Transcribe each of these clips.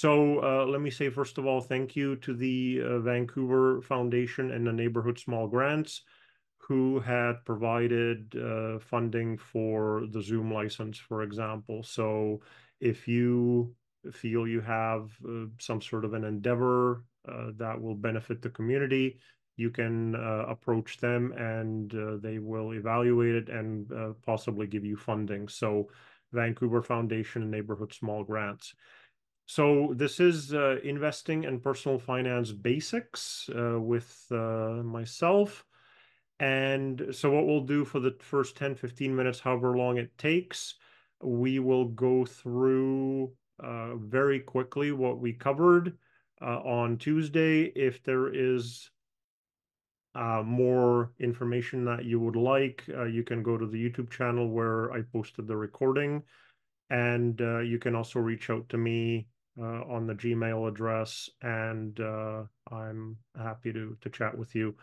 So uh, let me say, first of all, thank you to the uh, Vancouver Foundation and the Neighborhood Small Grants who had provided uh, funding for the Zoom license, for example. So if you feel you have uh, some sort of an endeavor uh, that will benefit the community, you can uh, approach them and they will evaluate it and possibly give you funding. So Vancouver Foundation and Neighborhood Small Grants. So this is uh, investing and personal finance basics uh, with uh, myself. And so what we'll do for the first 10, 15 minutes, however long it takes, we will go through uh, very quickly what we covered uh, on Tuesday. If there is uh, more information that you would like, you can go to the YouTube channel where I posted the recording. And you can also reach out to me uh, on the Gmail address, and uh, I'm happy to to chat with you.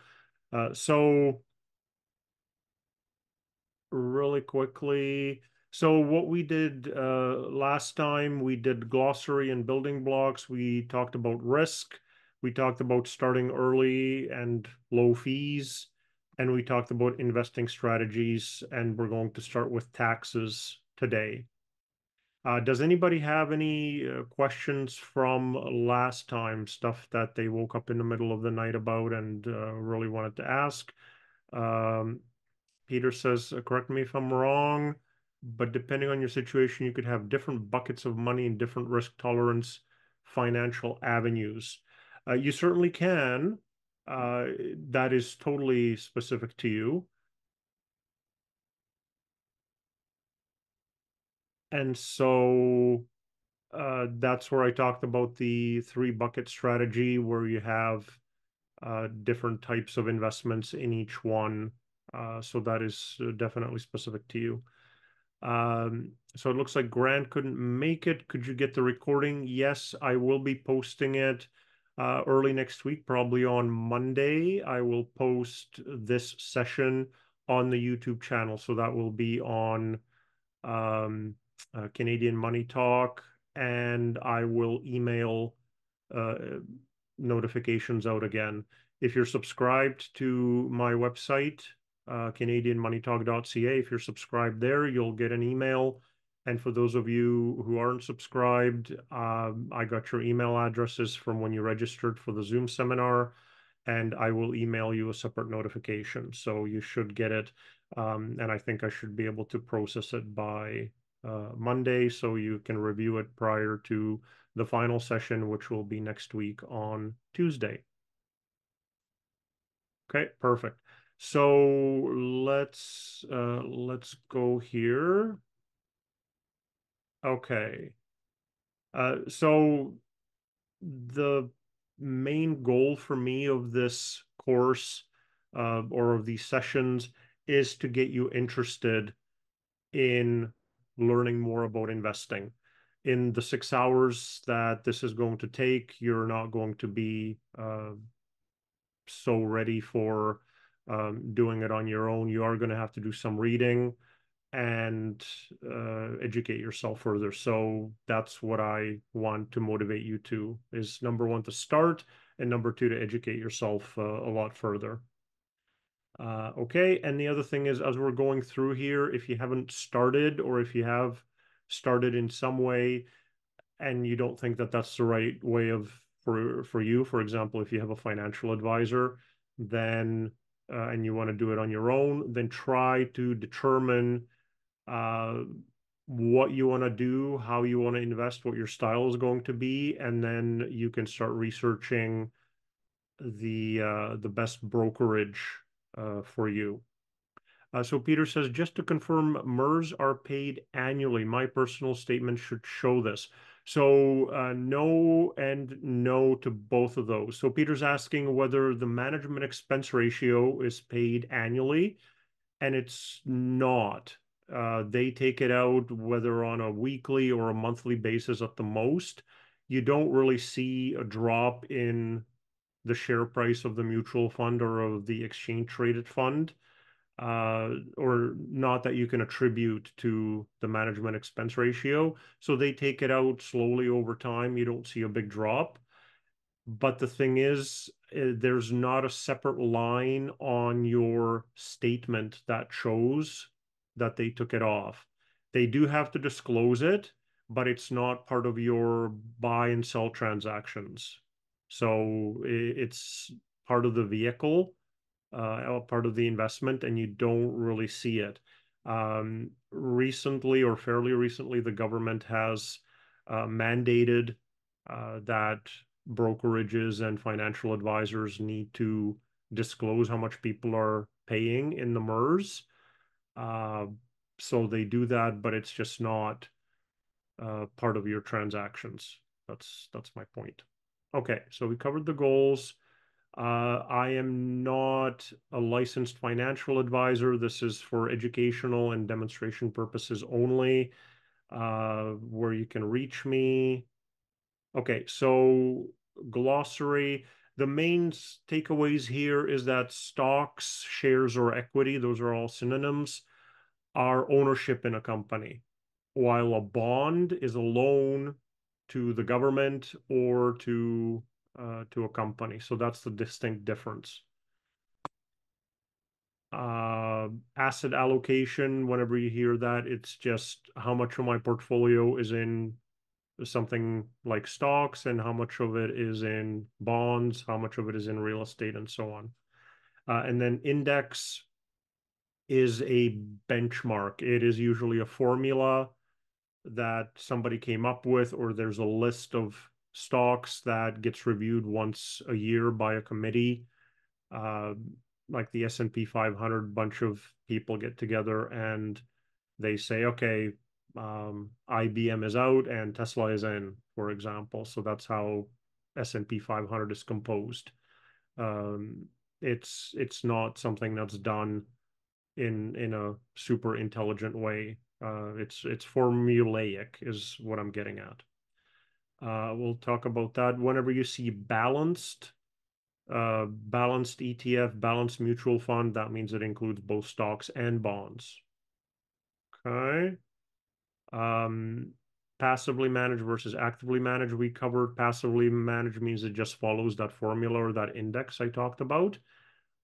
Uh, so really quickly, so what we did uh, last time, we did glossary and building blocks. We talked about risk. We talked about starting early and low fees. And we talked about investing strategies. And we're going to start with taxes today. Uh, does anybody have any uh, questions from last time, stuff that they woke up in the middle of the night about and uh, really wanted to ask? Um, Peter says, uh, correct me if I'm wrong, but depending on your situation, you could have different buckets of money and different risk tolerance financial avenues. Uh, you certainly can. Uh, that is totally specific to you. And so uh, that's where I talked about the three bucket strategy where you have uh, different types of investments in each one. Uh, so that is uh, definitely specific to you. Um, so it looks like Grant couldn't make it. Could you get the recording? Yes, I will be posting it uh, early next week, probably on Monday. I will post this session on the YouTube channel. So that will be on um, uh, Canadian Money Talk, and I will email uh, notifications out again. If you're subscribed to my website, uh, CanadianMoneyTalk.ca, if you're subscribed there, you'll get an email. And for those of you who aren't subscribed, um, I got your email addresses from when you registered for the Zoom seminar, and I will email you a separate notification. So you should get it. Um, and I think I should be able to process it by uh, Monday, so you can review it prior to the final session, which will be next week on Tuesday. Okay, perfect. So let's uh, let's go here. Okay. Uh, so the main goal for me of this course uh, or of these sessions is to get you interested in learning more about investing. In the six hours that this is going to take, you're not going to be uh, so ready for um, doing it on your own. You are going to have to do some reading and uh, educate yourself further. So that's what I want to motivate you to is number one to start and number two to educate yourself uh, a lot further. Uh, okay, and the other thing is, as we're going through here, if you haven't started or if you have started in some way and you don't think that that's the right way of for for you, for example, if you have a financial advisor, then uh, and you want to do it on your own, then try to determine uh, what you want to do, how you want to invest, what your style is going to be, and then you can start researching the uh, the best brokerage for you. Uh, so Peter says, just to confirm, MERS are paid annually. My personal statement should show this. So uh, no and no to both of those. So Peter's asking whether the management expense ratio is paid annually, and it's not. Uh, they take it out whether on a weekly or a monthly basis at the most. You don't really see a drop in the share price of the mutual fund or of the exchange traded fund. uh, or not that you can attribute to the management expense ratio. So they take it out slowly over time. You don't see a big drop. But the thing is, uh, there's not a separate line on your statement that shows that they took it off. They do have to disclose it, but it's not part of your buy and sell transactions. So it's part of the vehicle, uh, part of the investment, and you don't really see it. Um, recently, or fairly recently, the government has uh, mandated uh, that brokerages and financial advisors need to disclose how much people are paying in the MERS. Uh, so they do that, but it's just not uh, part of your transactions. That's that's my point. Okay, so we covered the goals. Uh, I am not a licensed financial advisor. This is for educational and demonstration purposes only. Uh, where you can reach me. Okay, so glossary. The main takeaways here is that stocks, shares, or equity, those are all synonyms, are ownership in a company, while a bond is a loan to the government or to uh, to a company. So that's the distinct difference. Uh, asset allocation, whenever you hear that, it's just how much of my portfolio is in something like stocks and how much of it is in bonds, how much of it is in real estate, and so on. Uh, and then index is a benchmark. It is usually a formula that somebody came up with, or there's a list of stocks that gets reviewed once a year by a committee. Uh, like the S&P 500, bunch of people get together and they say, okay, um, IBM is out and Tesla is in, for example. So that's how S&P 500 is composed. Um, it's it's not something that's done in in a super intelligent way. Uh, it's it's formulaic is what I'm getting at. Uh, we'll talk about that whenever you see balanced uh, balanced ETF, balanced mutual fund. That means it includes both stocks and bonds. Okay. Um, passively managed versus actively managed. We covered passively managed means it just follows that formula or that index I talked about,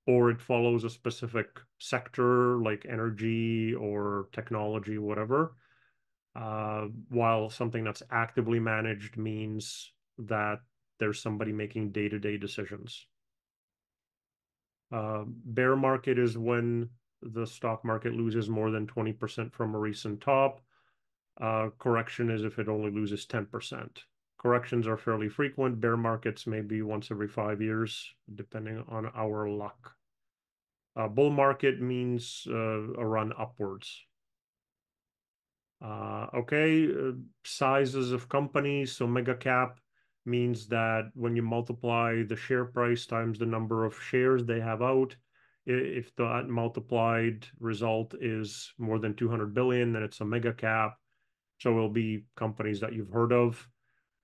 or it follows a specific sector like energy or technology, whatever. Uh, while something that's actively managed means that there's somebody making day-to-day decisions. Uh, bear market is when the stock market loses more than 20% from a recent top. Uh, correction is if it only loses 10%. Corrections are fairly frequent. Bear markets may be once every five years, depending on our luck. Uh, bull market means uh, a run upwards. Uh, okay, uh, sizes of companies. So mega cap means that when you multiply the share price times the number of shares they have out, if that multiplied result is more than 200 billion, then it's a mega cap. So it'll be companies that you've heard of.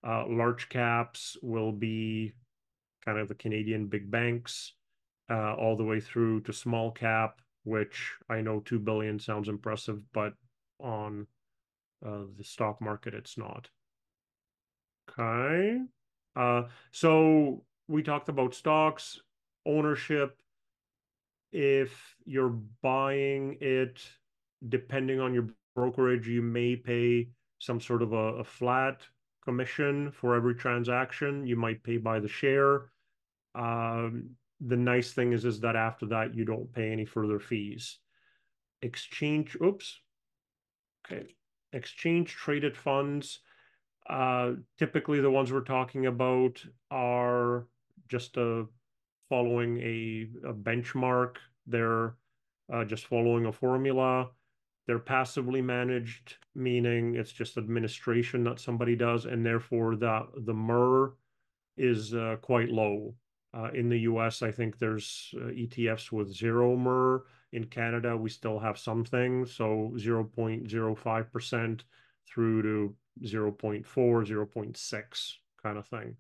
Uh, large caps will be kind of the Canadian big banks, uh, all the way through to small cap, which I know 2 billion sounds impressive, but on uh, the stock market, it's not. Okay. Uh, so we talked about stocks, ownership. If you're buying it, depending on your brokerage, you may pay some sort of a, a flat commission for every transaction. You might pay by the share. Um, the nice thing is, is that after that, you don't pay any further fees. Exchange, oops. Okay. Exchange traded funds. Uh, typically, the ones we're talking about are just a following a, a benchmark. They're uh, just following a formula. They're passively managed, meaning it's just administration that somebody does, and therefore the the MER is uh, quite low. Uh, in the US, I think there's uh, ETFs with zero MER. In Canada, we still have something, so 0.05% through to 0.4, 0.6 kind of thing.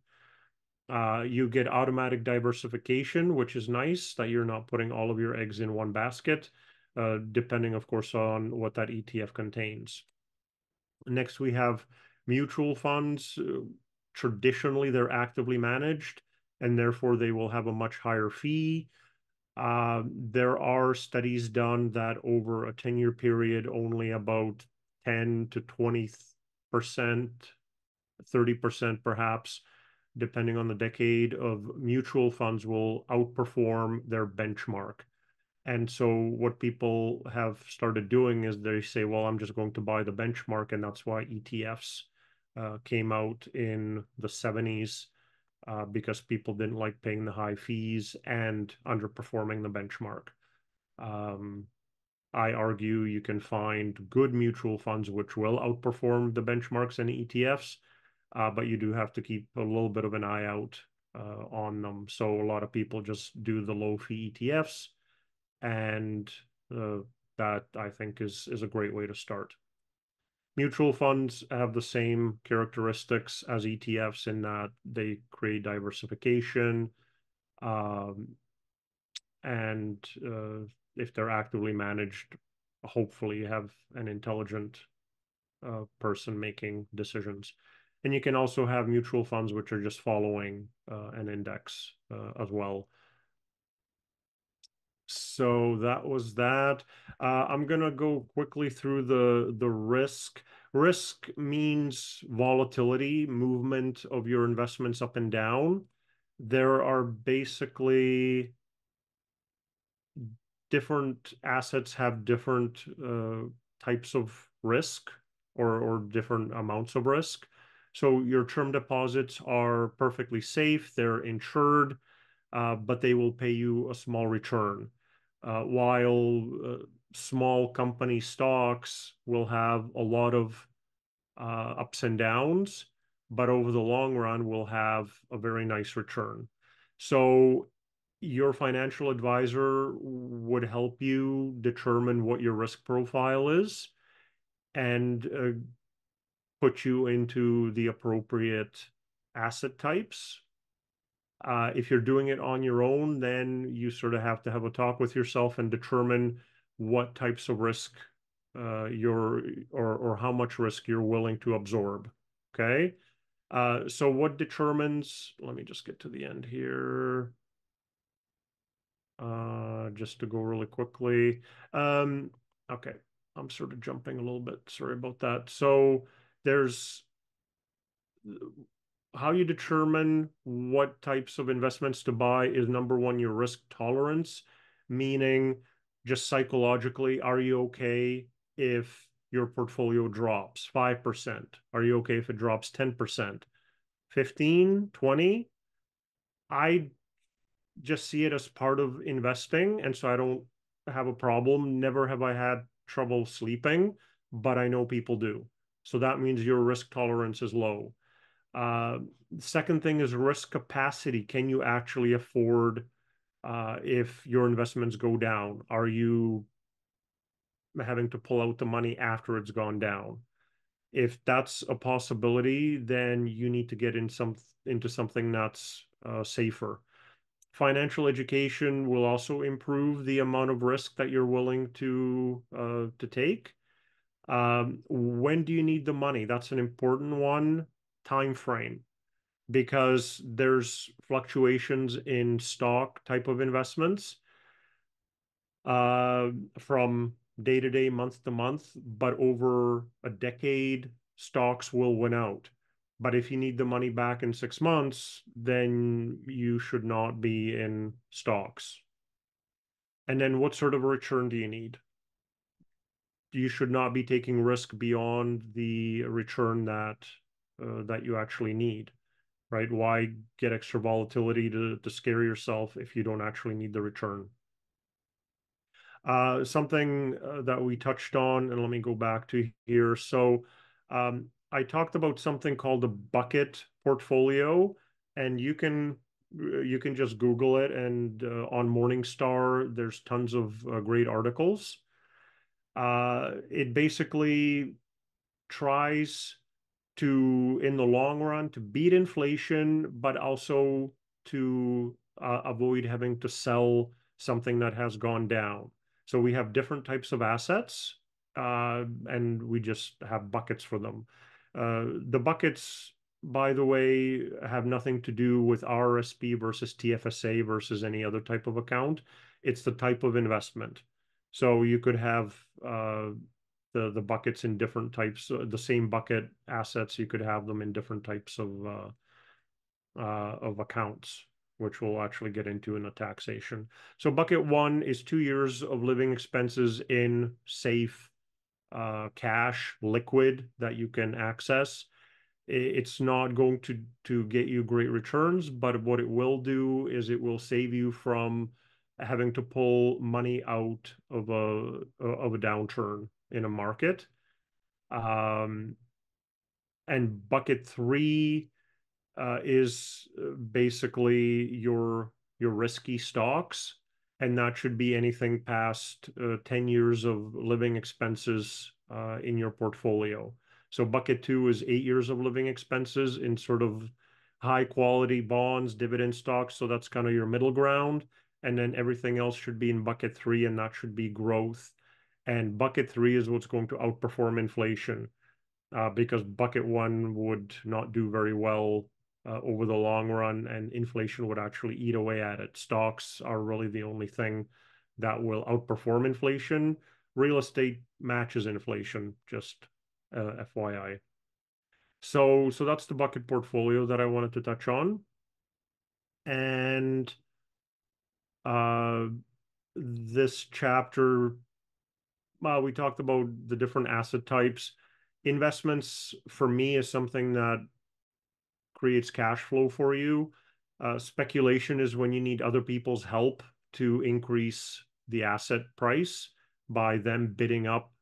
Uh, you get automatic diversification, which is nice that you're not putting all of your eggs in one basket. Uh, depending, of course, on what that ETF contains. Next, we have mutual funds. Traditionally, they're actively managed, and therefore they will have a much higher fee. Uh, there are studies done that over a 10-year period, only about 10 to 20 percent, 30 percent perhaps, depending on the decade of mutual funds will outperform their benchmark. And so what people have started doing is they say, well, I'm just going to buy the benchmark. And that's why ETFs uh, came out in the 70s uh, because people didn't like paying the high fees and underperforming the benchmark. Um, I argue you can find good mutual funds which will outperform the benchmarks and ETFs, uh, but you do have to keep a little bit of an eye out uh, on them. So a lot of people just do the low fee ETFs and uh, that I think is is a great way to start. Mutual funds have the same characteristics as ETFs in that they create diversification, um, and uh, if they're actively managed, hopefully you have an intelligent uh, person making decisions. And you can also have mutual funds which are just following uh, an index uh, as well. So that was that. Uh, I'm gonna go quickly through the the risk. Risk means volatility, movement of your investments up and down. There are basically different assets have different uh, types of risk or or different amounts of risk. So your term deposits are perfectly safe. They're insured, uh, but they will pay you a small return. Uh, while uh, small company stocks will have a lot of uh, ups and downs, but over the long run will have a very nice return. So your financial advisor would help you determine what your risk profile is and uh, put you into the appropriate asset types uh, if you're doing it on your own, then you sort of have to have a talk with yourself and determine what types of risk uh, you're or or how much risk you're willing to absorb. Okay. Uh, so what determines? Let me just get to the end here. Uh, just to go really quickly. Um, okay, I'm sort of jumping a little bit. Sorry about that. So there's how you determine what types of investments to buy is number one, your risk tolerance, meaning just psychologically, are you okay if your portfolio drops 5%? Are you okay if it drops 10%? 15, 20? I just see it as part of investing. And so I don't have a problem. Never have I had trouble sleeping, but I know people do. So that means your risk tolerance is low. Uh, second thing is risk capacity. Can you actually afford uh, if your investments go down? Are you having to pull out the money after it's gone down? If that's a possibility, then you need to get in some into something that's uh, safer. Financial education will also improve the amount of risk that you're willing to uh, to take. Um, when do you need the money? That's an important one time frame because there's fluctuations in stock type of investments uh, from day to day, month to month, but over a decade, stocks will win out. But if you need the money back in six months, then you should not be in stocks. And then what sort of return do you need? You should not be taking risk beyond the return that uh, that you actually need, right? Why get extra volatility to, to scare yourself if you don't actually need the return? Uh, something uh, that we touched on, and let me go back to here. So um, I talked about something called a bucket portfolio, and you can you can just Google it, and uh, on Morningstar, there's tons of uh, great articles. Uh, it basically tries to, in the long run, to beat inflation, but also to uh, avoid having to sell something that has gone down. So we have different types of assets, uh, and we just have buckets for them. Uh, the buckets, by the way, have nothing to do with RRSP versus TFSA versus any other type of account. It's the type of investment. So you could have uh, the the buckets in different types, uh, the same bucket assets. You could have them in different types of uh, uh, of accounts, which we'll actually get into in the taxation. So bucket one is two years of living expenses in safe uh, cash, liquid that you can access. It's not going to to get you great returns, but what it will do is it will save you from having to pull money out of a of a downturn in a market. Um, and bucket three uh, is uh, basically your your risky stocks, and that should be anything past uh, 10 years of living expenses uh, in your portfolio. So bucket two is eight years of living expenses in sort of high quality bonds, dividend stocks. So that's kind of your middle ground and then everything else should be in bucket three, and that should be growth. And bucket three is what's going to outperform inflation, uh, because bucket one would not do very well uh, over the long run, and inflation would actually eat away at it. Stocks are really the only thing that will outperform inflation. Real estate matches inflation, just uh, FYI. So, so that's the bucket portfolio that I wanted to touch on. And uh, this chapter, well, we talked about the different asset types. Investments for me is something that creates cash flow for you. Uh, speculation is when you need other people's help to increase the asset price by them bidding up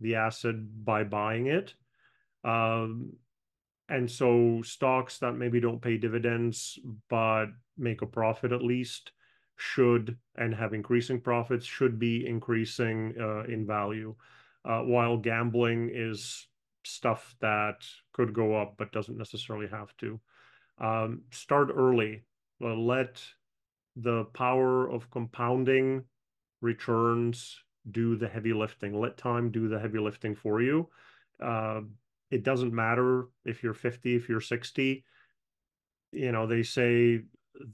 the asset by buying it. Um, and so stocks that maybe don't pay dividends but make a profit at least should and have increasing profits should be increasing uh, in value, uh, while gambling is stuff that could go up but doesn't necessarily have to. Um, start early. Uh, let the power of compounding returns do the heavy lifting. Let time do the heavy lifting for you. Uh, it doesn't matter if you're 50, if you're 60. You know, they say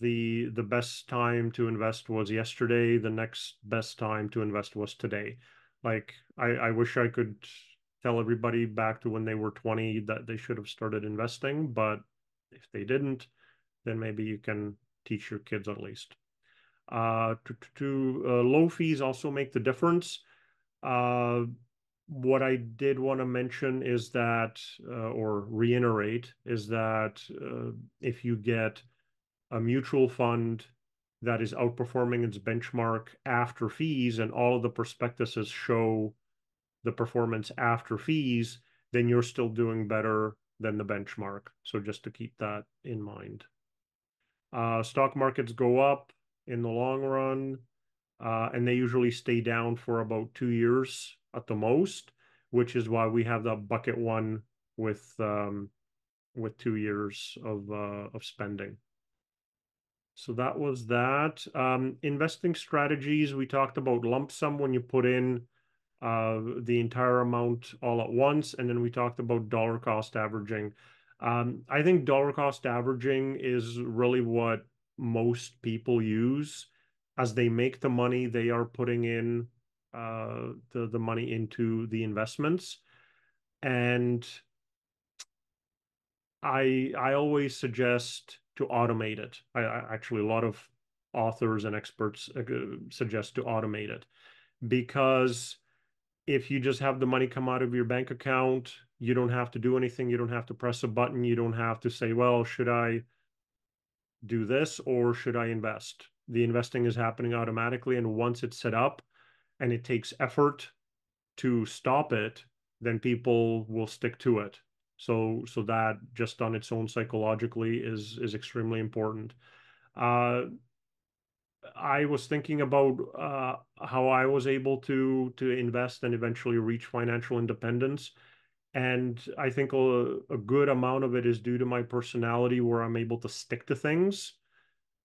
the the best time to invest was yesterday. The next best time to invest was today. Like i i wish i could tell everybody back to when they were 20 that they should have started investing but if they didn't then maybe you can teach your kids at least. Uh to, to uh, low fees also make the difference. Uh what I did want to mention is that, uh, or reiterate, is that uh, if you get a mutual fund that is outperforming its benchmark after fees and all of the prospectuses show the performance after fees, then you're still doing better than the benchmark. So just to keep that in mind. Uh, stock markets go up in the long run, uh, and they usually stay down for about two years at the most, which is why we have the bucket one with um, with two years of uh, of spending. So that was that. Um, investing strategies, we talked about lump sum when you put in uh, the entire amount all at once. And then we talked about dollar cost averaging. Um, I think dollar cost averaging is really what most people use. As they make the money, they are putting in uh, the, the money into the investments. And I I always suggest to automate it. I, I, actually a lot of authors and experts uh, suggest to automate it because if you just have the money come out of your bank account, you don't have to do anything. You don't have to press a button. You don't have to say, well, should I do this or should I invest? The investing is happening automatically. And once it's set up and it takes effort to stop it, then people will stick to it. So so that just on its own psychologically is is extremely important. Uh, I was thinking about uh, how I was able to to invest and eventually reach financial independence. And I think a, a good amount of it is due to my personality where I'm able to stick to things,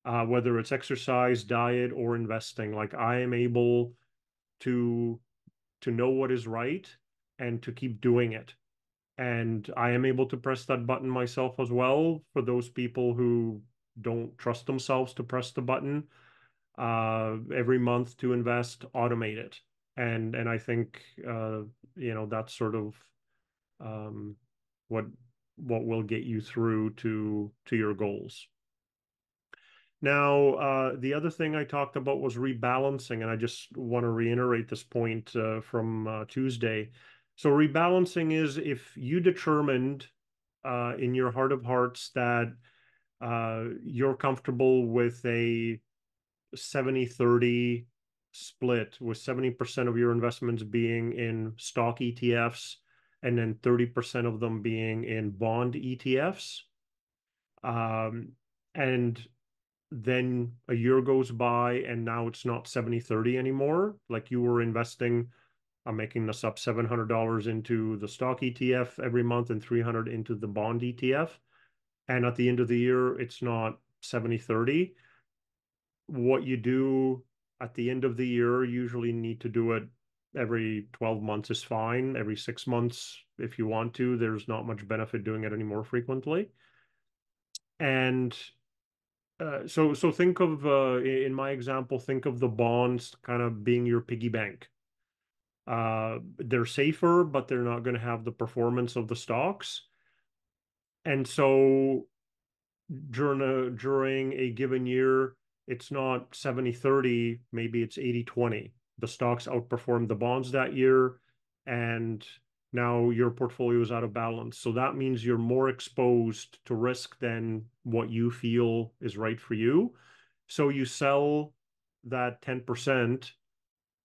uh, whether it's exercise, diet, or investing. Like I am able to to know what is right and to keep doing it. And I am able to press that button myself as well for those people who don't trust themselves to press the button uh, every month to invest, automate it. And and I think uh, you know that's sort of um, what what will get you through to to your goals. Now, uh, the other thing I talked about was rebalancing, and I just want to reiterate this point uh, from uh, Tuesday. So, rebalancing is if you determined uh, in your heart of hearts that uh, you're comfortable with a 70 30 split, with 70% of your investments being in stock ETFs and then 30% of them being in bond ETFs. Um, and then a year goes by and now it's not 70 30 anymore like you were investing i'm making this up $700 into the stock etf every month and 300 into the bond etf and at the end of the year it's not 70 30 what you do at the end of the year usually need to do it every 12 months is fine. Every six months if you want to there's not much benefit doing it any more frequently. And uh, so so think of uh, in my example, think of the bonds kind of being your piggy bank. Uh, they're safer, but they're not going to have the performance of the stocks. And so during a during a given year, it's not 70-30, maybe it's 80-20. The stocks outperformed the bonds that year, and now your portfolio is out of balance. So that means you're more exposed to risk than what you feel is right for you. So you sell that 10%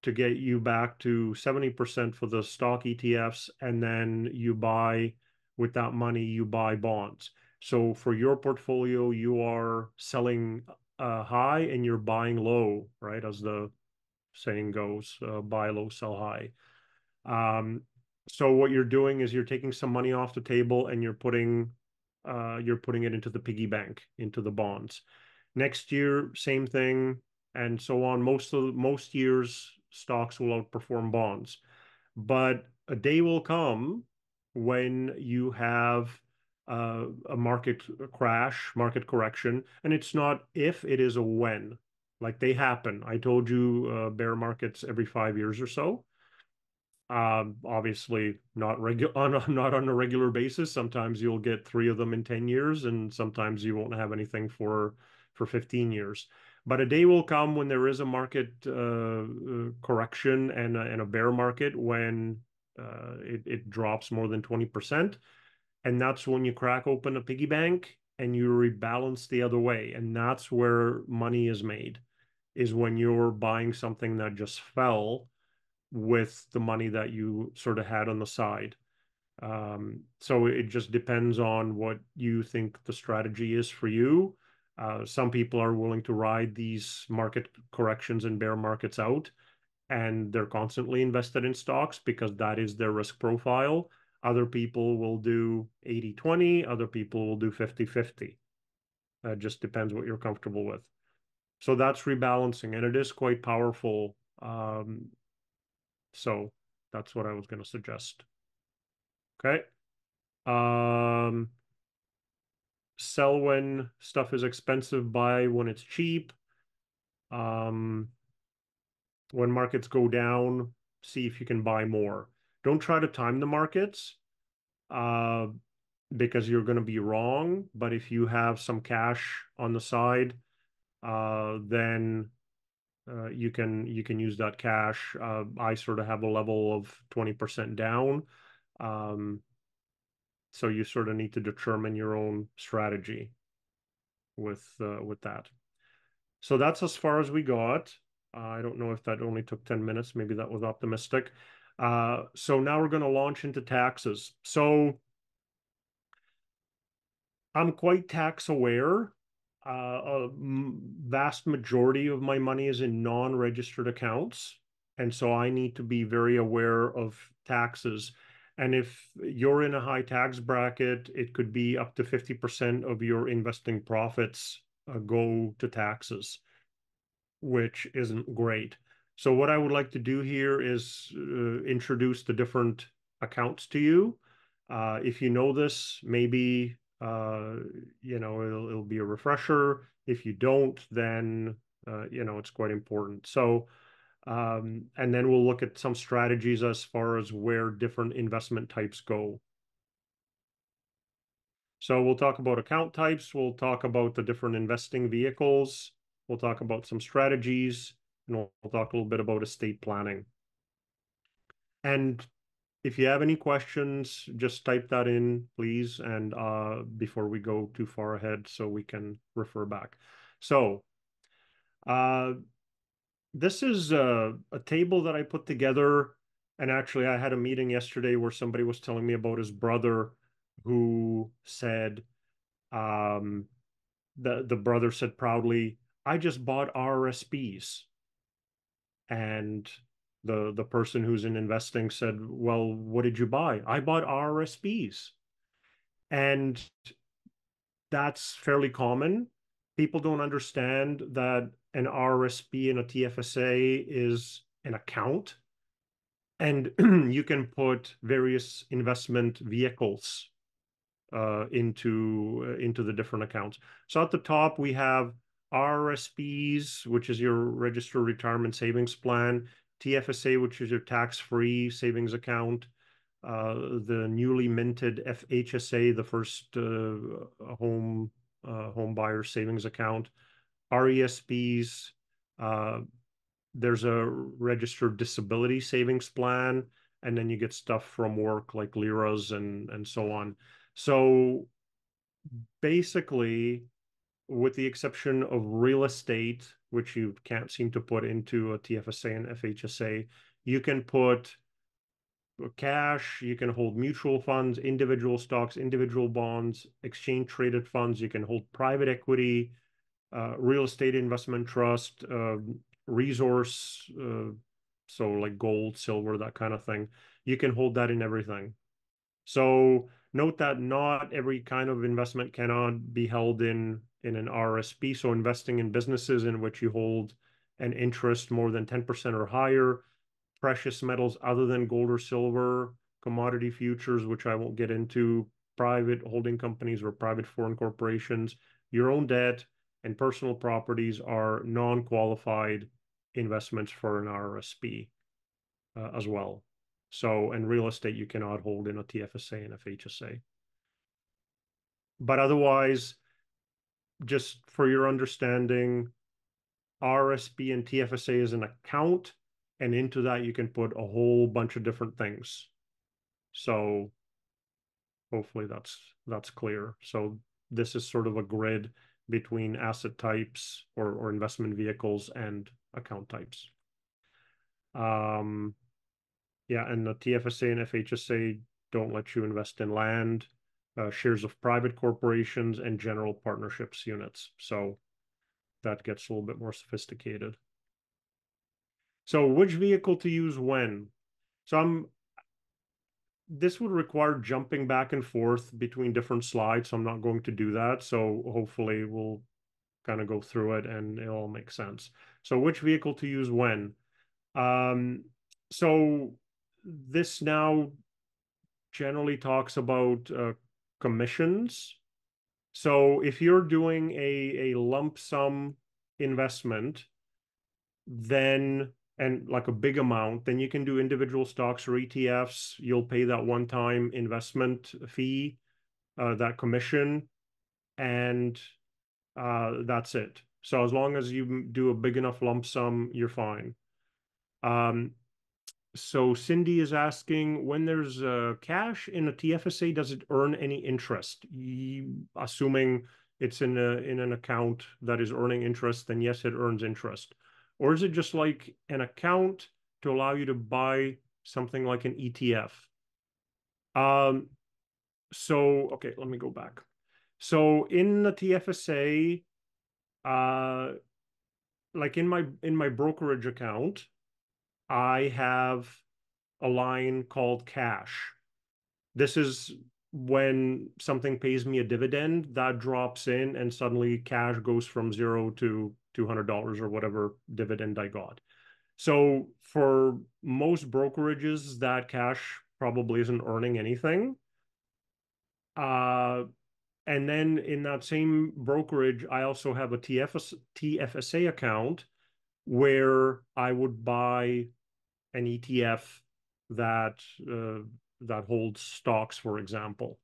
to get you back to 70% for the stock ETFs, and then you buy with that money, you buy bonds. So for your portfolio, you are selling uh, high and you're buying low, right? As the saying goes, uh, buy low, sell high. Um, so what you're doing is you're taking some money off the table and you're putting uh, you're putting it into the piggy bank, into the bonds. Next year, same thing, and so on. Most of most years, stocks will outperform bonds, but a day will come when you have uh, a market crash, market correction, and it's not if, it is a when. Like they happen. I told you, uh, bear markets every five years or so. Um, obviously not regular on a, not on a regular basis. Sometimes you'll get three of them in 10 years, and sometimes you won't have anything for for 15 years. But a day will come when there is a market uh, uh, correction and a, and a bear market when uh, it, it drops more than 20%. And that's when you crack open a piggy bank and you rebalance the other way. And that's where money is made, is when you're buying something that just fell with the money that you sort of had on the side. Um, so it just depends on what you think the strategy is for you. Uh, some people are willing to ride these market corrections and bear markets out, and they're constantly invested in stocks because that is their risk profile. Other people will do 80 20, other people will do 50 50. It just depends what you're comfortable with. So that's rebalancing, and it is quite powerful um, so that's what I was going to suggest. Okay. Um, sell when stuff is expensive, buy when it's cheap. Um, when markets go down, see if you can buy more. Don't try to time the markets uh, because you're going to be wrong. But if you have some cash on the side, uh, then uh, you can you can use that cash. Uh, I sort of have a level of 20% down. Um, so you sort of need to determine your own strategy with uh, with that. So that's as far as we got. I don't know if that only took 10 minutes. Maybe that was optimistic. Uh, so now we're going to launch into taxes. So I'm quite tax aware uh, a vast majority of my money is in non-registered accounts, and so I need to be very aware of taxes. And if you're in a high tax bracket, it could be up to 50% of your investing profits uh, go to taxes, which isn't great. So what I would like to do here is uh, introduce the different accounts to you. Uh, if you know this, maybe uh, you know it'll, it'll be a refresher. If you don't, then uh, you know it's quite important. So and then we'll look at some strategies as far as where different investment types go. So we'll talk about account types. We'll talk about the different investing vehicles. We'll talk about some strategies, and we'll, we'll talk a little bit about estate planning. And if you have any questions, just type that in, please, and uh, before we go too far ahead, so we can refer back. So, uh, this is a, a table that I put together, and actually, I had a meeting yesterday where somebody was telling me about his brother who said, um, the the brother said proudly, "I just bought RSPs," and the the person who's in investing said, "Well, what did you buy?" I bought RSPs, and that's fairly common. People don't understand that an RSP and a TFSA is an account, and you can put various investment vehicles uh, into uh, into the different accounts. So at the top we have RSPs, which is your registered retirement savings plan, TFSA, which is your tax-free savings account, uh, the newly minted FHSA, the first uh, home uh, home buyer savings account, RESPs. Uh, there's a registered disability savings plan, and then you get stuff from work like LIRAs and and so on. So basically, with the exception of real estate, which you can't seem to put into a TFSA and FHSA, you can put cash, you can hold mutual funds, individual stocks, individual bonds, exchange traded funds, you can hold private equity, uh, real estate investment trust, uh, resource, uh, so like gold, silver, that kind of thing. You can hold that in everything. So Note that not every kind of investment cannot be held in in an RSP. So investing in businesses in which you hold an interest more than 10% or higher, precious metals other than gold or silver, commodity futures, which I won't get into, private holding companies or private foreign corporations, your own debt, and personal properties are non-qualified investments for an RSP uh, as well. So, in real estate, you cannot hold in a TFSA and FHSA. But otherwise, just for your understanding, RSP and TFSA is an account, and into that you can put a whole bunch of different things. So hopefully that's that's clear. So this is sort of a grid between asset types or, or investment vehicles and account types. Um, yeah, and the TFSA and FHSA don't let you invest in land, uh, shares of private corporations, and general partnerships units. So that gets a little bit more sophisticated. So which vehicle to use when? So I'm this would require jumping back and forth between different slides, so I'm not going to do that. So hopefully we'll kind of go through it and it all makes sense. So which vehicle to use when? Um, so this now generally talks about uh, commissions. So if you're doing a, a lump sum investment, then and like a big amount, then you can do individual stocks or ETFs. You'll pay that one time investment fee, uh, that commission, and uh, that's it. So as long as you do a big enough lump sum, you're fine. Um, so Cindy is asking when there's uh, cash in a TFSA, does it earn any interest? You, assuming it's in a in an account that is earning interest, then yes, it earns interest. Or is it just like an account to allow you to buy something like an ETF? Um, so okay, let me go back. So in the TFSA, uh, like in my in my brokerage account, I have a line called cash. This is when something pays me a dividend that drops in and suddenly cash goes from zero to $200 or whatever dividend I got. So for most brokerages, that cash probably isn't earning anything. Uh, and then in that same brokerage, I also have a TFS, TFSA account where I would buy an ETF that uh, that holds stocks, for example.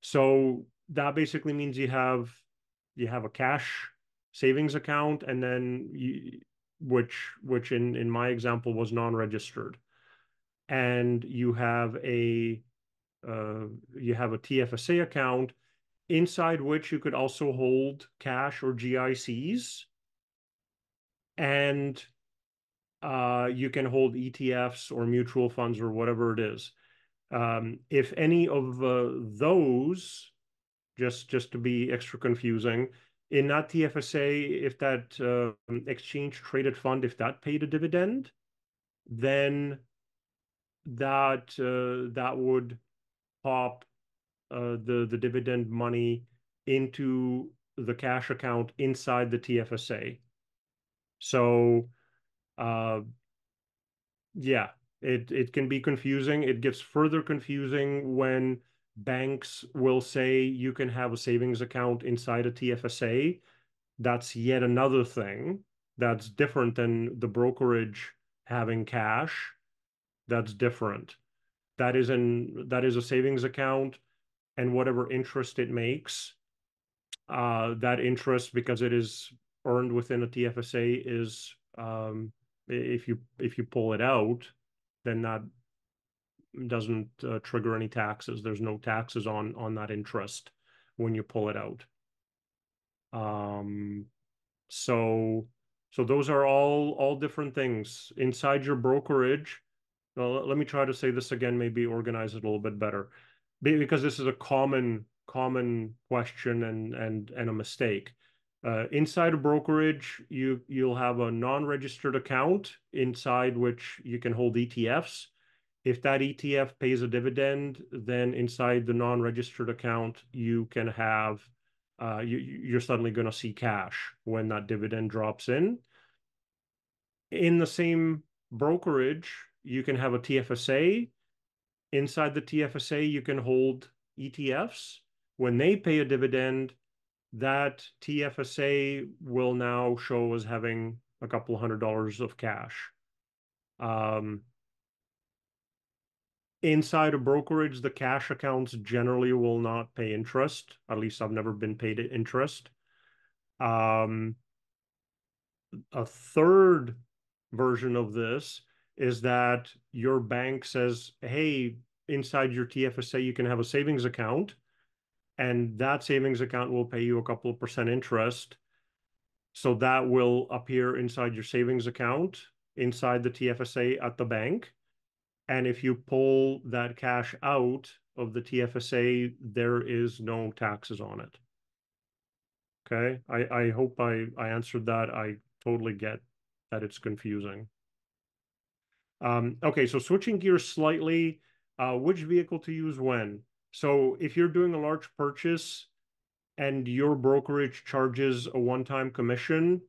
So that basically means you have you have a cash savings account, and then you, which which in in my example was non-registered, and you have a uh, you have a TFSA account inside which you could also hold cash or GICs, and uh, you can hold ETFs or mutual funds or whatever it is. Um, if any of uh, those, just just to be extra confusing, in that TFSA, if that uh, exchange traded fund, if that paid a dividend, then that uh, that would pop uh, the the dividend money into the cash account inside the TFSA. So, uh, yeah, it it can be confusing. It gets further confusing when banks will say you can have a savings account inside a TFSA. That's yet another thing that's different than the brokerage having cash. That's different. That is an that is a savings account, and whatever interest it makes, uh, that interest because it is earned within a TFSA is um, if you if you pull it out, then that doesn't uh, trigger any taxes. There's no taxes on on that interest when you pull it out. Um, so so those are all all different things inside your brokerage. Well, let me try to say this again, maybe organize it a little bit better, because this is a common common question and and and a mistake. Uh, inside a brokerage, you you'll have a non-registered account inside which you can hold ETFs if that ETF pays a dividend, then inside the non-registered account, you can have, uh, you, you're suddenly going to see cash when that dividend drops in. In the same brokerage, you can have a TFSA. Inside the TFSA, you can hold ETFs. When they pay a dividend, that TFSA will now show as having a couple hundred dollars of cash. Um, inside a brokerage, the cash accounts generally will not pay interest. At least I've never been paid interest. Um, a third version of this is that your bank says, hey, inside your TFSA, you can have a savings account, and that savings account will pay you a couple of percent interest. So that will appear inside your savings account, inside the TFSA at the bank. And if you pull that cash out of the TFSA, there is no taxes on it. Okay, I, I hope I, I answered that. I totally get that it's confusing. Um, okay, so switching gears slightly, uh, which vehicle to use when? So if you're doing a large purchase and your brokerage charges a one-time commission,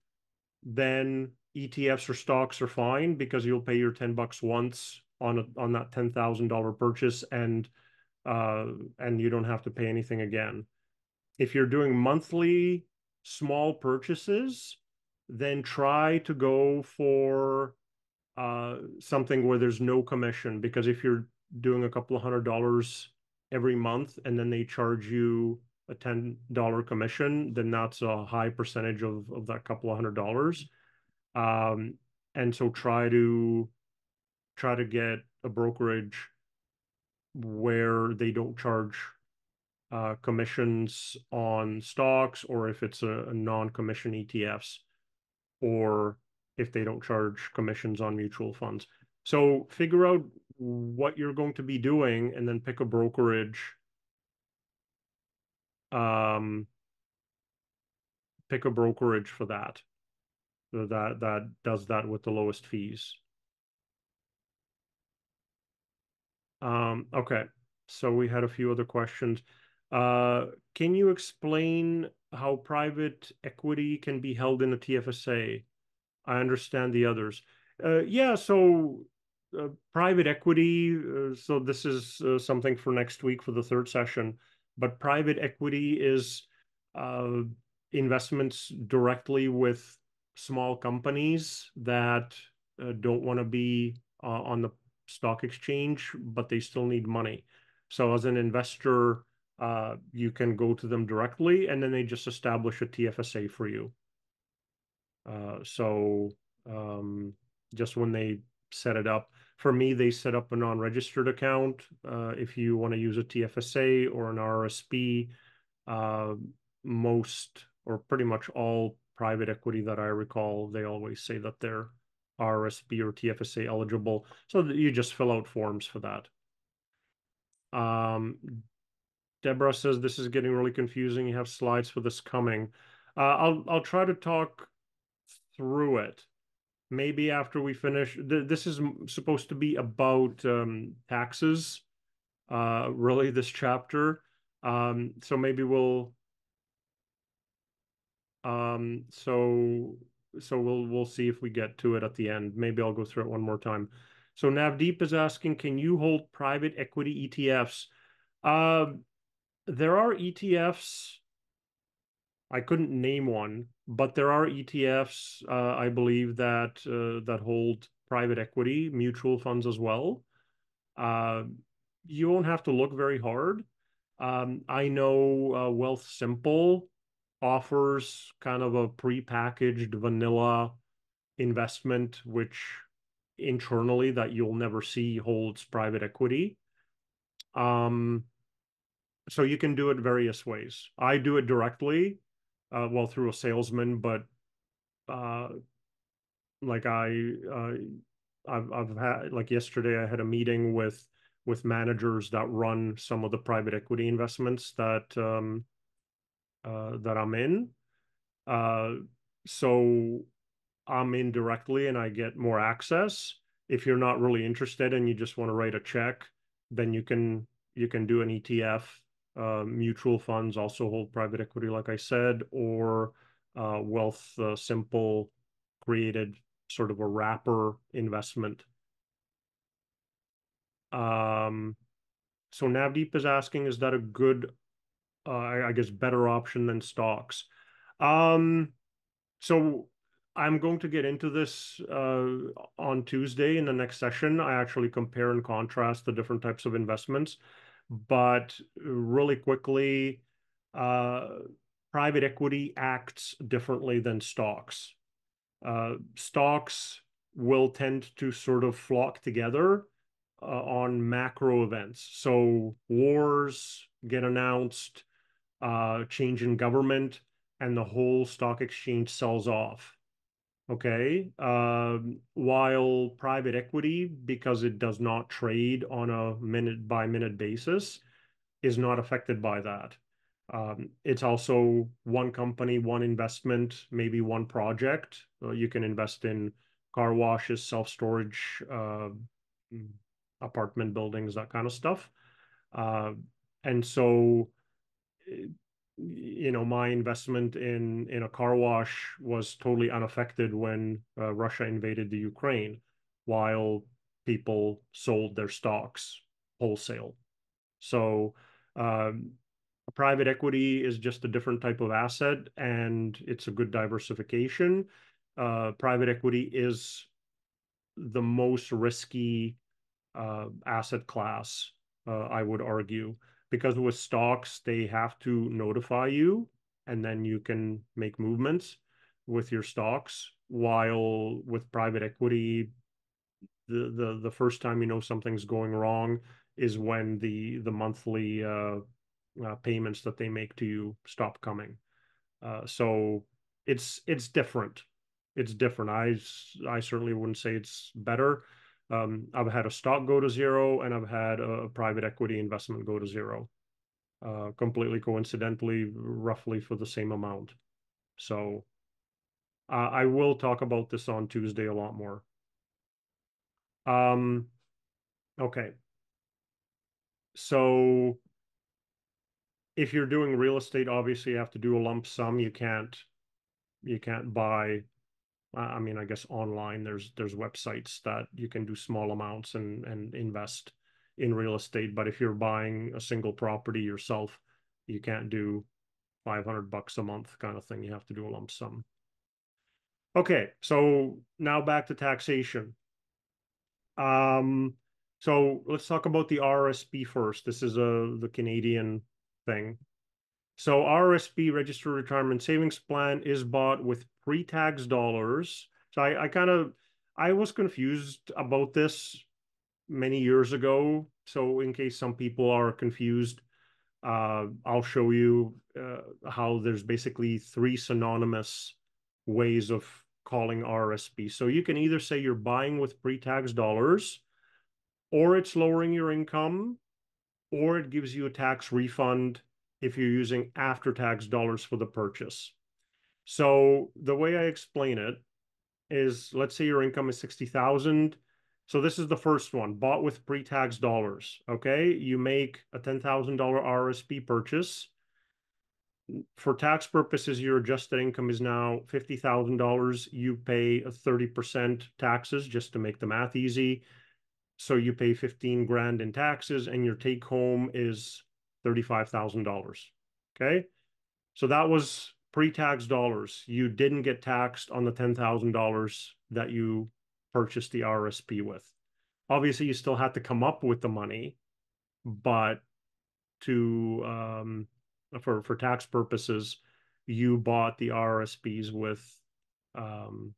then ETFs or stocks are fine because you'll pay your 10 bucks once on a, on that ten thousand dollar purchase, and uh, and you don't have to pay anything again. If you're doing monthly small purchases, then try to go for uh, something where there's no commission because if you're doing a couple of hundred dollars every month and then they charge you a $10 commission, then that's a high percentage of, of that couple of hundred dollars. Um, and so try to try to get a brokerage where they don't charge uh, commissions on stocks or if it's a, a non-commission ETFs or if they don't charge commissions on mutual funds. So figure out what you're going to be doing and then pick a brokerage um pick a brokerage for that that that does that with the lowest fees Um, okay, so we had a few other questions. Uh, can you explain how private equity can be held in a TFSA? I understand the others. Uh, yeah, so uh, private equity. So this is something for next week for the third session. But private equity is investments directly with small companies that don't want to be on the stock exchange, but they still need money. So as an investor, uh, you can go to them directly, and then they just establish a TFSA for you. Uh, so um, just when they set it up, for me, they set up a non-registered account. Uh, if you want to use a TFSA or an RSP, uh, most or pretty much all private equity that I recall, they always say that they're RSP or TFSA eligible. So you just fill out forms for that. Um, Deborah says this is getting really confusing. You have slides for this coming. Uh, I'll I'll try to talk through it. Maybe after we finish. Th this is supposed to be about um, taxes. Uh, really, this chapter. Um, so maybe we'll. Um, so so we'll we'll see if we get to it at the end. Maybe I'll go through it one more time. So Navdeep is asking, can you hold private equity ETFs? Uh, there are ETFs. I couldn't name one, but there are ETFs, uh, I believe that uh, that hold private equity mutual funds as well. Uh, you won't have to look very hard. Um, I know uh, Wealthsimple offers kind of a pre-packaged vanilla investment, which internally that you'll never see holds private equity. Um, so you can do it various ways. I do it directly, uh, well through a salesman, but uh, like I, uh, I've I've had like yesterday I had a meeting with with managers that run some of the private equity investments that um, uh, that I'm in. Uh, so I'm in directly and I get more access. If you're not really interested and you just want to write a check, then you can you can do an ETF. Uh, mutual funds also hold private equity, like I said, or uh, Wealth uh, Simple created sort of a wrapper investment. Um, so Navdeep is asking, is that a good uh, I guess, better option than stocks. Um, so I'm going to get into this uh, on Tuesday in the next session. I actually compare and contrast the different types of investments. But really quickly, uh, private equity acts differently than stocks. Uh, stocks will tend to sort of flock together uh, on macro events. So wars get announced, uh, change in government, and the whole stock exchange sells off. Okay. Um, while private equity, because it does not trade on a minute by minute basis, is not affected by that. Um, it's also one company, one investment, maybe one project. Uh, you can invest in car washes, self storage, uh, apartment buildings, that kind of stuff. Uh, and so you know my investment in in a car wash was totally unaffected when uh, Russia invaded the Ukraine, while people sold their stocks wholesale. So um, private equity is just a different type of asset, and it's a good diversification. Uh, private equity is the most risky uh, asset class, uh, I would argue because with stocks they have to notify you and then you can make movements with your stocks while with private equity the the, the first time you know something's going wrong is when the the monthly uh, uh, payments that they make to you stop coming. Uh, so it's it's different. It's different. I i certainly wouldn't say it's better um, I've had a stock go to zero and I've had a private equity investment go to zero, uh, completely coincidentally, roughly for the same amount. So I will talk about this on Tuesday a lot more. Um, okay. So if you're doing real estate, obviously you have to do a lump sum. You can't you can't buy I mean, I guess online there's there's websites that you can do small amounts and and invest in real estate. But if you're buying a single property yourself, you can't do 500 bucks a month kind of thing. You have to do a lump sum. Okay, so now back to taxation. Um, so let's talk about the RSP first. This is a uh, the Canadian thing. So RSP, Registered Retirement Savings Plan, is bought with pre-tax dollars. So I, I kind of I was confused about this many years ago. So in case some people are confused, uh, I'll show you uh, how there's basically three synonymous ways of calling RSP. So you can either say you're buying with pre-tax dollars, or it's lowering your income, or it gives you a tax refund if you're using after-tax dollars for the purchase. So the way I explain it is, let's say your income is 60,000. So this is the first one, bought with pre-tax dollars, okay? You make a $10,000 RSP purchase. For tax purposes, your adjusted income is now $50,000. You pay 30% taxes just to make the math easy. So you pay 15 grand in taxes and your take home is $35,000. Okay. So that was pre-tax dollars. You didn't get taxed on the $10,000 that you purchased the RSP with. Obviously, you still had to come up with the money, but to um, for for tax purposes, you bought the RSPs with um,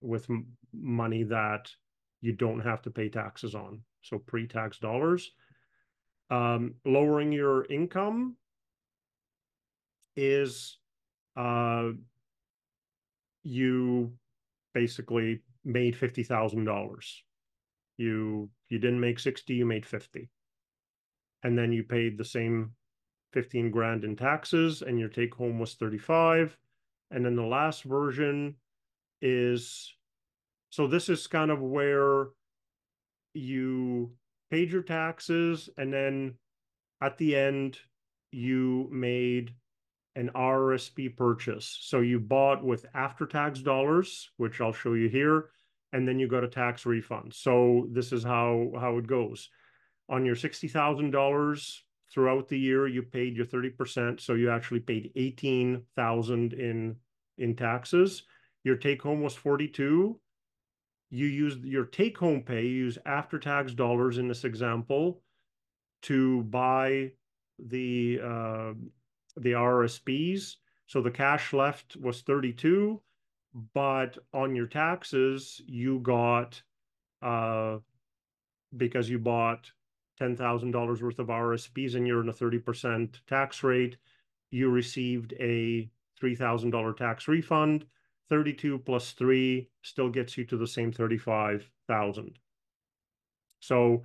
with money that you don't have to pay taxes on. So pre-tax dollars. Um, lowering your income is uh, you basically made fifty thousand dollars. You you didn't make sixty, you made fifty, and then you paid the same fifteen grand in taxes, and your take home was thirty five. And then the last version is so this is kind of where you paid your taxes, and then at the end you made an RSP purchase. So you bought with after tax dollars, which I'll show you here, and then you got a tax refund. So this is how how it goes. On your $60,000 throughout the year, you paid your 30%, so you actually paid 18,000 in in taxes. Your take home was 42. You use your take home pay, you use after tax dollars in this example to buy the uh, the RSPs. So the cash left was 32, but on your taxes, you got, uh, because you bought $10,000 worth of RSPs and you're in a 30% tax rate, you received a $3,000 tax refund. 32 plus 3 still gets you to the same 35,000. So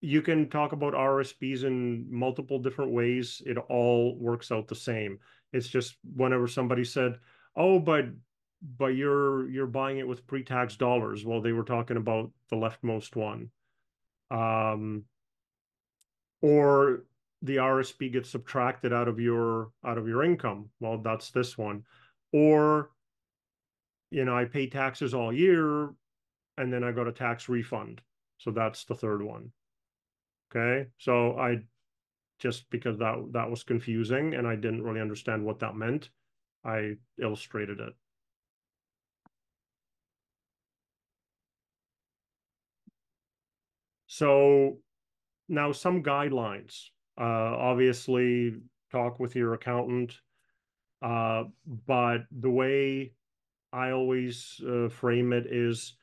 you can talk about RSPs in multiple different ways. It all works out the same. It's just whenever somebody said, "Oh, but but you're you're buying it with pre-tax dollars," well, they were talking about the leftmost one, um, or the RSP gets subtracted out of your out of your income. Well, that's this one, or you know, I pay taxes all year, and then I got a tax refund. So that's the third one. Okay, so I just because that that was confusing and I didn't really understand what that meant, I illustrated it. So now some guidelines. Uh, obviously, talk with your accountant. Uh, but the way I always uh, frame it is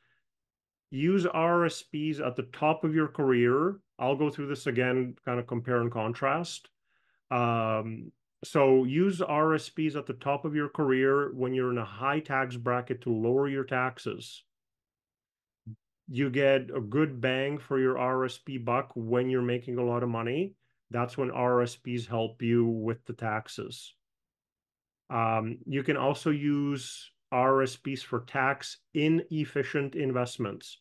use RSPs at the top of your career. I'll go through this again, kind of compare and contrast. Um, so use RSPs at the top of your career when you're in a high tax bracket to lower your taxes. You get a good bang for your RSP buck when you're making a lot of money. That's when RSPs help you with the taxes. Um, you can also use RSPs for tax inefficient investments.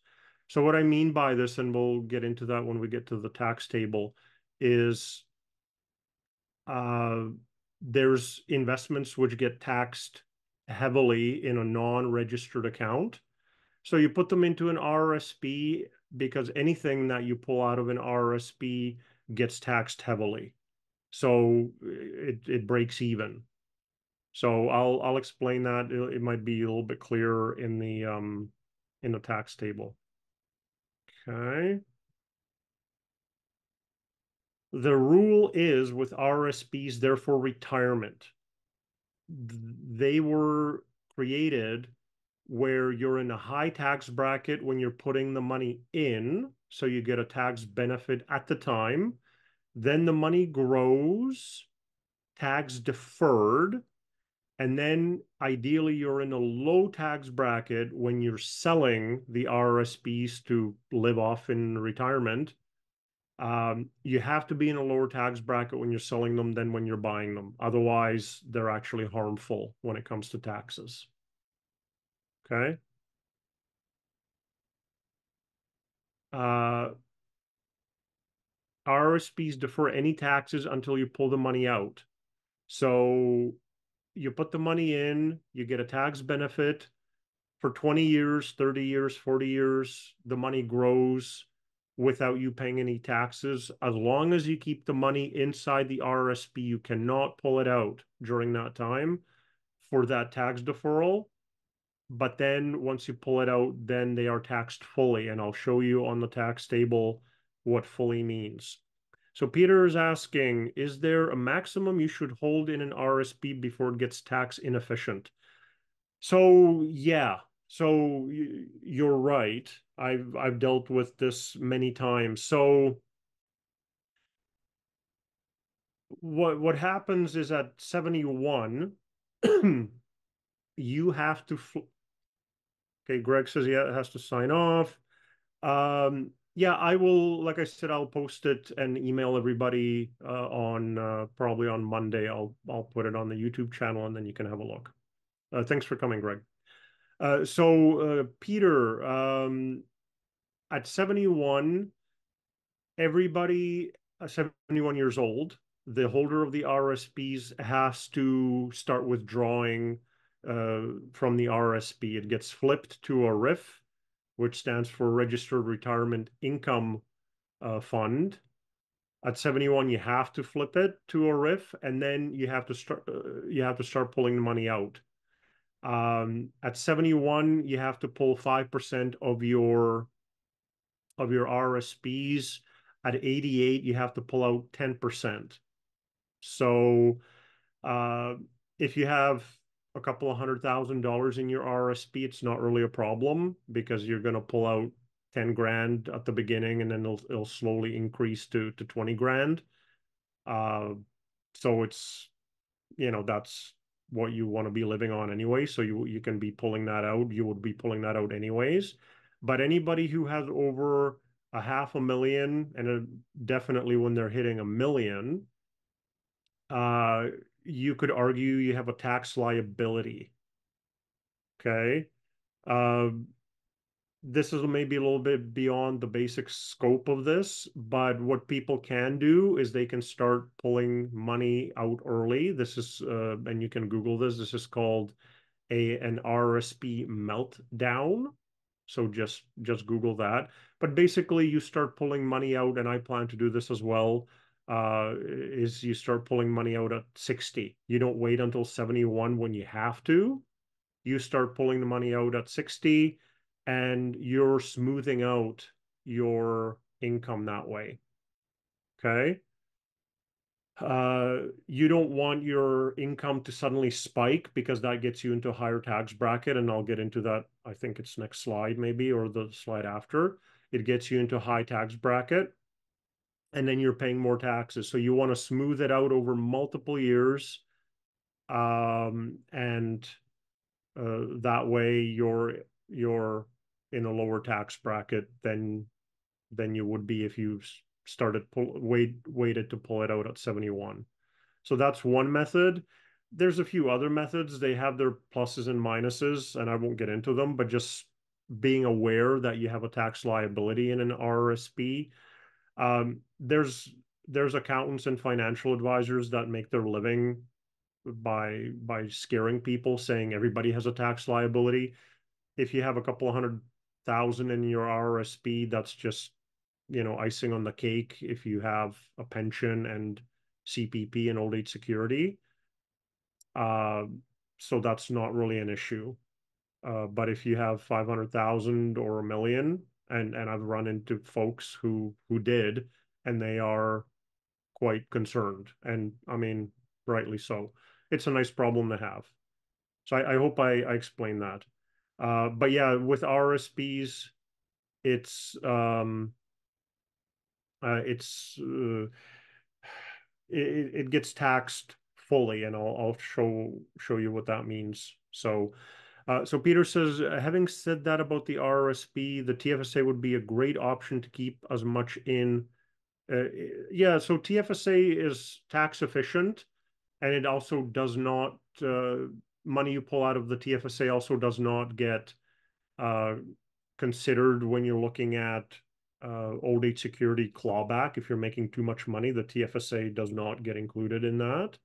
So what I mean by this, and we'll get into that when we get to the tax table, is uh, there's investments which get taxed heavily in a non-registered account. So you put them into an RRSP because anything that you pull out of an RRSP gets taxed heavily. So it, it breaks even. So I'll I'll explain that. It, it might be a little bit clearer in the um in the tax table. Okay. The rule is with RSPs, therefore retirement. They were created where you're in a high tax bracket when you're putting the money in, so you get a tax benefit at the time. Then the money grows, tax deferred, and then ideally you're in a low tax bracket when you're selling the RSPs to live off in retirement. Um, you have to be in a lower tax bracket when you're selling them than when you're buying them. Otherwise, they're actually harmful when it comes to taxes. Okay. Uh, RSPs defer any taxes until you pull the money out. So you put the money in, you get a tax benefit for 20 years, 30 years, 40 years, the money grows without you paying any taxes. As long as you keep the money inside the RSP, you cannot pull it out during that time for that tax deferral. But then once you pull it out, then they are taxed fully. And I'll show you on the tax table what fully means. So Peter is asking, is there a maximum you should hold in an RSP before it gets tax inefficient? So yeah, so you're right. I've I've dealt with this many times. So what what happens is at 71 you have to okay greg says he has to sign off um yeah, I will. Like I said, I'll post it and email everybody uh, on uh, probably on Monday. I'll I'll put it on the YouTube channel and then you can have a look. Uh, thanks for coming, Greg. Uh, so uh, Peter, um, at seventy one, everybody uh, seventy one years old, the holder of the RSPs has to start withdrawing from the RSP. It gets flipped to a RRIF which stands for Registered Retirement Income uh, Fund. At 71, you have to flip it to a RRIF, and then you have to start uh, you have to start pulling the money out. Um, at 71, you have to pull five percent of your of your RSPs. At 88, you have to pull out 10 percent. So, uh, if you have a couple of hundred thousand dollars in your RSP, it's not really a problem because you're going to pull out 10 grand at the beginning and then it'll, it'll slowly increase to, to 20 grand. Uh, so it's, you know, that's what you want to be living on anyway. So you, you can be pulling that out. You would be pulling that out anyways. But anybody who has over a half a million and a, definitely when they're hitting a million, uh, you could argue you have a tax liability. Okay. Um, this is maybe a little bit beyond the basic scope of this, but what people can do is they can start pulling money out early. This is, uh, and you can Google this. This is called a an RSP meltdown. So just just Google that. But basically, you start pulling money out, and I plan to do this as well uh, is you start pulling money out at 60. You don't wait until 71 when you have to. You start pulling the money out at 60 and you're smoothing out your income that way. Okay. Uh, you don't want your income to suddenly spike because that gets you into a higher tax bracket. And I'll get into that. I think it's next slide, maybe, or the slide after. It gets you into a high tax bracket and then you're paying more taxes. So you want to smooth it out over multiple years. Um, and uh, that way you're you're in a lower tax bracket than than you would be if you started pull wait waited to pull it out at 71. So that's one method. There's a few other methods. They have their pluses and minuses, and I won't get into them, but just being aware that you have a tax liability in an RSP um, there's there's accountants and financial advisors that make their living by by scaring people, saying everybody has a tax liability. If you have a couple of hundred thousand in your RRSP, that's just you know icing on the cake. If you have a pension and CPP and old age security, uh, so that's not really an issue. Uh, but if you have 500,000 or a million, and and I've run into folks who who did, and they are quite concerned, and I mean, rightly so. It's a nice problem to have. So I, I hope I, I explained that. Uh, but yeah, with RSPs, it's um, uh, it's uh, it, it gets taxed fully, and I'll I'll show show you what that means. So uh, so Peter says, having said that about the RRSP, the TFSA would be a great option to keep as much in. Uh, yeah, so TFSA is tax efficient, and it also does not uh, money you pull out of the TFSA also does not get uh, considered when you're looking at uh, old age security clawback. If you're making too much money, the TFSA does not get included in that.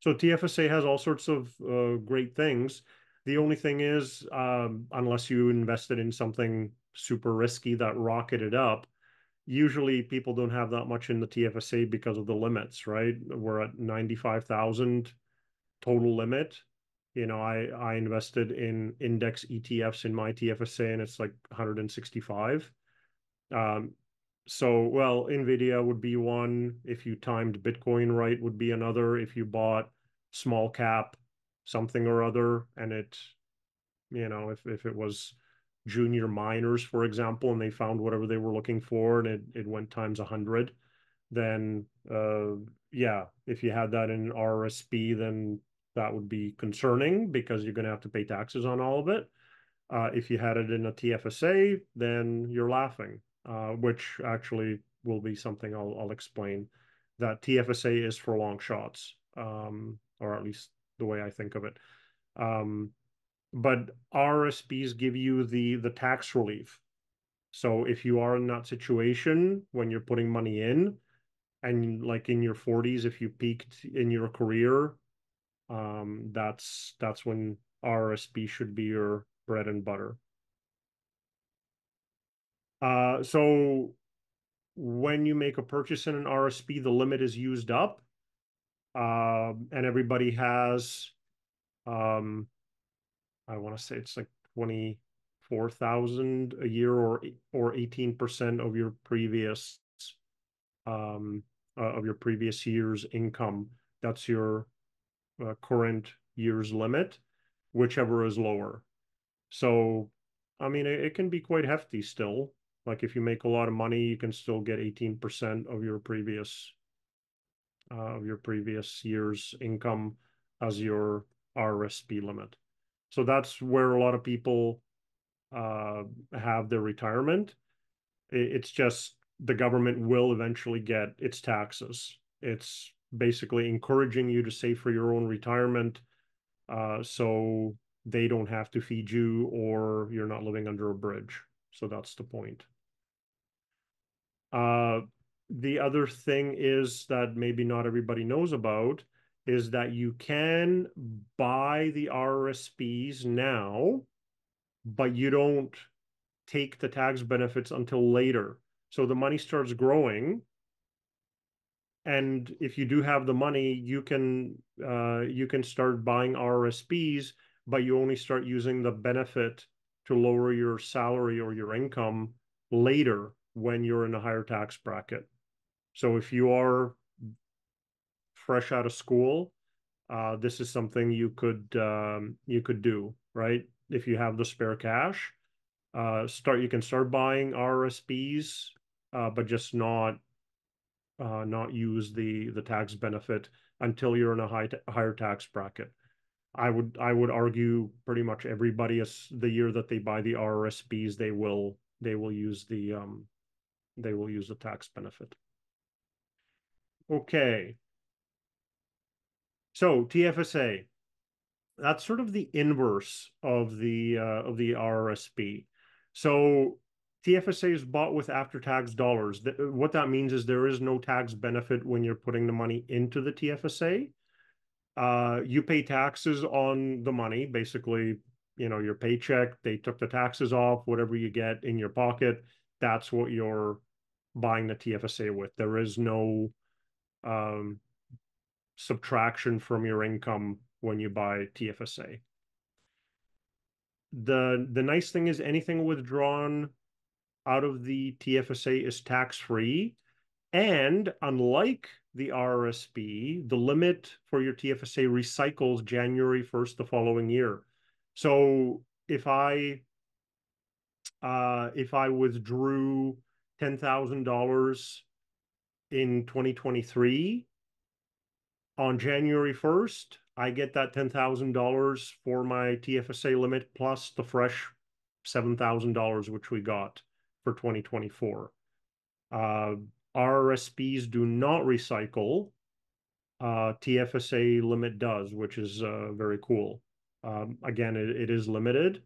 So TFSA has all sorts of uh, great things. The only thing is, um, unless you invested in something super risky that rocketed up, usually people don't have that much in the TFSA because of the limits, right? We're at 95,000 total limit. You know, I, I invested in index ETFs in my TFSA and it's like 165. Um, so, well, NVIDIA would be one. If you timed Bitcoin right, would be another. If you bought small cap something or other and it you know if, if it was junior miners for example and they found whatever they were looking for and it, it went times 100 then uh, yeah if you had that in RSP then that would be concerning because you're going to have to pay taxes on all of it. Uh, if you had it in a TFSA then you're laughing uh, which actually will be something I'll, I'll explain. That TFSA is for long shots um, or at least the way I think of it. Um, but RSPs give you the the tax relief. So if you are in that situation when you're putting money in, and like in your 40s, if you peaked in your career, um, that's that's when RSP should be your bread and butter. Uh, so when you make a purchase in an RSP, the limit is used up um, and everybody has, um, I want to say it's like twenty four thousand a year, or or eighteen percent of your previous, um, uh, of your previous year's income. That's your uh, current year's limit, whichever is lower. So, I mean, it, it can be quite hefty still. Like if you make a lot of money, you can still get eighteen percent of your previous of your previous year's income as your RSP limit. So that's where a lot of people uh, have their retirement. It's just the government will eventually get its taxes. It's basically encouraging you to save for your own retirement uh, so they don't have to feed you or you're not living under a bridge. So that's the point. Uh, the other thing is that maybe not everybody knows about is that you can buy the RSPs now, but you don't take the tax benefits until later. So the money starts growing. And if you do have the money, you can uh, you can start buying RSPs, but you only start using the benefit to lower your salary or your income later when you're in a higher tax bracket. So if you are fresh out of school, uh, this is something you could um, you could do, right? If you have the spare cash, uh, start you can start buying RSPs, uh, but just not uh, not use the the tax benefit until you're in a high higher tax bracket. I would I would argue pretty much everybody is the year that they buy the RSPs they will they will use the um they will use the tax benefit. Okay. So TFSA, that's sort of the inverse of the uh, of the RRSP. So TFSA is bought with after-tax dollars. What that means is there is no tax benefit when you're putting the money into the TFSA. Uh, you pay taxes on the money, basically, you know, your paycheck, they took the taxes off, whatever you get in your pocket, that's what you're buying the TFSA with. There is no um, subtraction from your income when you buy TFSA. The the nice thing is anything withdrawn out of the TFSA is tax free. And unlike the RRSP, the limit for your TFSA recycles January 1st the following year. So if I uh, if I withdrew $10,000 in 2023 on January 1st, I get that $10,000 for my TFSA limit plus the fresh $7,000 which we got for 2024. Uh, RRSPs do not recycle. Uh, TFSA limit does, which is uh, very cool. Um, again, it, it is limited,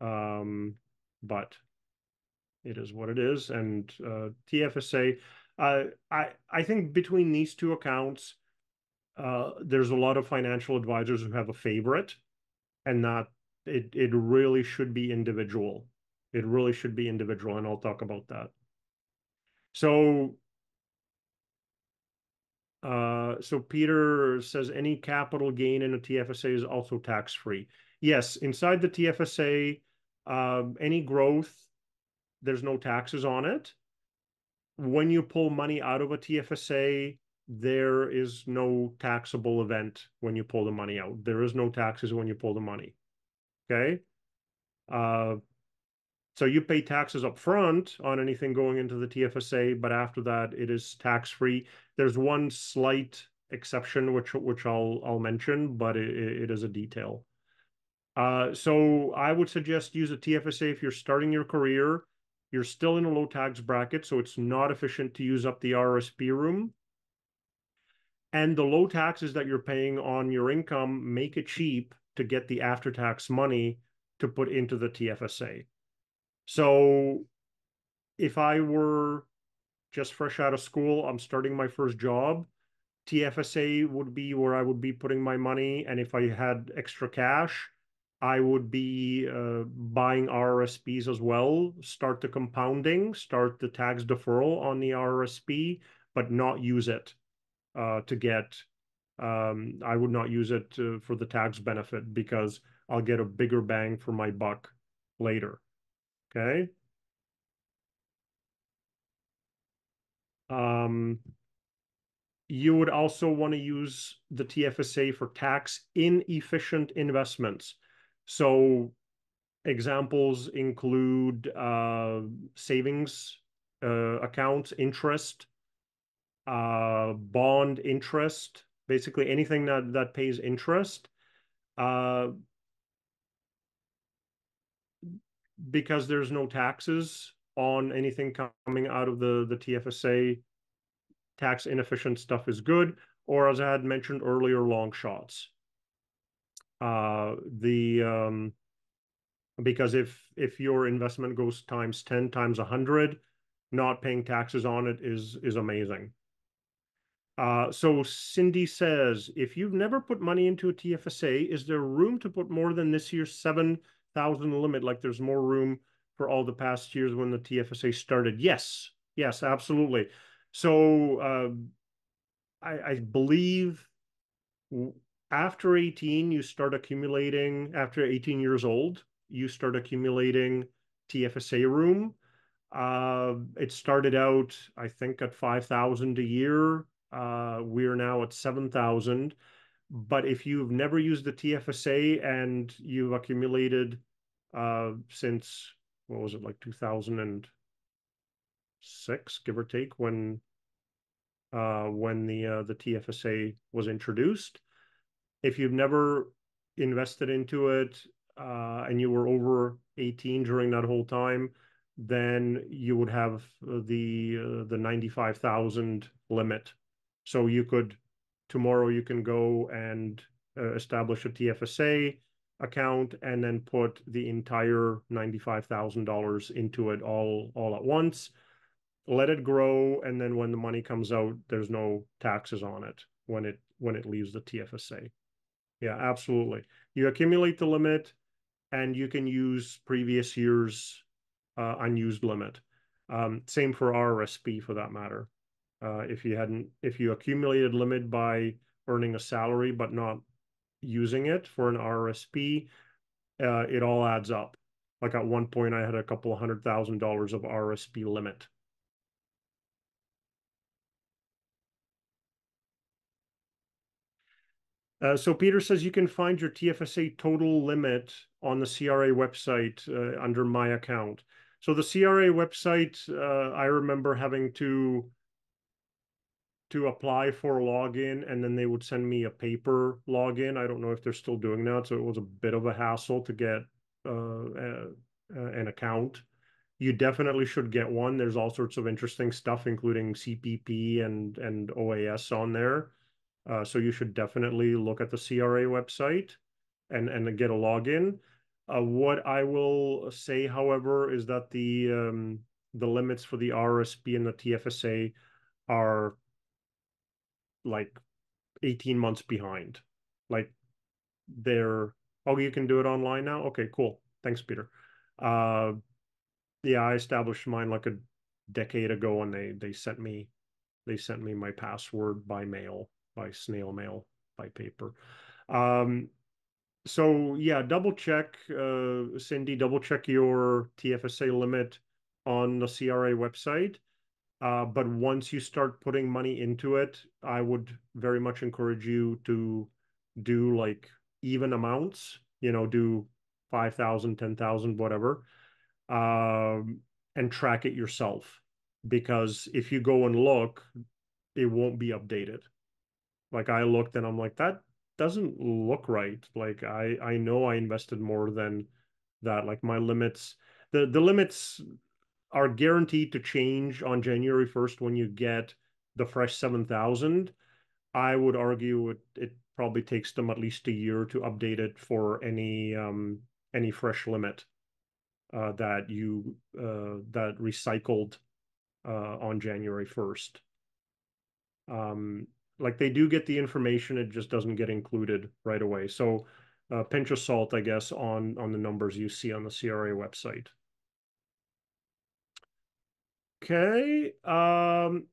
um, but it is what it is. And uh, TFSA, uh, I I think between these two accounts, uh, there's a lot of financial advisors who have a favorite, and not it. It really should be individual. It really should be individual, and I'll talk about that. So, uh, so Peter says any capital gain in a TFSA is also tax free. Yes, inside the TFSA, um, any growth, there's no taxes on it. When you pull money out of a TFSA, there is no taxable event when you pull the money out. There is no taxes when you pull the money. Okay. Uh, so you pay taxes up front on anything going into the TFSA, but after that it is tax free. There's one slight exception which which I'll I'll mention, but it, it is a detail. Uh, so I would suggest use a TFSA if you're starting your career. You're still in a low tax bracket, so it's not efficient to use up the RSP room. And the low taxes that you're paying on your income make it cheap to get the after tax money to put into the TFSA. So if I were just fresh out of school, I'm starting my first job, TFSA would be where I would be putting my money. And if I had extra cash, I would be uh, buying RRSPs as well, start the compounding, start the tax deferral on the RRSP, but not use it uh, to get, um, I would not use it to, for the tax benefit because I'll get a bigger bang for my buck later. Okay. Um, you would also want to use the TFSA for tax inefficient investments. So examples include uh, savings uh, accounts, interest, uh, bond interest, basically anything that, that pays interest. Uh, because there's no taxes on anything coming out of the, the TFSA, tax inefficient stuff is good, or as I had mentioned earlier, long shots. Uh, the um, because if if your investment goes times 10 times 100 not paying taxes on it is is amazing uh, so cindy says if you've never put money into a tfsa is there room to put more than this year's seven thousand limit, like there's more room for all the past years when the TFSA started. Yes, yes, absolutely. So uh, I, I believe after 18, you start accumulating, after 18 years old, you start accumulating TFSA room. Uh, it started out, I think, at 5,000 a year. Uh, we're now at 7,000. But if you've never used the TFSA and you've accumulated uh, since what was it like 2006, give or take, when uh, when the uh, the TFSA was introduced. If you've never invested into it uh, and you were over 18 during that whole time, then you would have the uh, the 95,000 limit. So you could tomorrow you can go and uh, establish a TFSA account and then put the entire $95,000 into it all all at once let it grow and then when the money comes out there's no taxes on it when it when it leaves the TFSA. Yeah, absolutely. You accumulate the limit, and you can use previous year's uh, unused limit. Um, same for RRSP for that matter. Uh, if you hadn't, if you accumulated limit by earning a salary but not using it for an RRSP, uh, it all adds up. Like at one point, I had a couple of hundred thousand dollars of RSP limit. Uh, so Peter says you can find your TFSA total limit on the CRA website uh, under my account. So the CRA website, uh, I remember having to to apply for a login and then they would send me a paper login. I don't know if they're still doing that. So it was a bit of a hassle to get uh, an account. You definitely should get one. There's all sorts of interesting stuff, including CPP and and OAS on there. Uh, so you should definitely look at the CRA website and and get a login. Uh, what I will say, however, is that the um, the limits for the RSP and the TFSA are like 18 months behind. Like they're oh, you can do it online now. Okay, cool. Thanks, Peter. Uh, yeah, I established mine like a decade ago, and they they sent me they sent me my password by mail by snail mail by paper. Um, so yeah, double check, uh, Cindy, double check your TFSA limit on the CRA website. Uh, but once you start putting money into it, I would very much encourage you to do like even amounts, you know, do 5,000, 10,000, whatever, um, and track it yourself. Because if you go and look, it won't be updated. Like I looked and I'm like, that doesn't look right. Like I I know I invested more than that. Like my limits, the the limits are guaranteed to change on January 1st when you get the fresh 7,000. I would argue it, it probably takes them at least a year to update it for any um, any fresh limit uh, that you uh, that recycled uh, on January 1st. Um, like they do get the information, it just doesn't get included right away. So uh, pinch of salt, I guess, on on the numbers you see on the CRA website. Okay. Um,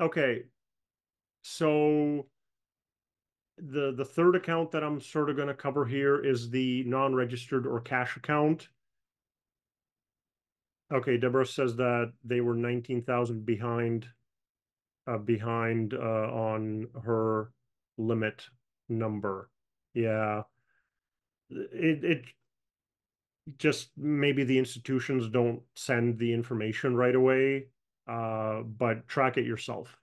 okay. So the the third account that I'm sort of going to cover here is the non-registered or cash account. Okay, Deborah says that they were 19,000 behind uh, behind uh, on her limit number. Yeah. It it just maybe the institutions don't send the information right away, uh, but track it yourself.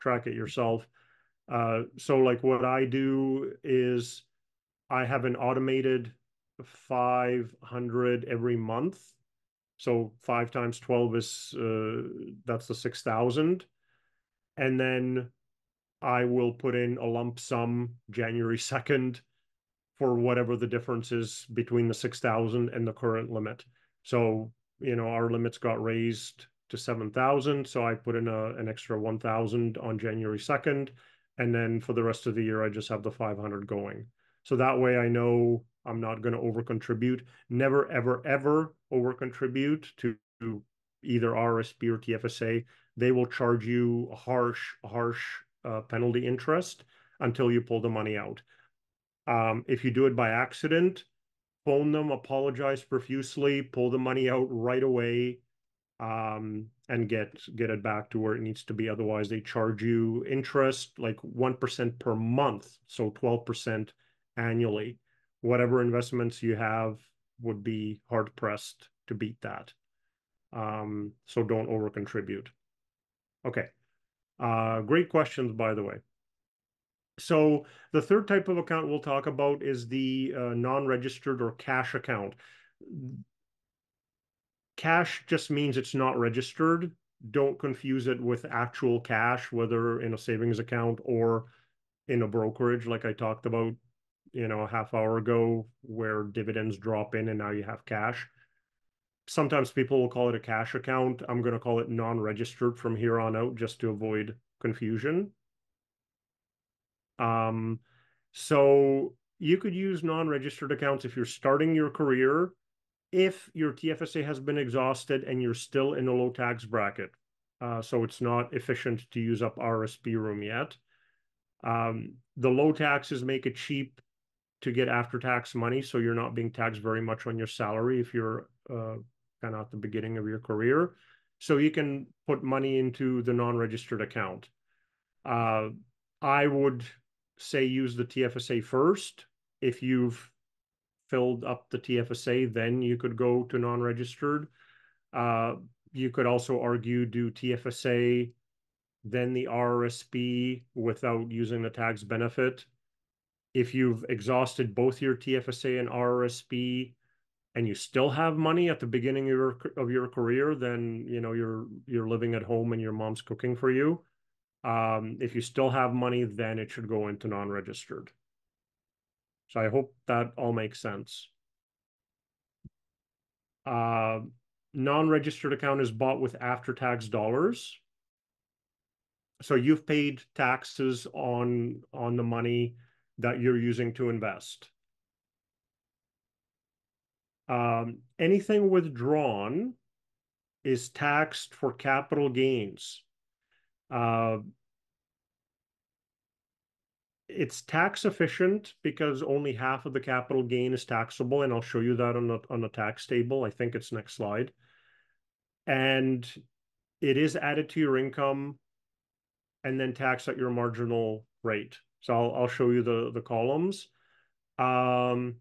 Track it yourself. Uh, so like what I do is I have an automated 500 every month. So five times 12 is, uh, that's the 6,000 and then I will put in a lump sum January 2nd for whatever the difference is between the 6,000 and the current limit. So, you know, our limits got raised to 7,000. So I put in a, an extra 1,000 on January 2nd. And then for the rest of the year, I just have the 500 going. So that way I know I'm not going to over contribute. Never, ever, ever over contribute to either RSP or TFSA they will charge you a harsh, harsh uh, penalty interest until you pull the money out. Um, if you do it by accident, phone them, apologize profusely, pull the money out right away, um, and get get it back to where it needs to be. Otherwise, they charge you interest like one percent per month, so twelve percent annually. Whatever investments you have would be hard pressed to beat that. Um, so don't over contribute. Okay. Uh, great questions, by the way. So the third type of account we'll talk about is the uh, non-registered or cash account. Cash just means it's not registered. Don't confuse it with actual cash, whether in a savings account or in a brokerage, like I talked about, you know, a half hour ago, where dividends drop in and now you have cash sometimes people will call it a cash account. I'm going to call it non-registered from here on out just to avoid confusion. Um, so you could use non-registered accounts if you're starting your career, if your TFSA has been exhausted and you're still in a low tax bracket. Uh, so it's not efficient to use up RSP room yet. Um, the low taxes make it cheap to get after-tax money, so you're not being taxed very much on your salary if you're kind of at the beginning of your career. So you can put money into the non-registered account. Uh, I would say use the TFSA first. If you've filled up the TFSA, then you could go to non-registered. Uh, you could also argue do TFSA, then the RRSP without using the tax benefit. If you've exhausted both your TFSA and RRSP and you still have money at the beginning of your of your career, then you know you're you're living at home and your mom's cooking for you. Um, if you still have money, then it should go into non-registered. So I hope that all makes sense. Uh, non-registered account is bought with after-tax dollars. So you've paid taxes on on the money that you're using to invest. Um, anything withdrawn is taxed for capital gains. Uh, it's tax efficient because only half of the capital gain is taxable, and I'll show you that on the on the tax table. I think it's next slide. And it is added to your income and then taxed at your marginal rate. So I'll I'll show you the the columns. Um,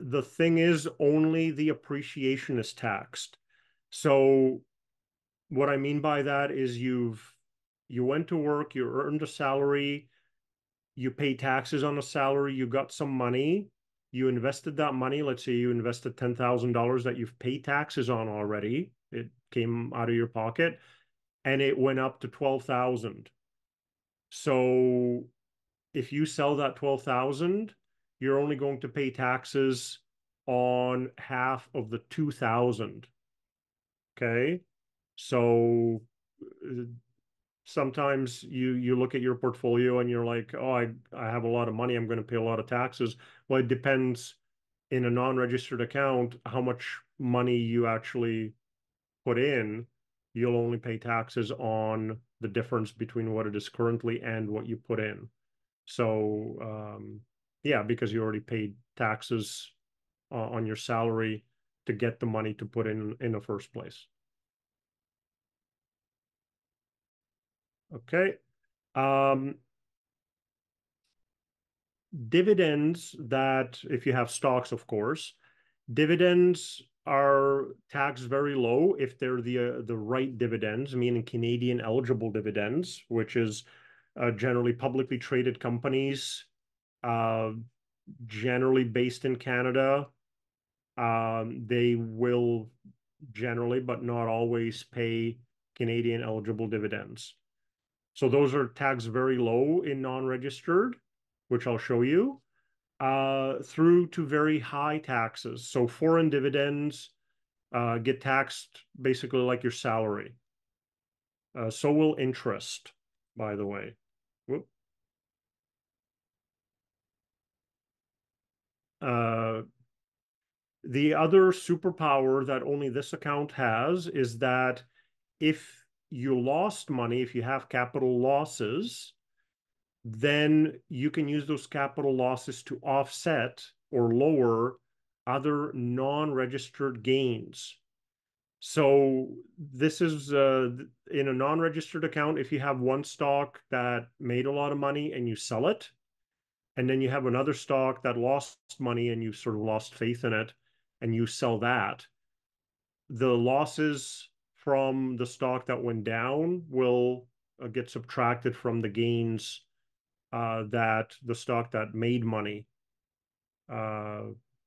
the thing is only the appreciation is taxed. So what I mean by that is you've you went to work, you earned a salary, you pay taxes on a salary, you got some money, you invested that money. Let's say you invested ten thousand dollars that you've paid taxes on already. It came out of your pocket, and it went up to twelve thousand. So if you sell that twelve thousand, you're only going to pay taxes on half of the 2000 okay? So uh, sometimes you you look at your portfolio and you're like oh i i have a lot of money i'm going to pay a lot of taxes. Well it depends in a non-registered account how much money you actually put in you'll only pay taxes on the difference between what it is currently and what you put in. So um, yeah, because you already paid taxes uh, on your salary to get the money to put in in the first place. Okay. Um, dividends that, if you have stocks, of course, dividends are taxed very low if they're the uh, the right dividends, meaning Canadian eligible dividends, which is uh, generally publicly traded companies uh, generally based in Canada. Um, they will generally, but not always, pay Canadian eligible dividends. So those are taxed very low in non-registered, which I'll show you, uh, through to very high taxes. So foreign dividends uh, get taxed basically like your salary. Uh, so will interest, by the way. Uh, the other superpower that only this account has is that if you lost money, if you have capital losses, then you can use those capital losses to offset or lower other non-registered gains. So this is uh, in a non-registered account. If you have one stock that made a lot of money and you sell it, and then you have another stock that lost money and you sort of lost faith in it and you sell that the losses from the stock that went down will uh, get subtracted from the gains uh, that the stock that made money. Uh,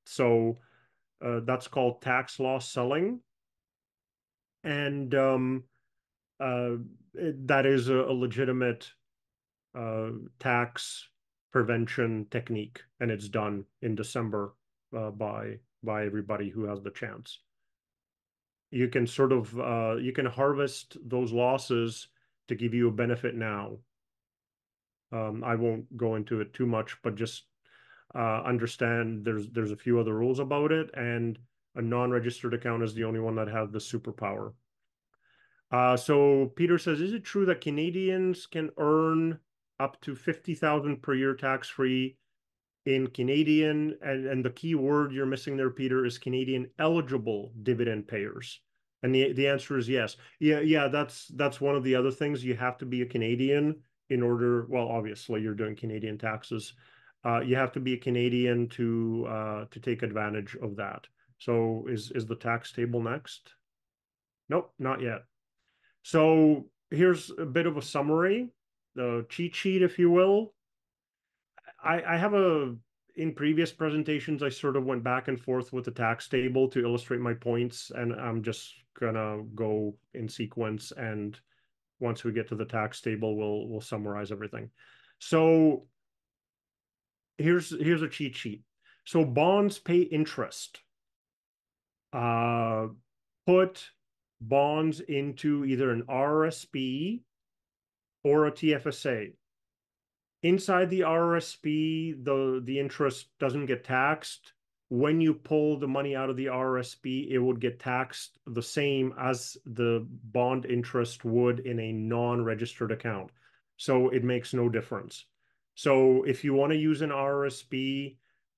so uh, that's called tax loss selling. And um, uh, it, that is a, a legitimate uh, tax prevention technique, and it's done in December uh, by by everybody who has the chance. You can sort of uh, you can harvest those losses to give you a benefit now. Um, I won't go into it too much, but just uh, understand there's there's a few other rules about it, and a non-registered account is the only one that has the superpower. Uh, so Peter says, is it true that Canadians can earn up to fifty thousand per year tax free in Canadian? And and the key word you're missing there, Peter, is Canadian eligible dividend payers. And the the answer is yes. Yeah, yeah. That's that's one of the other things. You have to be a Canadian in order. Well, obviously, you're doing Canadian taxes. Uh, you have to be a Canadian to uh, to take advantage of that. So is is the tax table next? Nope, not yet. So here's a bit of a summary, the cheat sheet, if you will. I, I have a in previous presentations, I sort of went back and forth with the tax table to illustrate my points, and I'm just gonna go in sequence. And once we get to the tax table, we'll we'll summarize everything. So here's here's a cheat sheet. So bonds pay interest. Uh, put bonds into either an RRSP or a TFSA. Inside the RRSP, the, the interest doesn't get taxed. When you pull the money out of the RRSP, it would get taxed the same as the bond interest would in a non-registered account. So it makes no difference. So if you want to use an RRSP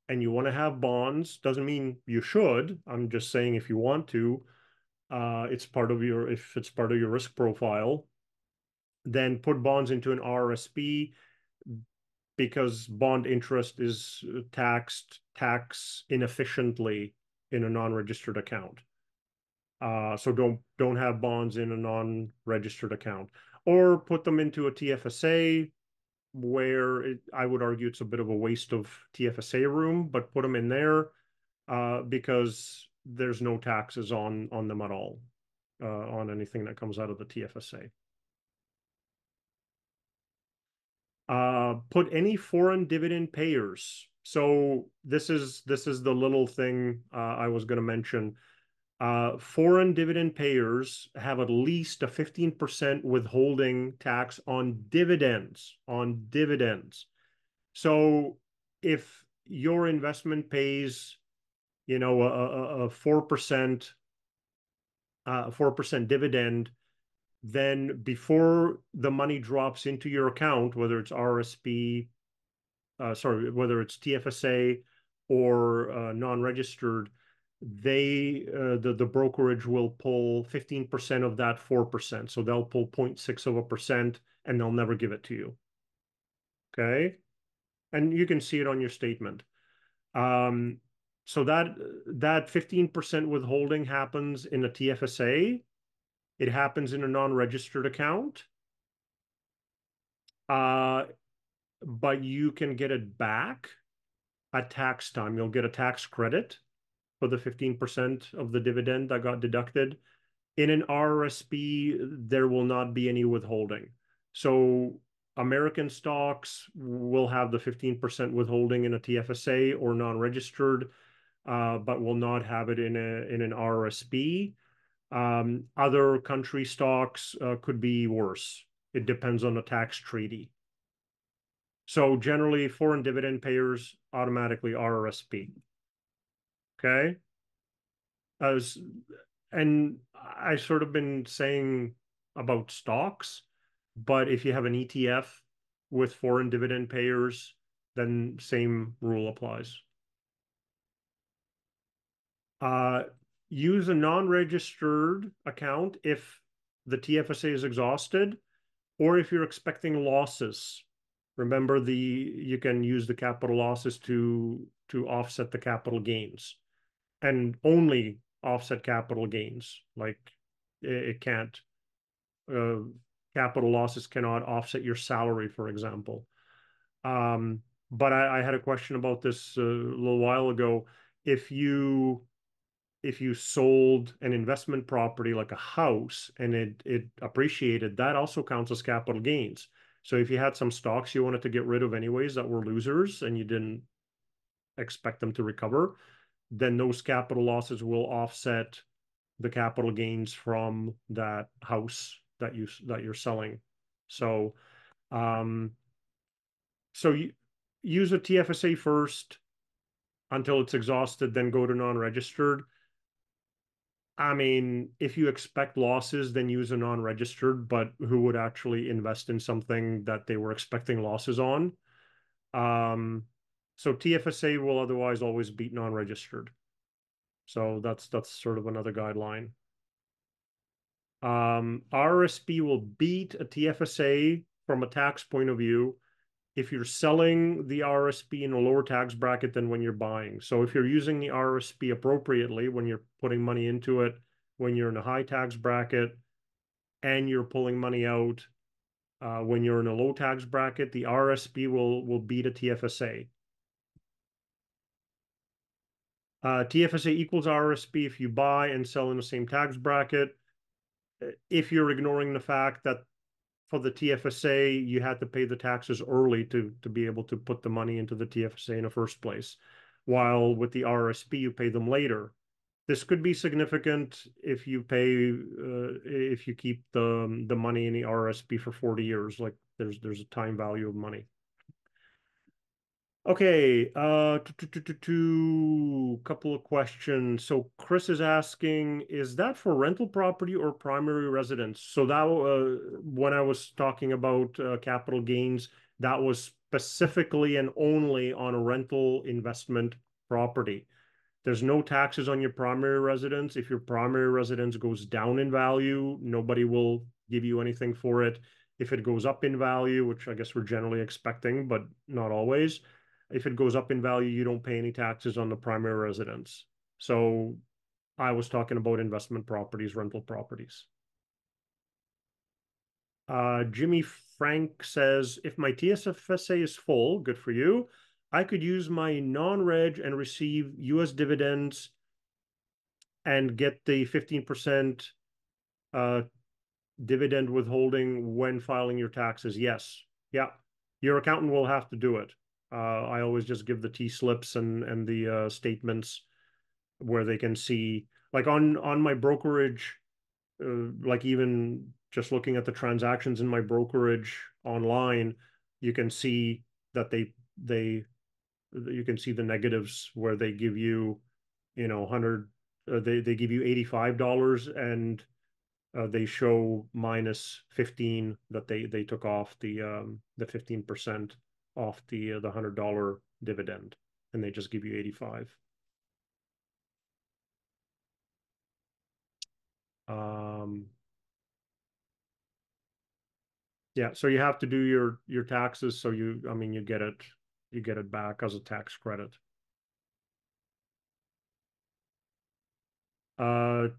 and you want to have bonds, doesn't mean you should. I'm just saying if you want to, uh, it's part of your if it's part of your risk profile, then put bonds into an RRSP because bond interest is taxed tax inefficiently in a non-registered account. Uh, so don't don't have bonds in a non-registered account, or put them into a TFSA where it, I would argue it's a bit of a waste of TFSA room, but put them in there uh, because there's no taxes on on them at all uh, on anything that comes out of the TFSA. Uh, put any foreign dividend payers. So this is this is the little thing uh, I was going to mention. Uh, foreign dividend payers have at least a 15% withholding tax on dividends, on dividends. So if your investment pays, you know, a, a, 4%, uh, 4% dividend, then before the money drops into your account, whether it's RSP, uh, sorry, whether it's TFSA or uh, non-registered, they uh, the the brokerage will pull 15% of that 4%. So they'll pull 0.6 of a percent and they'll never give it to you. Okay? And you can see it on your statement. Um, so that that 15% withholding happens in a TFSA. It happens in a non-registered account. Uh, but you can get it back at tax time. You'll get a tax credit for the 15% of the dividend that got deducted. In an RRSP, there will not be any withholding. So American stocks will have the 15% withholding in a TFSA or non-registered, uh, but will not have it in a in an RRSP. Um, other country stocks uh, could be worse. It depends on the tax treaty. So generally, foreign dividend payers automatically RRSP. Okay. As and I sort of been saying about stocks, but if you have an ETF with foreign dividend payers, then same rule applies. Uh, use a non-registered account if the TFSA is exhausted or if you're expecting losses. Remember the you can use the capital losses to to offset the capital gains and only offset capital gains. Like it, can't, uh, capital losses cannot offset your salary, for example. Um, but I, I, had a question about this uh, a little while ago. If you if you sold an investment property like a house and it it appreciated, that also counts as capital gains. So if you had some stocks you wanted to get rid of anyways that were losers and you didn't expect them to recover, then those capital losses will offset the capital gains from that house that you that you're selling So, um, so you use a TFSA first until it's exhausted, then go to non-registered. I mean, if you expect losses, then use a non-registered, but who would actually invest in something that they were expecting losses on? Um, so TFSA will otherwise always beat non-registered. So that's that's sort of another guideline. Um, RSP will beat a TFSA from a tax point of view if you're selling the RSP in a lower tax bracket than when you're buying. So if you're using the RSP appropriately when you're putting money into it, when you're in a high tax bracket, and you're pulling money out uh, when you're in a low tax bracket, the RSP will will beat a TFSA. Uh, TFSA equals RSP if you buy and sell in the same tax bracket. If you're ignoring the fact that for the TFSA, you had to pay the taxes early to to be able to put the money into the TFSA in the first place, while with the RSP you pay them later. This could be significant if you pay uh, if you keep the the money in the RSP for 40 years. Like there's there's a time value of money. Okay, uh, couple of questions. So Chris is asking, is that for rental property or primary residence? So that uh, when I was talking about uh, capital gains, that was specifically and only on a rental investment property. There's no taxes on your primary residence. If your primary residence goes down in value, nobody will give you anything for it. If it goes up in value, which I guess we're generally expecting, but not always, if it goes up in value, you don't pay any taxes on the primary residence. So I was talking about investment properties, rental properties. Uh, Jimmy Frank says, if my TFSA is full, good for you. I could use my non-reg and receive U.S. dividends and get the 15% uh, dividend withholding when filing your taxes. Yes. Yeah. Your accountant will have to do it. Uh, I always just give the T slips and and the uh, statements where they can see, like on on my brokerage, uh, like even just looking at the transactions in my brokerage online, you can see that they they you can see the negatives where they give you, you know, hundred uh, they they give you eighty five dollars and uh, they show minus fifteen that they they took off the um the fifteen percent off the uh, the hundred dollar dividend, and they just give you eighty five. Um, yeah, so you have to do your your taxes. So you, I mean, you get it, you get it back as a tax credit. Uh,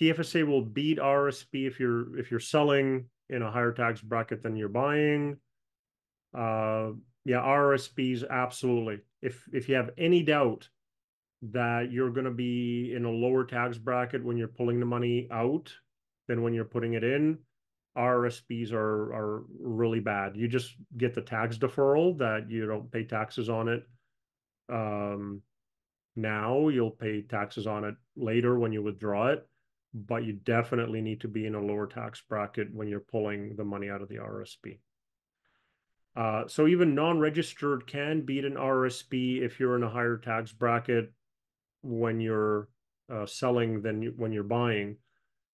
TFSA will beat RSP if you're if you're selling in a higher tax bracket than you're buying. Uh, yeah, RSPs, absolutely. If if you have any doubt that you're going to be in a lower tax bracket when you're pulling the money out than when you're putting it in, RSPs are are really bad. You just get the tax deferral that you don't pay taxes on it. Um, now you'll pay taxes on it later when you withdraw it, but you definitely need to be in a lower tax bracket when you're pulling the money out of the RSP. Uh, so even non-registered can beat an RSP if you're in a higher tax bracket when you're uh, selling than you, when you're buying,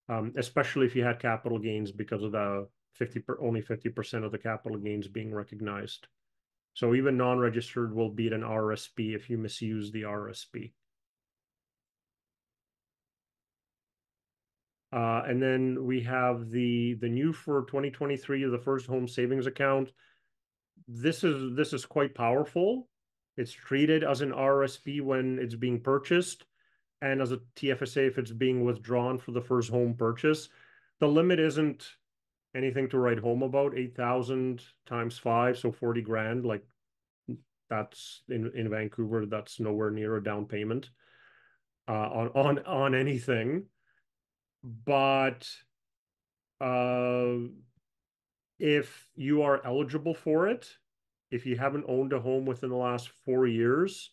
um, especially if you had capital gains because of the 50 per, only 50% of the capital gains being recognized. So even non-registered will beat an RSP if you misuse the RSP. Uh, and then we have the the new for 2023 the first home savings account this is this is quite powerful. It's treated as an RSP when it's being purchased and as a TFSA if it's being withdrawn for the first home purchase. The limit isn't anything to write home about, 8,000 times five, so 40 grand. Like that's in, in Vancouver, that's nowhere near a down payment uh, on, on, on anything. But uh, if you are eligible for it, if you haven't owned a home within the last four years,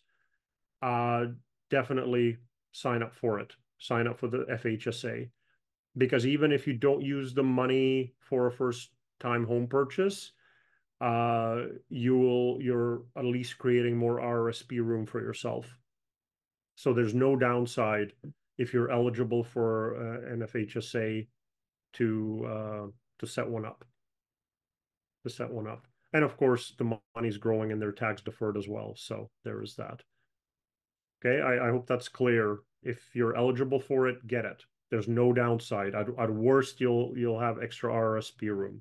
uh, definitely sign up for it. Sign up for the FHSA. Because even if you don't use the money for a first time home purchase, uh, you'll you're at least creating more RRSP room for yourself. So there's no downside if you're eligible for uh, an FHSA to uh, to set one up. To set one up, and of course the money's growing and they're tax deferred as well. So there is that. Okay, I, I hope that's clear. If you're eligible for it, get it. There's no downside. At, at worst, you'll you'll have extra RSP room.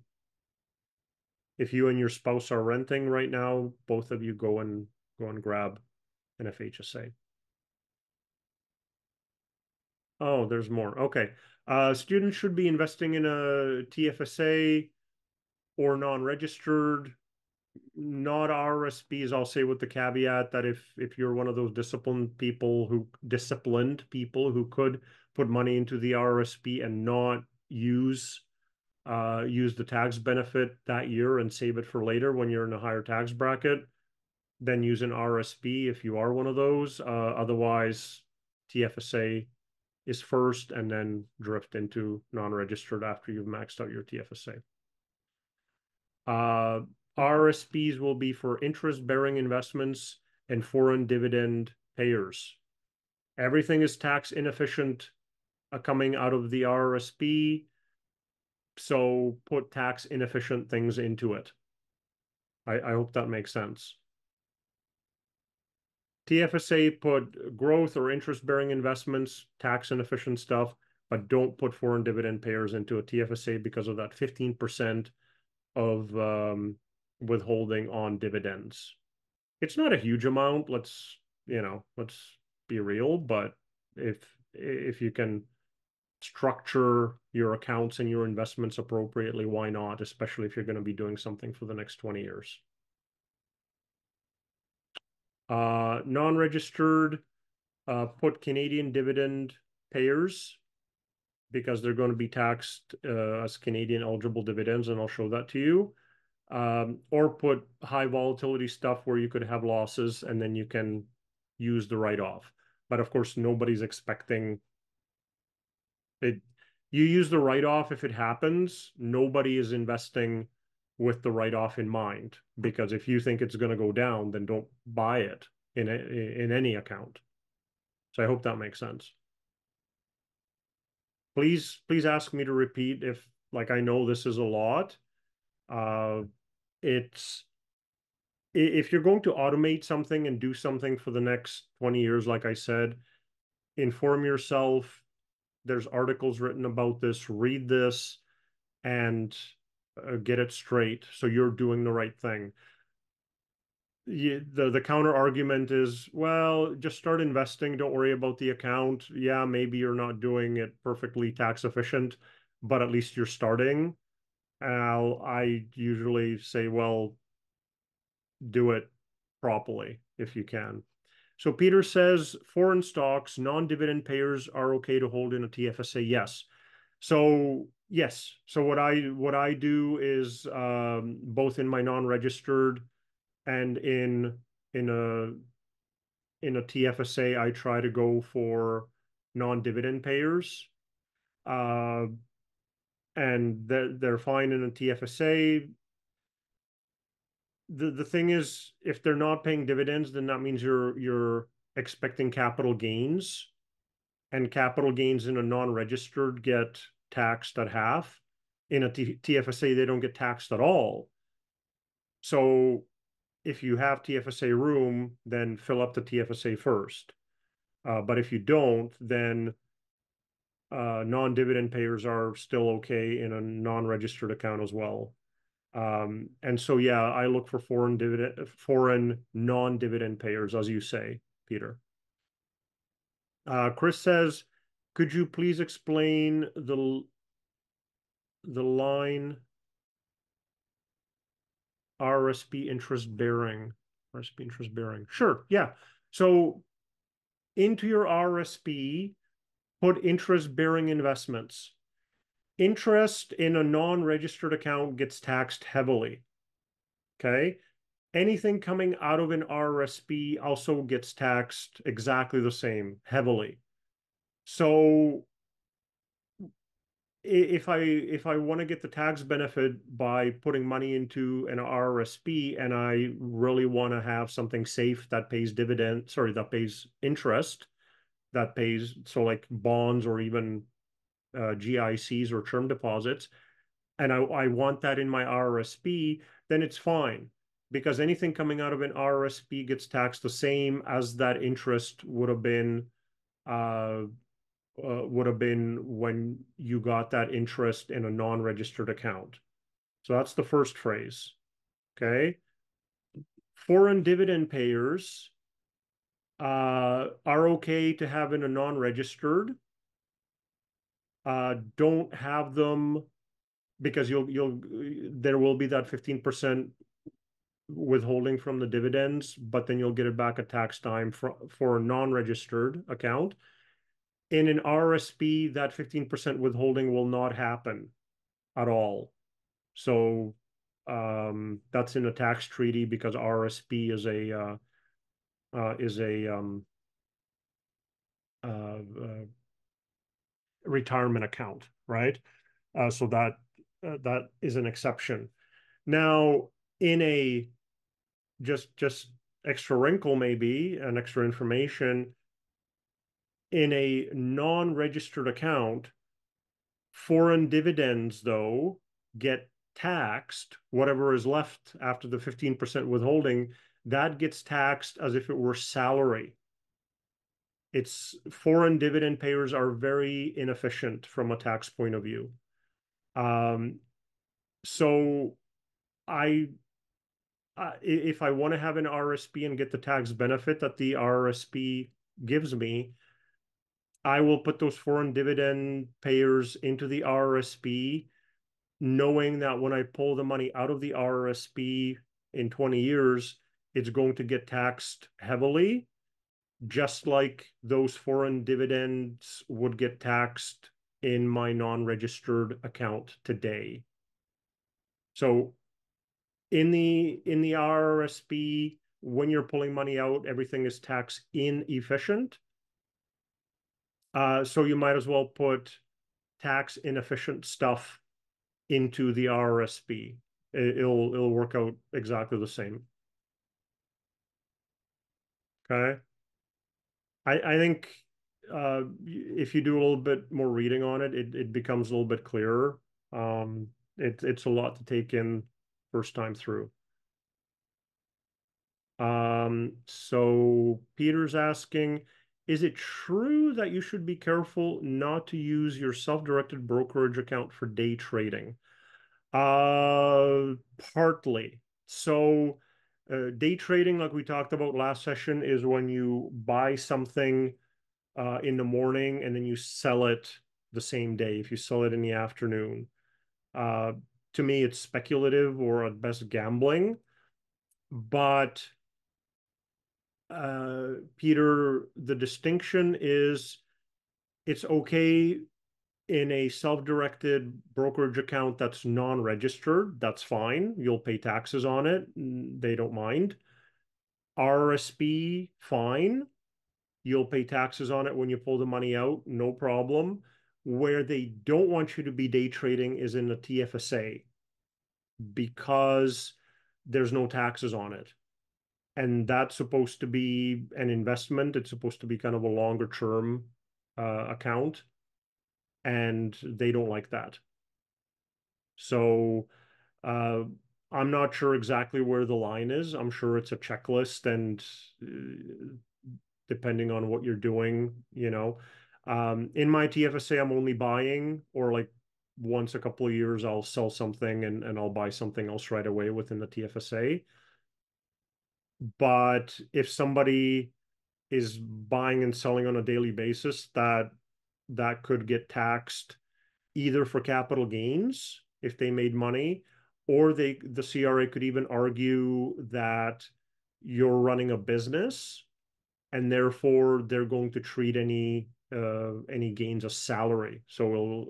If you and your spouse are renting right now, both of you go and go and grab an FHSA. Oh, there's more. Okay. Uh, students should be investing in a TFSA or non-registered not RSPs, I'll say with the caveat that if if you're one of those disciplined people who disciplined people who could put money into the RSP and not use uh, use the tax benefit that year and save it for later when you're in a higher tax bracket, then use an RSP if you are one of those. Uh, otherwise, TFSA is first and then drift into non-registered after you've maxed out your TFSA. Uh, RSPs will be for interest-bearing investments and foreign dividend payers. Everything is tax inefficient uh, coming out of the RSP, so put tax inefficient things into it. I, I hope that makes sense. TFSA put growth or interest-bearing investments, tax inefficient stuff, but don't put foreign dividend payers into a TFSA because of that 15% of um, withholding on dividends. It's not a huge amount. Let's, you know, let's be real, but if if you can structure your accounts and your investments appropriately, why not? Especially if you're going to be doing something for the next 20 years. Uh, non-registered, uh, put Canadian dividend payers because they're going to be taxed uh, as Canadian eligible dividends, and I'll show that to you um, or put high volatility stuff where you could have losses and then you can use the write-off. But of course, nobody's expecting it. You use the write-off if it happens. Nobody is investing with the write-off in mind because if you think it's going to go down, then don't buy it in a, in any account. So I hope that makes sense. Please, please ask me to repeat if, like, I know this is a lot. Uh, it's if you're going to automate something and do something for the next 20 years, like I said, inform yourself. There's articles written about this, read this, and uh, get it straight so you're doing the right thing. You, the the counter argument is well just start investing don't worry about the account yeah maybe you're not doing it perfectly tax efficient but at least you're starting I'll, I usually say, well, do it properly if you can. So Peter says foreign stocks, non-dividend payers are okay to hold in a TFSA. Yes. So yes. So what I what I do is um, both in my non-registered and in in a in a TFSA, I try to go for non-dividend payers. Uh, and they're, they're fine in a TFSA. The the thing is, if they're not paying dividends, then that means you're you're expecting capital gains, and capital gains in a non-registered get taxed at half. In a T- TFSA, they don't get taxed at all. So, if you have TFSA room, then fill up the TFSA first. Uh, but if you don't, then uh, non-dividend payers are still okay in a non-registered account as well. Um, and so, yeah, I look for foreign dividend, foreign non-dividend payers, as you say, Peter. Uh, Chris says, could you please explain the the line RSP interest bearing? RSP interest bearing. Sure, yeah. So into your RSP, put interest bearing investments. Interest in a non registered account gets taxed heavily. Okay. Anything coming out of an RSP also gets taxed exactly the same, heavily. So if I if I want to get the tax benefit by putting money into an RRSP and I really want to have something safe that pays dividend, sorry, that pays interest, that pays so like bonds or even uh, GICs or term deposits, and I, I want that in my RRSP, then it's fine. Because anything coming out of an RRSP gets taxed the same as that interest would have been uh, uh, would have been when you got that interest in a non-registered account. So that's the first phrase. Okay. Foreign dividend payers uh, are okay to have in a non-registered. Uh, don't have them because you'll you'll there will be that 15% withholding from the dividends, but then you'll get it back at tax time for, for a non-registered account. In an RSP, that 15% withholding will not happen at all. So um, that's in a tax treaty because RSP is a uh, uh, is a um, uh, uh retirement account, right? Uh, so that uh, that is an exception. Now, in a just just extra wrinkle maybe an extra information in a non-registered account foreign dividends though get taxed whatever is left after the 15% withholding that gets taxed as if it were salary. It's foreign dividend payers are very inefficient from a tax point of view. Um, so I uh, if I want to have an RSP and get the tax benefit that the RSP gives me, I will put those foreign dividend payers into the RSP, knowing that when I pull the money out of the RSP in 20 years, it's going to get taxed heavily, just like those foreign dividends would get taxed in my non-registered account today. So in the in the RRSP, when you're pulling money out, everything is tax inefficient. Uh, so you might as well put tax inefficient stuff into the RRSP. It, it'll it'll work out exactly the same. Okay. I I think uh, if you do a little bit more reading on it, it, it becomes a little bit clearer. Um, it, it's a lot to take in first time through. Um, so Peter's asking, is it true that you should be careful not to use your self-directed brokerage account for day trading? Uh, partly. So uh, day trading, like we talked about last session, is when you buy something uh, in the morning and then you sell it the same day. If you sell it in the afternoon, uh, to me, it's speculative or at best gambling. But uh, Peter, the distinction is it's okay in a self-directed brokerage account that's non-registered. That's fine. You'll pay taxes on it. They don't mind. RSP, fine. You'll pay taxes on it when you pull the money out, no problem. Where they don't want you to be day trading is in the TFSA because there's no taxes on it. And that's supposed to be an investment. It's supposed to be kind of a longer term uh, account. And they don't like that. So uh, I'm not sure exactly where the line is. I'm sure it's a checklist and uh, depending on what you're doing, you know. Um, in my TFSA, I'm only buying or like once a couple of years, I'll sell something and, and I'll buy something else right away within the TFSA. But if somebody is buying and selling on a daily basis, that that could get taxed either for capital gains if they made money, or they the CRA could even argue that you're running a business and therefore they're going to treat any uh, any gains as salary. So we'll,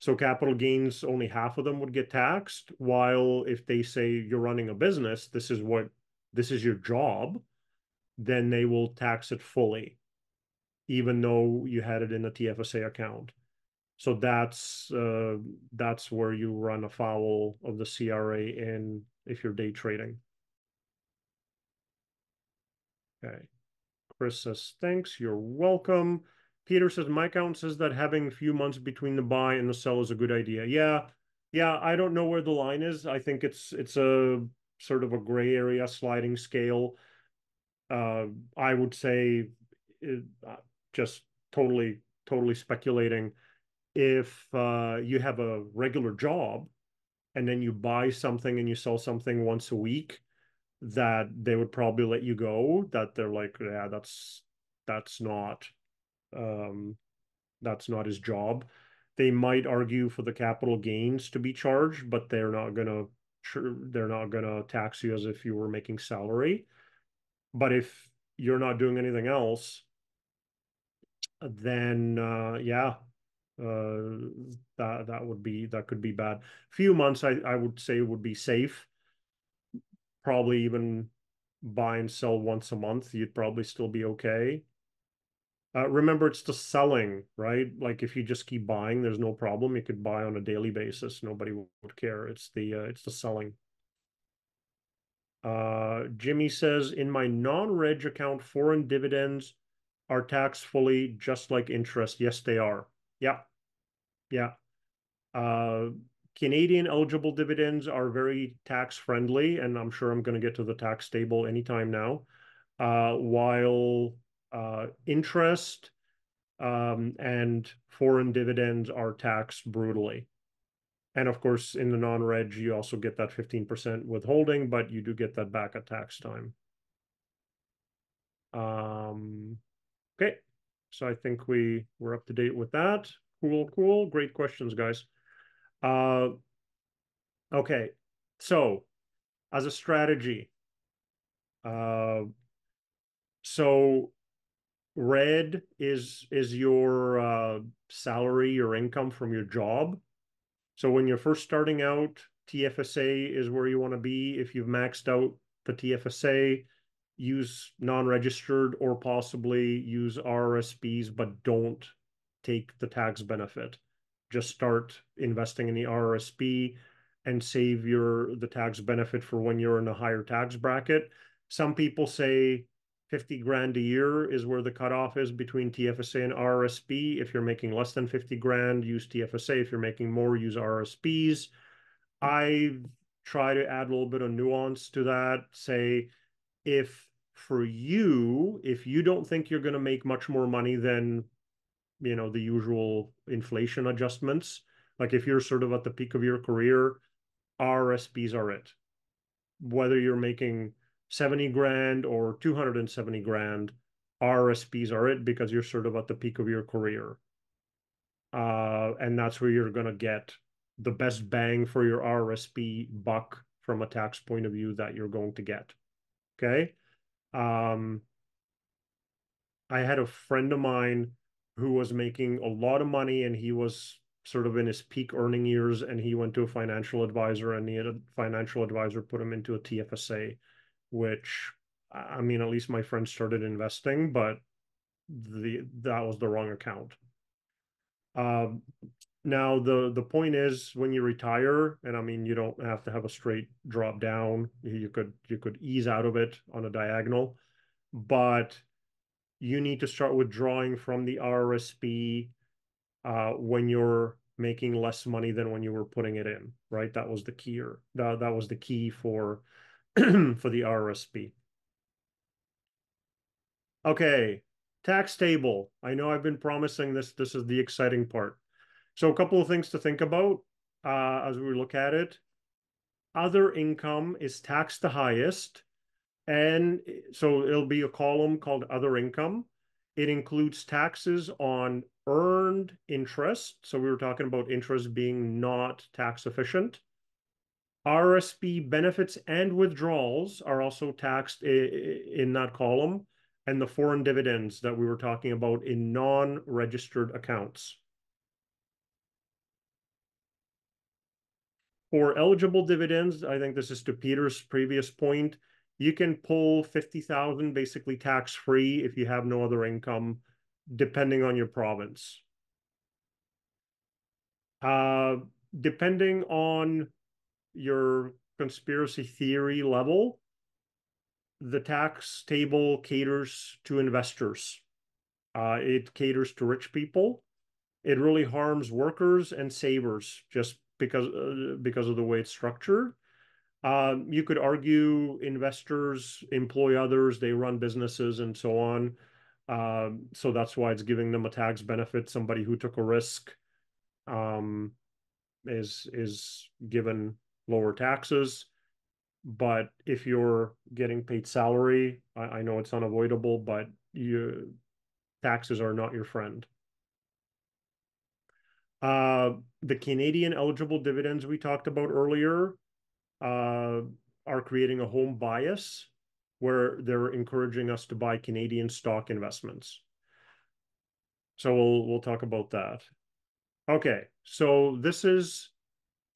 so capital gains only half of them would get taxed. While if they say you're running a business, this is what this is your job, then they will tax it fully, even though you had it in a TFSA account. So that's uh, that's where you run afoul of the CRA in if you're day trading. Okay. Chris says, thanks, you're welcome. Peter says, my account says that having a few months between the buy and the sell is a good idea. Yeah, yeah, I don't know where the line is. I think it's it's a sort of a gray area sliding scale. Uh, I would say, it, uh, just totally totally speculating. If uh, you have a regular job and then you buy something and you sell something once a week, that they would probably let you go. That they're like, yeah, that's that's not um, that's not his job. They might argue for the capital gains to be charged, but they're not gonna they're not gonna tax you as if you were making salary. But if you're not doing anything else, then uh, yeah, uh, that that would be that could be bad. Few months, I I would say would be safe. Probably even buy and sell once a month, you'd probably still be okay. Uh, remember, it's the selling, right? Like if you just keep buying, there's no problem. You could buy on a daily basis. Nobody would care. It's the uh, it's the selling. Uh, Jimmy says, in my non-reg account, foreign dividends are taxed fully, just like interest. Yes, they are. Yeah, yeah. Uh, Canadian eligible dividends are very tax friendly, and I'm sure I'm going to get to the tax table anytime now. Uh, while interest um, and foreign dividends are taxed brutally. And of course, in the non-reg, you also get that 15% withholding, but you do get that back at tax time. Um, okay, so I think we we're up to date with that. Cool, cool. Great questions, guys. Uh, okay, so as a strategy, uh, so red is is your uh, salary or income from your job. So when you're first starting out, TFSA is where you want to be. If you've maxed out the TFSA, use non-registered or possibly use RRSPs, but don't take the tax benefit. Just start investing in the RRSP and save your the tax benefit for when you're in a higher tax bracket. Some people say 50 grand a year is where the cutoff is between TFSA and RRSP. If you're making less than 50 grand, use TFSA. If you're making more, use RRSPs. I try to add a little bit of nuance to that. Say, if for you, if you don't think you're going to make much more money than, you know, the usual inflation adjustments, like if you're sort of at the peak of your career, RRSPs are it. Whether you're making 70 grand or 270 grand, RSPs are it because you're sort of at the peak of your career. Uh, and that's where you're going to get the best bang for your RSP buck from a tax point of view that you're going to get. Okay. Um, I had a friend of mine who was making a lot of money and he was sort of in his peak earning years and he went to a financial advisor and the financial advisor put him into a TFSA which I mean, at least my friends started investing, but the that was the wrong account. Um, now the the point is when you retire, and I mean you don't have to have a straight drop down. You could you could ease out of it on a diagonal, but you need to start withdrawing from the RRSP uh, when you're making less money than when you were putting it in. Right, that was the key. Or, that that was the key for for the RSP. Okay, tax table. I know I've been promising this. This is the exciting part. So a couple of things to think about uh, as we look at it. Other income is taxed the highest. And so it'll be a column called other income. It includes taxes on earned interest. So we were talking about interest being not tax efficient. RSP benefits and withdrawals are also taxed in that column, and the foreign dividends that we were talking about in non-registered accounts. For eligible dividends, I think this is to Peter's previous point, you can pull 50,000 basically tax-free if you have no other income, depending on your province. Uh, depending on your conspiracy theory level, the tax table caters to investors. Uh, it caters to rich people. It really harms workers and savers just because uh, because of the way it's structured. Um, you could argue investors employ others, they run businesses and so on. Um, so that's why it's giving them a tax benefit. Somebody who took a risk um, is is given lower taxes. But if you're getting paid salary, I, I know it's unavoidable, but you taxes are not your friend. Uh, the Canadian eligible dividends we talked about earlier uh, are creating a home bias where they're encouraging us to buy Canadian stock investments. So we'll we'll talk about that. Okay, so this is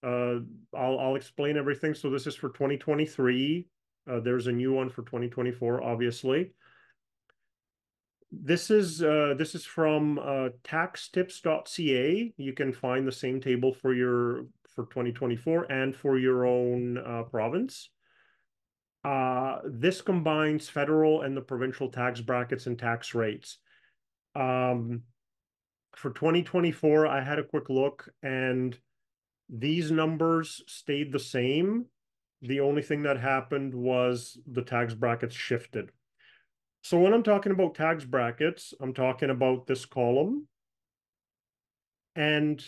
uh, I'll I'll explain everything. So this is for 2023. Uh, there's a new one for 2024, obviously. This is uh, this is from uh, taxtips.ca. You can find the same table for your for 2024 and for your own uh, province. Uh, this combines federal and the provincial tax brackets and tax rates. Um, for 2024, I had a quick look and these numbers stayed the same. The only thing that happened was the tax brackets shifted. So when I'm talking about tax brackets, I'm talking about this column. And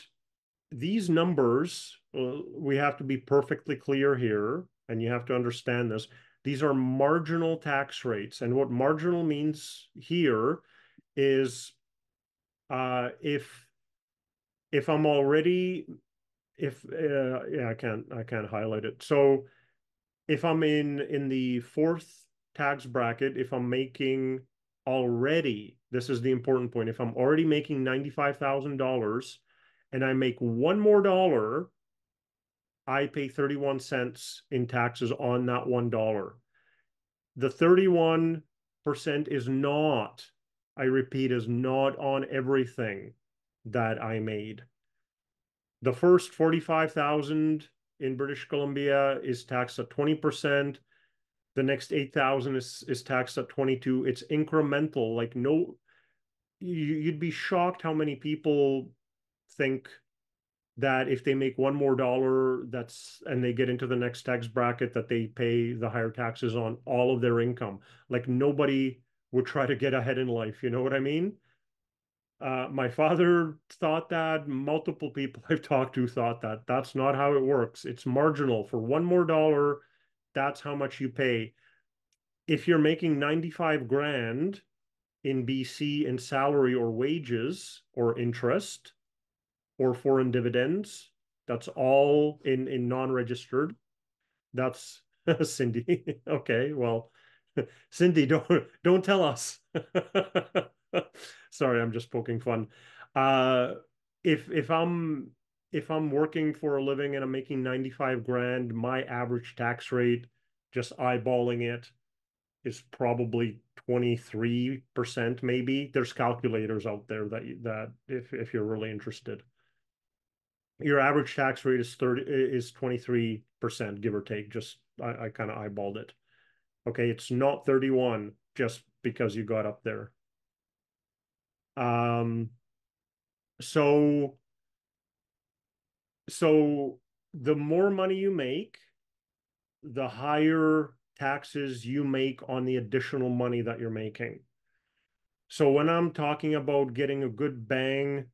these numbers, uh, we have to be perfectly clear here, and you have to understand this. These are marginal tax rates. And what marginal means here is uh, if if I'm already if uh, yeah, I can't I can't highlight it. So if I'm in in the fourth tax bracket, if I'm making already, this is the important point. If I'm already making ninety-five thousand dollars, and I make one more dollar, I pay thirty-one cents in taxes on that one dollar. The thirty-one percent is not, I repeat, is not on everything that I made. The first 45,000 in British Columbia is taxed at 20%. The next 8,000 is, is taxed at 22. It's incremental. Like no, you'd be shocked how many people think that if they make one more dollar that's and they get into the next tax bracket that they pay the higher taxes on all of their income like nobody would try to get ahead in life you know what i mean uh, my father thought that. Multiple people I've talked to thought that. That's not how it works. It's marginal. For one more dollar, that's how much you pay. If you're making 95 grand in BC in salary or wages or interest or foreign dividends, that's all in, in non-registered. That's Cindy. okay, well, Cindy, don't don't tell us. Sorry, I'm just poking fun. Uh, if if I'm if I'm working for a living and I'm making 95 grand, my average tax rate, just eyeballing it, is probably 23% maybe. There's calculators out there that that if if you're really interested. Your average tax rate is 30 is 23%, give or take. Just I, I kind of eyeballed it. Okay, it's not 31 just because you got up there. Um, so, so the more money you make, the higher taxes you make on the additional money that you're making. So when I'm talking about getting a good bang,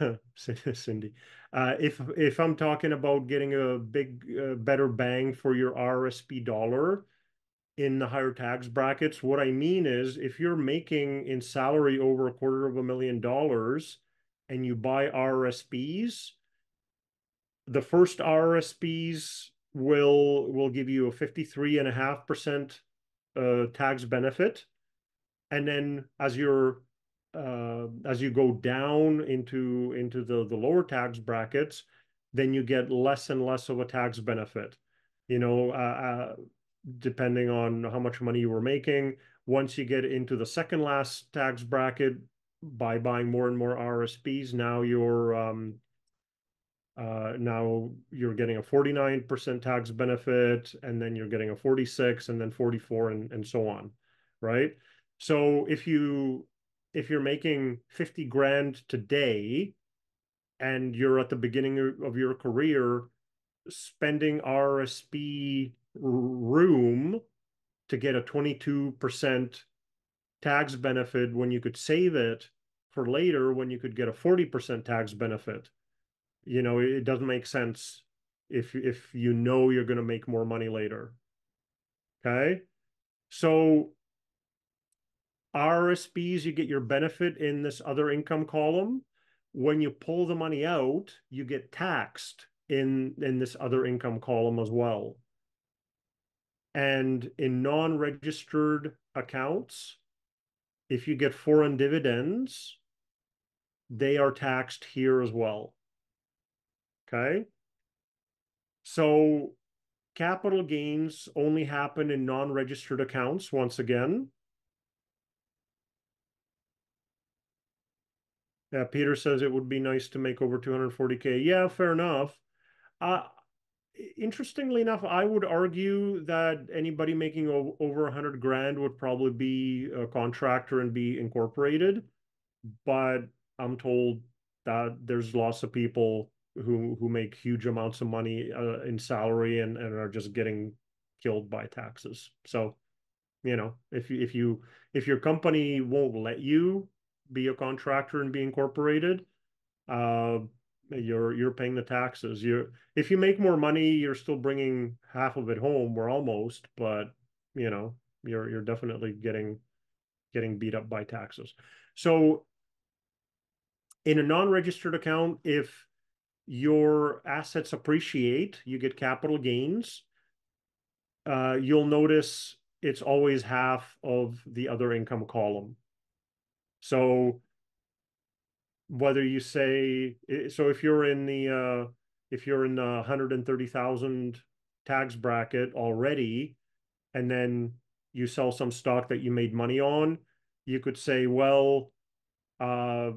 Cindy, uh, if if I'm talking about getting a big, uh, better bang for your RSP dollar, in the higher tax brackets. What I mean is if you're making in salary over a quarter of a million dollars and you buy RSPs, the first RSPs will will give you a 53 and a half percent uh, tax benefit. And then as you're uh, as you go down into into the, the lower tax brackets, then you get less and less of a tax benefit. You know, uh, uh depending on how much money you were making. Once you get into the second last tax bracket by buying more and more RSPs, now your um, uh, now you're getting a 49% tax benefit, and then you're getting a 46, and then 44, and, and so on, right? So if you if you're making 50 grand today and you're at the beginning of your career spending RSP room to get a 22% tax benefit when you could save it for later when you could get a 40% tax benefit. You know it doesn't make sense if if you know you're going to make more money later. Okay? So RSPs you get your benefit in this other income column. When you pull the money out you get taxed in in this other income column as well and in non-registered accounts if you get foreign dividends they are taxed here as well Okay. So capital gains only happen in non-registered accounts once again. Yeah, Peter says it would be nice to make over 240K. Yeah, fair enough. Uh, interestingly enough, I would argue that anybody making over 100 grand would probably be a contractor and be incorporated. But I'm told that there's lots of people who who make huge amounts of money uh, in salary and, and are just getting killed by taxes. So, you know, if if you if your company won't let you be a contractor and be incorporated, uh, you're you're paying the taxes. You if you make more money, you're still bringing half of it home, or almost, but you know, you're you're definitely getting getting beat up by taxes. So in a non-registered account, if your assets appreciate, you get capital gains, uh, you'll notice it's always half of the other income column. So whether you say, so if you're in the, uh, if you're in the 130,000 tax bracket already, and then you sell some stock that you made money on, you could say, well, uh,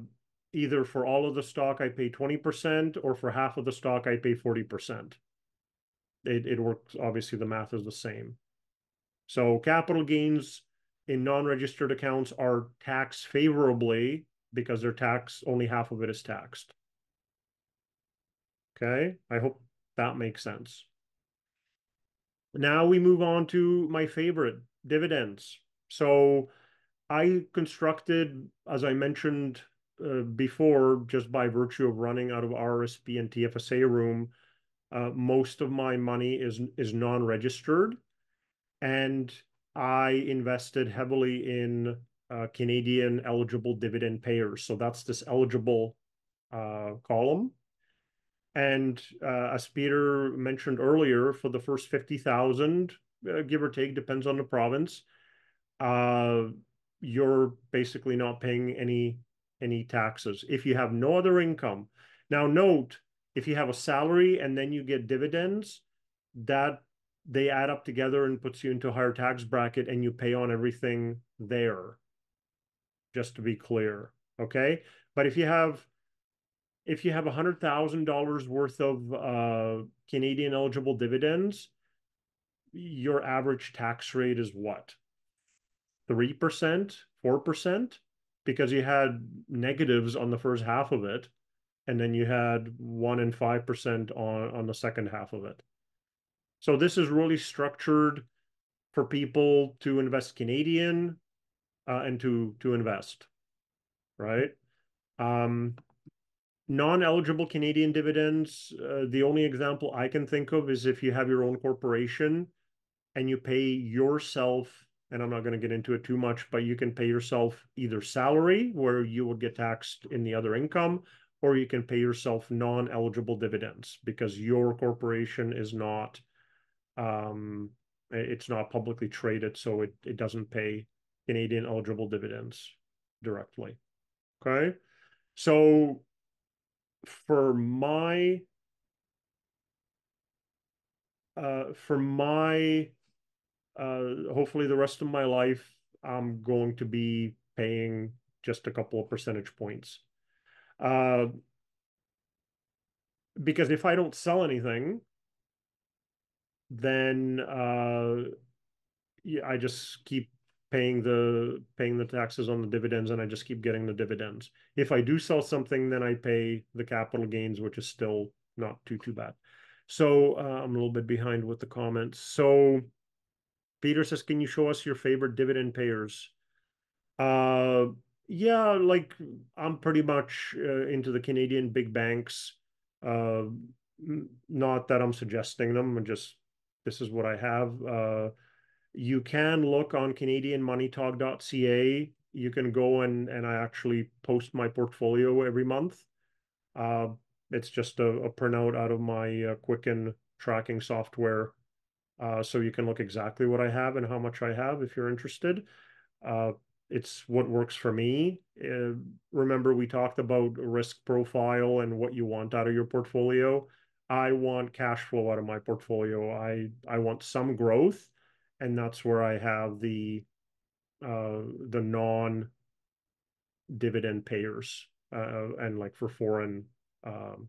either for all of the stock I pay 20% or for half of the stock I pay 40%. It, it works, obviously the math is the same. So capital gains in non-registered accounts are taxed favorably because they're taxed, only half of it is taxed. Okay, I hope that makes sense. Now we move on to my favorite, dividends. So I constructed, as I mentioned uh, before, just by virtue of running out of RSP and TFSA room, uh, most of my money is is non-registered, and I invested heavily in uh, Canadian eligible dividend payers. So that's this eligible uh, column. And uh, as Peter mentioned earlier, for the first 50,000, uh, give or take, depends on the province, you're basically not paying any any taxes. If you have no other income, now note, if you have a salary and then you get dividends, that they add up together and puts you into a higher tax bracket and you pay on everything there. Just to be clear. Okay. But if you have if you have a hundred thousand dollars worth of uh, Canadian eligible dividends, your average tax rate is what? Three percent, four percent? because you had negatives on the first half of it, and then you had one and five percent on on the second half of it. So this is really structured for people to invest Canadian uh, and to to invest, right? Um, non-eligible Canadian dividends. Uh, the only example I can think of is if you have your own corporation and you pay yourself and I'm not going to get into it too much, but you can pay yourself either salary, where you will get taxed in the other income, or you can pay yourself non-eligible dividends because your corporation is not, um, it's not publicly traded, so it, it doesn't pay Canadian eligible dividends directly. Okay. So for my, uh, for my uh, hopefully the rest of my life, I'm going to be paying just a couple of percentage points. Uh, because if I don't sell anything, then uh, I just keep paying the paying the taxes on the dividends and I just keep getting the dividends. If I do sell something, then I pay the capital gains, which is still not too too bad. So uh, I'm a little bit behind with the comments. So Peter says, can you show us your favorite dividend payers? Uh, yeah, like I'm pretty much uh, into the Canadian big banks. Uh, not that I'm suggesting them, I'm just this is what I have. You can look on CanadianMoneyTalk.ca. You can go and and I actually post my portfolio every month. Uh, it's just a, a printout out of my uh, Quicken tracking software. Uh, so you can look exactly what I have and how much I have if you're interested. Uh, it's what works for me. Uh, remember, we talked about risk profile and what you want out of your portfolio. I want cash flow out of my portfolio. I I want some growth, and that's where I have the uh, the non dividend payers uh, and like for foreign um,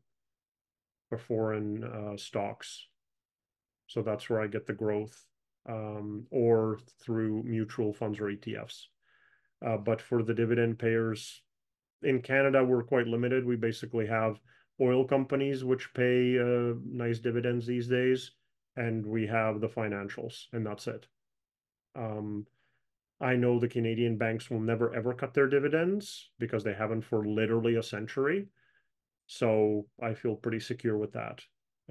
for foreign uh, stocks. So that's where I get the growth, um, or through mutual funds or ETFs. Uh, but for the dividend payers in Canada, we're quite limited. We basically have oil companies which pay uh, nice dividends these days, and we have the financials, and that's it. Um, I know the Canadian banks will never ever cut their dividends because they haven't for literally a century. So I feel pretty secure with that.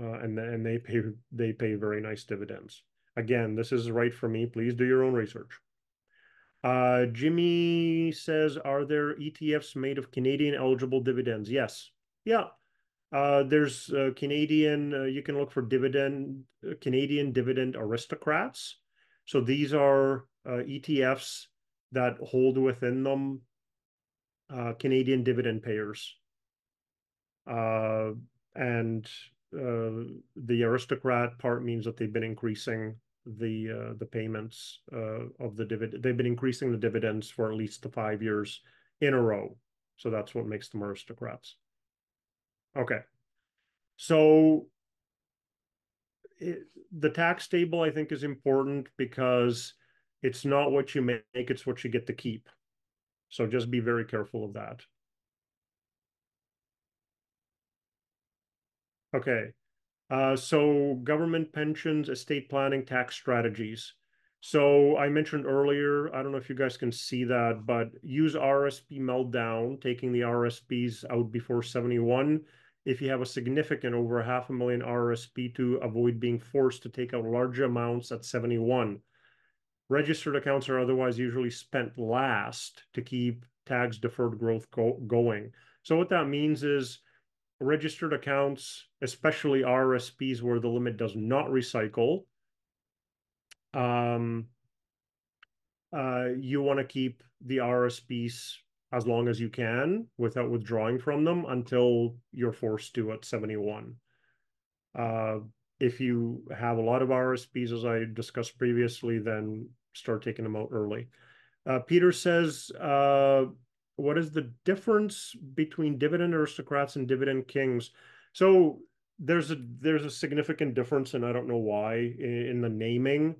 Uh, and and they pay they pay very nice dividends. Again, this is right for me. Please do your own research. Uh, Jimmy says, are there ETFs made of Canadian eligible dividends? Yes. Yeah. Uh, there's uh, Canadian, uh, you can look for dividend, uh, Canadian dividend aristocrats. So these are ETFs that hold within them Canadian dividend payers. and the aristocrat part means that they've been increasing the the payments of the dividend. They've been increasing the dividends for at least the five years in a row. So that's what makes them aristocrats. Okay. So it, the tax table, I think, is important because it's not what you make, it's what you get to keep. So just be very careful of that. Okay. Uh, so government pensions, estate planning, tax strategies. So I mentioned earlier, I don't know if you guys can see that, but use RSP meltdown, taking the RSPs out before 71. If you have a significant over half a million RSP to avoid being forced to take out larger amounts at 71. Registered accounts are otherwise usually spent last to keep tax deferred growth go going. So what that means is registered accounts, especially RSPs where the limit does not recycle, um, uh, you want to keep the RSPs as long as you can without withdrawing from them until you're forced to at 71. Uh, if you have a lot of RSPs, as I discussed previously, then start taking them out early. Uh, Peter says, uh, what is the difference between dividend aristocrats and dividend kings? So there's a there's a significant difference, and I don't know why in, in the naming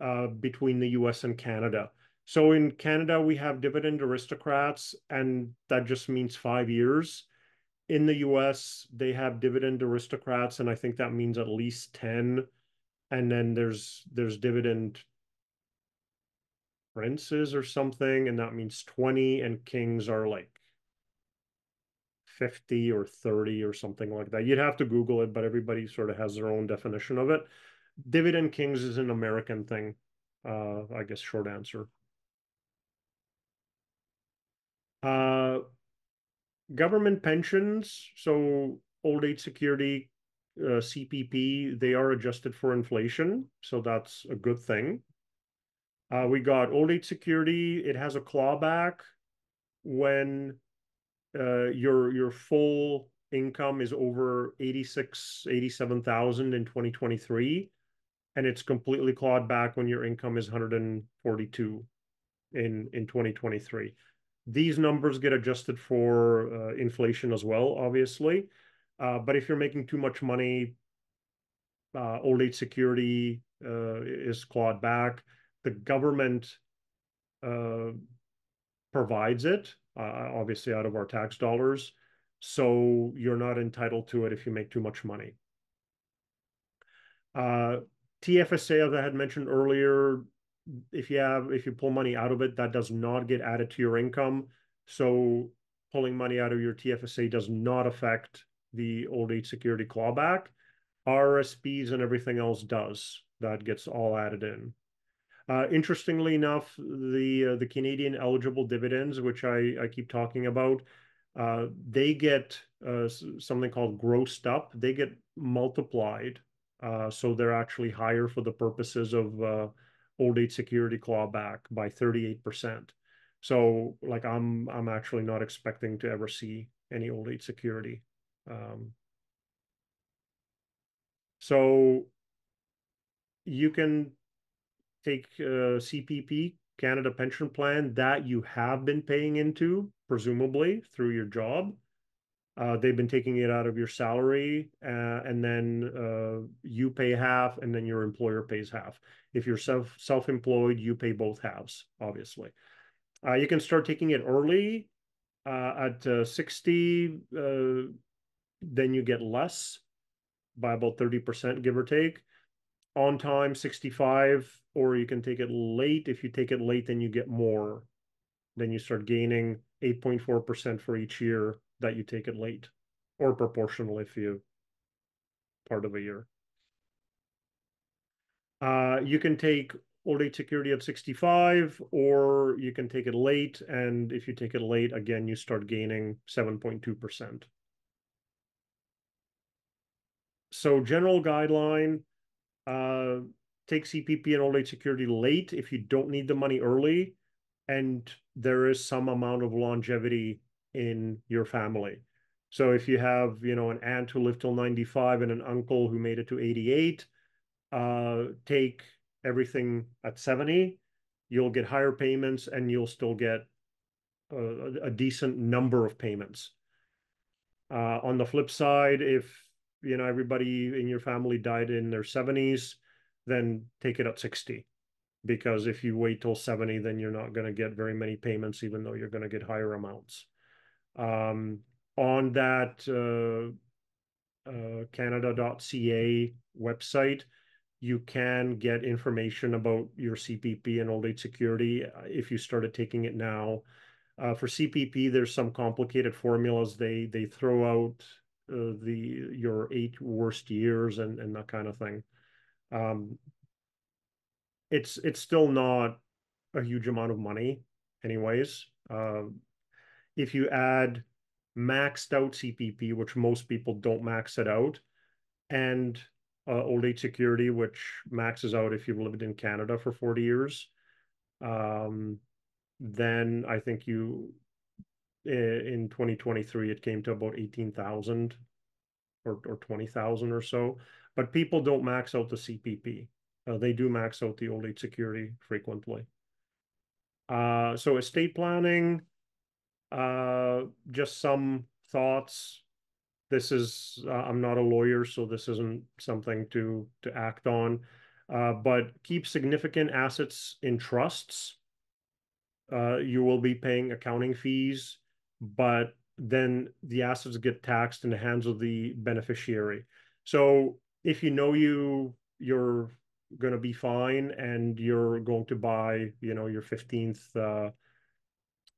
uh, between the U.S. and Canada. So in Canada we have dividend aristocrats, and that just means five years. In the U.S. they have dividend aristocrats, and I think that means at least ten. And then there's there's dividend princes or something, and that means 20, and kings are like 50 or 30 or something like that. You'd have to Google it, but everybody sort of has their own definition of it. Dividend kings is an American thing, uh, I guess, short answer. Uh, government pensions, so old age security, uh, CPP, they are adjusted for inflation, so that's a good thing. Uh, we got old age security. It has a clawback when uh, your your full income is over 86, 87,000 in 2023. And it's completely clawed back when your income is 142 in, in 2023. These numbers get adjusted for uh, inflation as well, obviously. Uh, but if you're making too much money, uh, old age security uh, is clawed back. The government uh, provides it, uh, obviously out of our tax dollars. So you're not entitled to it if you make too much money. TFSA, as I had mentioned earlier, if you have if you pull money out of it, that does not get added to your income. So pulling money out of your TFSA does not affect the old age security clawback. RSPs and everything else does. That gets all added in. Uh, interestingly enough, the uh, the Canadian eligible dividends, which I, I keep talking about, uh, they get uh, something called grossed up. They get multiplied, uh, so they're actually higher for the purposes of uh, old age security clawback by 38%. So like I'm I'm actually not expecting to ever see any old age security. Um, so you can take uh, CPP, Canada Pension Plan, that you have been paying into, presumably through your job. Uh, they've been taking it out of your salary, uh, and then uh, you pay half, and then your employer pays half. If you're self self-employed, you pay both halves, obviously. Uh, you can start taking it early uh, at uh, 60, then you get less by about 30%, give or take. On time, 65, or you can take it late. If you take it late, then you get more. Then you start gaining 8.4% for each year that you take it late or proportional if you part of a year. Uh, you can take old age security at 65 or you can take it late and if you take it late again you start gaining 7.2%. So general guideline uh, take CPP and old age security late if you don't need the money early and there is some amount of longevity in your family. So if you have, you know, an aunt who lived till 95 and an uncle who made it to 88, uh, take everything at 70, you'll get higher payments and you'll still get a, a decent number of payments. Uh, on the flip side, if, you know, everybody in your family died in their 70s, then take it at 60 because if you wait till 70 then you're not going to get very many payments even though you're going to get higher amounts um, on that uh, uh, Canada.ca website, you can get information about your CPP and old age security uh, if you started taking it now. Uh, for CPP, there's some complicated formulas. They they throw out uh, the your eight worst years and and that kind of thing. Um, it's it's still not a huge amount of money, anyways. Uh, if you add maxed out CPP, which most people don't max it out, and uh, old age security, which maxes out if you've lived in Canada for 40 years, um, then I think you in 2023 it came to about 18,000 or, or 20,000 or so. But people don't max out the CPP. Uh, they do max out the old age security frequently. Uh, so estate planning, uh, just some thoughts. This is uh, I'm not a lawyer, so this isn't something to to act on. Uh, but keep significant assets in trusts. Uh, you will be paying accounting fees, but then the assets get taxed in the hands of the beneficiary. So if you know you you're going to be fine and you're going to buy, you know, your 15th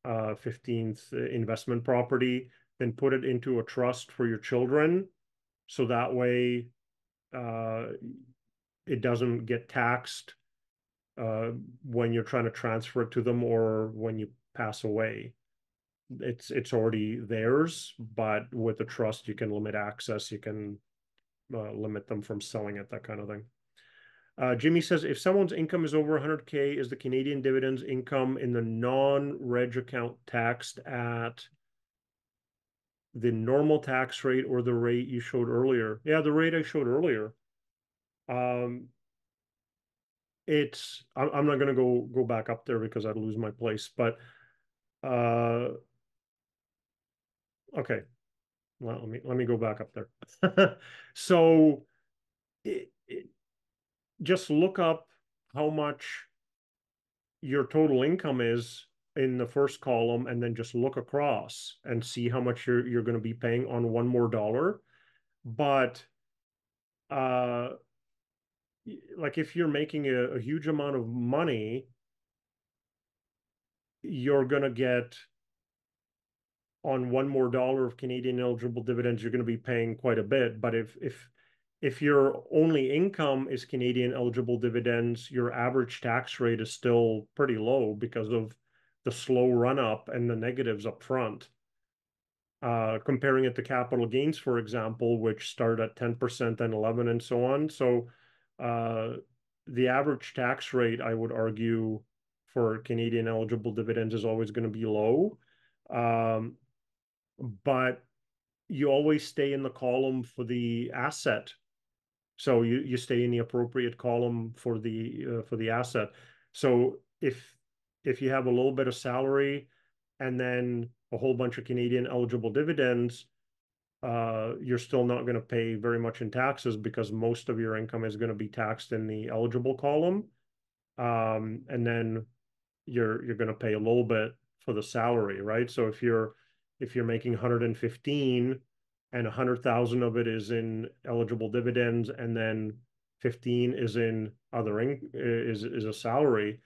uh, uh, 15th investment property, then put it into a trust for your children. So that way uh, it doesn't get taxed uh, when you're trying to transfer it to them or when you pass away. It's it's already theirs, but with the trust, you can limit access. You can uh, limit them from selling it, that kind of thing. Uh, Jimmy says, if someone's income is over 100K, is the Canadian dividends income in the non-reg account taxed at the normal tax rate or the rate you showed earlier? Yeah, the rate I showed earlier. Um, it's I'm, not going to go go back up there because I'd lose my place, but uh, okay. well, let me let me go back up there. so it, just look up how much your total income is in the first column and then just look across and see how much you're you're going to be paying on one more dollar. But uh like if you're making a, a huge amount of money, you're going to get on one more dollar of Canadian eligible dividends, you're going to be paying quite a bit. But if if if your only income is Canadian eligible dividends, your average tax rate is still pretty low because of the slow run up and the negatives up front. Uh, comparing it to capital gains, for example, which start at 10% and 11 and so on. So uh, the average tax rate, I would argue, for Canadian eligible dividends is always going to be low. Um, but you always stay in the column for the asset. So you, you stay in the appropriate column for the uh, for the asset. So if if you have a little bit of salary and then a whole bunch of Canadian eligible dividends, uh, you're still not going to pay very much in taxes because most of your income is going to be taxed in the eligible column. Um, and then you're you're going to pay a little bit for the salary, right? So if you're if you're making 115 and 100,000 of it is in eligible dividends and then 15 is in other is is a salary,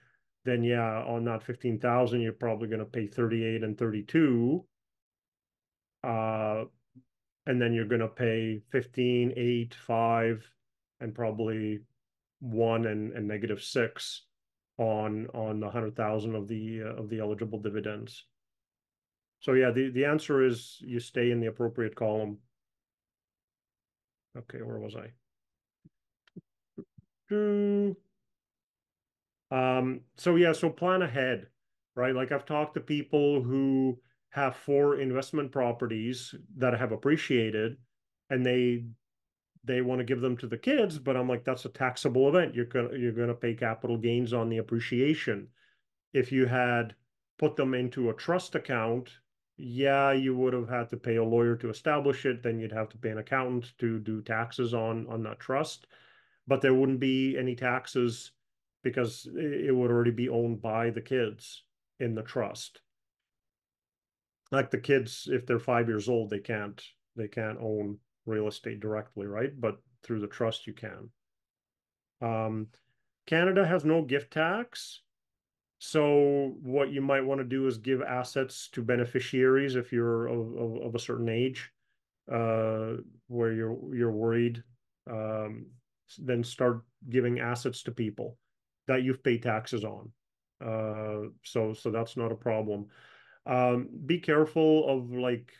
then yeah, on that 15,000 you're probably going to pay 38 and 32 uh and then you're going to pay 15, 8, 5 and probably 1 and and negative 6 on on the 100,000 of the uh, of the eligible dividends. So yeah, the, the answer is you stay in the appropriate column. Okay, where was I? Um, so yeah, so plan ahead, right? Like I've talked to people who have four investment properties that have appreciated and they they want to give them to the kids, but I'm like, that's a taxable event. You're gonna you're gonna pay capital gains on the appreciation. If you had put them into a trust account yeah, you would have had to pay a lawyer to establish it. Then you'd have to pay an accountant to do taxes on on that trust, but there wouldn't be any taxes because it would already be owned by the kids in the trust. Like the kids, if they're five years old, they can't they can't own real estate directly, right? But through the trust, you can. Um, Canada has no gift tax. So what you might want to do is give assets to beneficiaries if you're of, of, of a certain age, uh, where you're you're worried. Um, then start giving assets to people that you've paid taxes on. Uh, so so that's not a problem. Um, be careful of like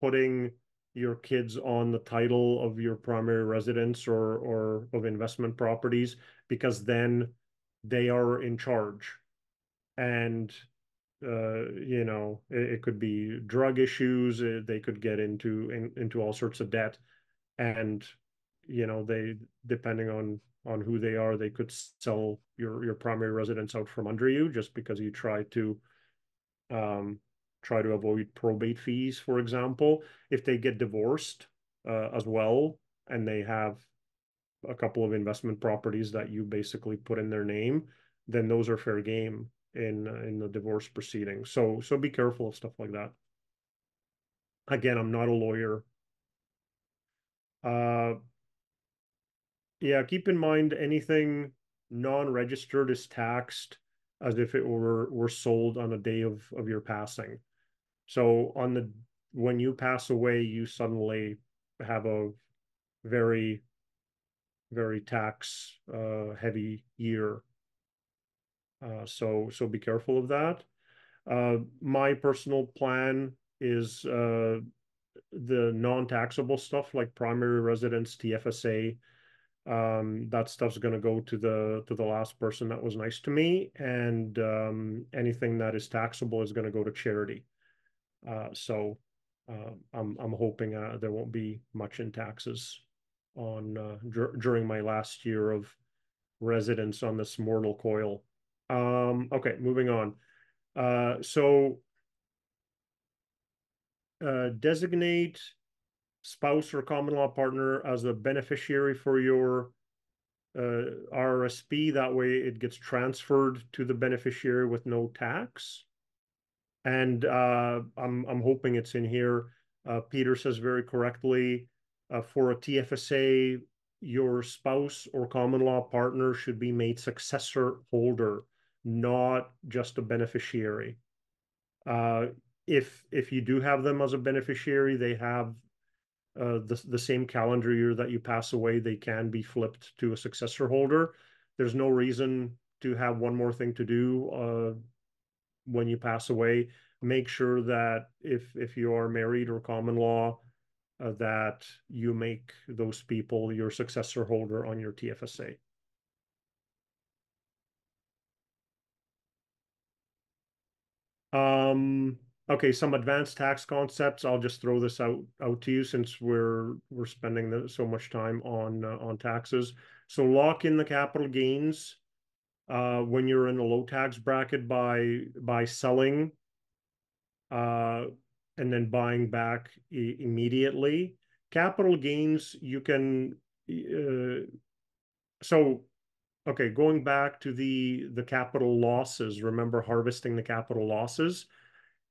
putting your kids on the title of your primary residence or or of investment properties because then they are in charge and uh, you know it, it, could be drug issues uh, they could get into in, into all sorts of debt and you know they depending on on who they are they could sell your your primary residence out from under you just because you try to um try to avoid probate fees for example. If they get divorced uh, as well and they have a couple of investment properties that you basically put in their name then those are fair game in in the divorce proceeding. So so be careful of stuff like that. Again, I'm not a lawyer. Uh, yeah, keep in mind anything non-registered is taxed as if it were were sold on the day of of your passing. So on the when you pass away, you suddenly have a very very tax uh, heavy year so so be careful of that. Uh, my personal plan is uh, the non-taxable stuff like primary residence, TFSA. Um, that stuff's going to go to the to the last person that was nice to me, and um, anything that is taxable is going to go to charity. Uh, so uh, I'm I'm hoping uh, there won't be much in taxes on during my last year of residence on this mortal coil. Um, okay, moving on. Uh, so uh, designate spouse or common law partner as a beneficiary for your uh, RRSP. That way it gets transferred to the beneficiary with no tax. And uh, I'm, I'm hoping it's in here. Uh, Peter says very correctly, uh, for a TFSA, your spouse or common law partner should be made successor holder, not just a beneficiary. Uh, if if you do have them as a beneficiary, they have uh, the the same calendar year that you pass away, they can be flipped to a successor holder. There's no reason to have one more thing to do uh, when you pass away. Make sure that if if you are married or common law, uh, that you make those people your successor holder on your TFSA. Um, okay, some advanced tax concepts. I'll just throw this out out to you since we're we're spending the, so much time on uh, on taxes. So lock in the capital gains uh, when you're in the low tax bracket by by selling uh, and then buying back immediately. Capital gains, you can. Uh, so, okay, going back to the the capital losses. Remember harvesting the capital losses.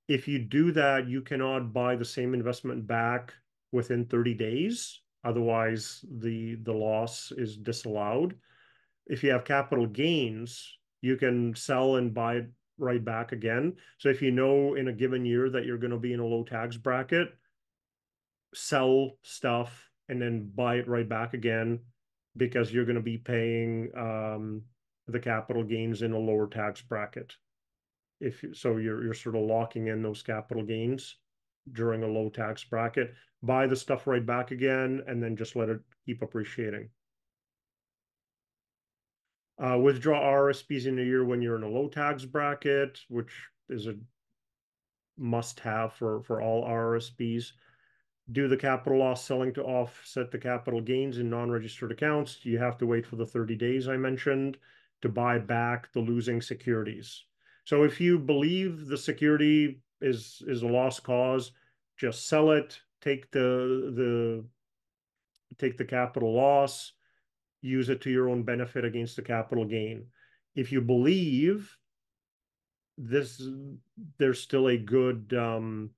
If you do that, you cannot buy the same investment back within 30 days. Otherwise, the the loss is disallowed. If you have capital gains, you can sell and buy it right back again. So if you know in a given year that you're going to be in a low tax bracket, sell stuff and then buy it right back again because you're going to be paying um, the capital gains in a lower tax bracket. If so, you're you're sort of locking in those capital gains during a low tax bracket. Buy the stuff right back again, and then just let it keep appreciating. Uh, withdraw RSPs in a year when you're in a low tax bracket, which is a must have for, for all RSPs. Do the capital loss selling to offset the capital gains in non-registered accounts. You have to wait for the 30 days I mentioned to buy back the losing securities. So if you believe the security is is a lost cause, just sell it, take the the take the capital loss, use it to your own benefit against the capital gain. If you believe this, there's still a good um,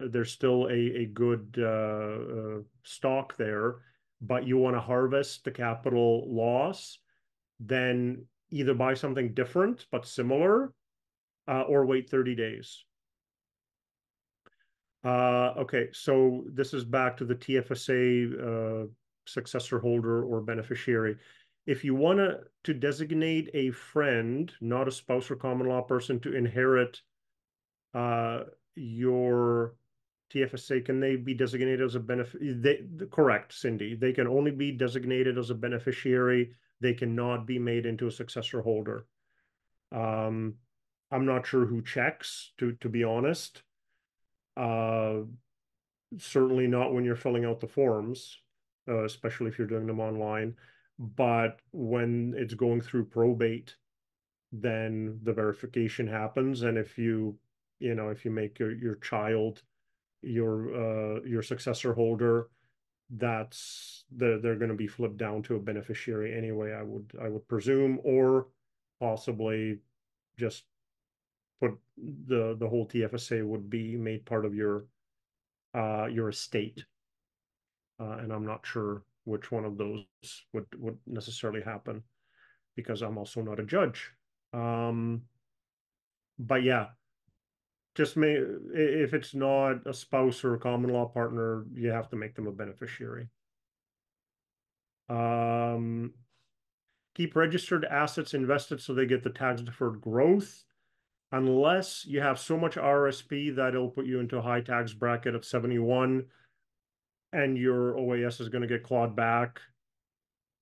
there's still a a good uh, uh, stock there, but you want to harvest the capital loss, then either buy something different but similar, uh, or wait 30 days. Uh, okay, so this is back to the TFSA uh, successor holder or beneficiary. If you want to, to designate a friend, not a spouse or common law person, to inherit uh, your TFSA, can they be designated as a benefit? Correct, Cindy. They can only be designated as a beneficiary. They cannot be made into a successor holder. Um, I'm not sure who checks, to, to be honest. Uh, certainly not when you're filling out the forms uh, especially if you're doing them online. But when it's going through probate, then the verification happens. And if you, you know, if you make your, your child your uh, your successor holder, that's the, they're going to be flipped down to a beneficiary anyway. I would I would presume, or possibly just put the the whole TFSA would be made part of your uh, your estate uh, and I'm not sure which one of those would would necessarily happen because I'm also not a judge. Um, but yeah, just may if it's not a spouse or a common law partner, you have to make them a beneficiary. Um, keep registered assets invested so they get the tax deferred growth unless you have so much RSP that it'll put you into a high tax bracket at 71 and your OAS is going to get clawed back,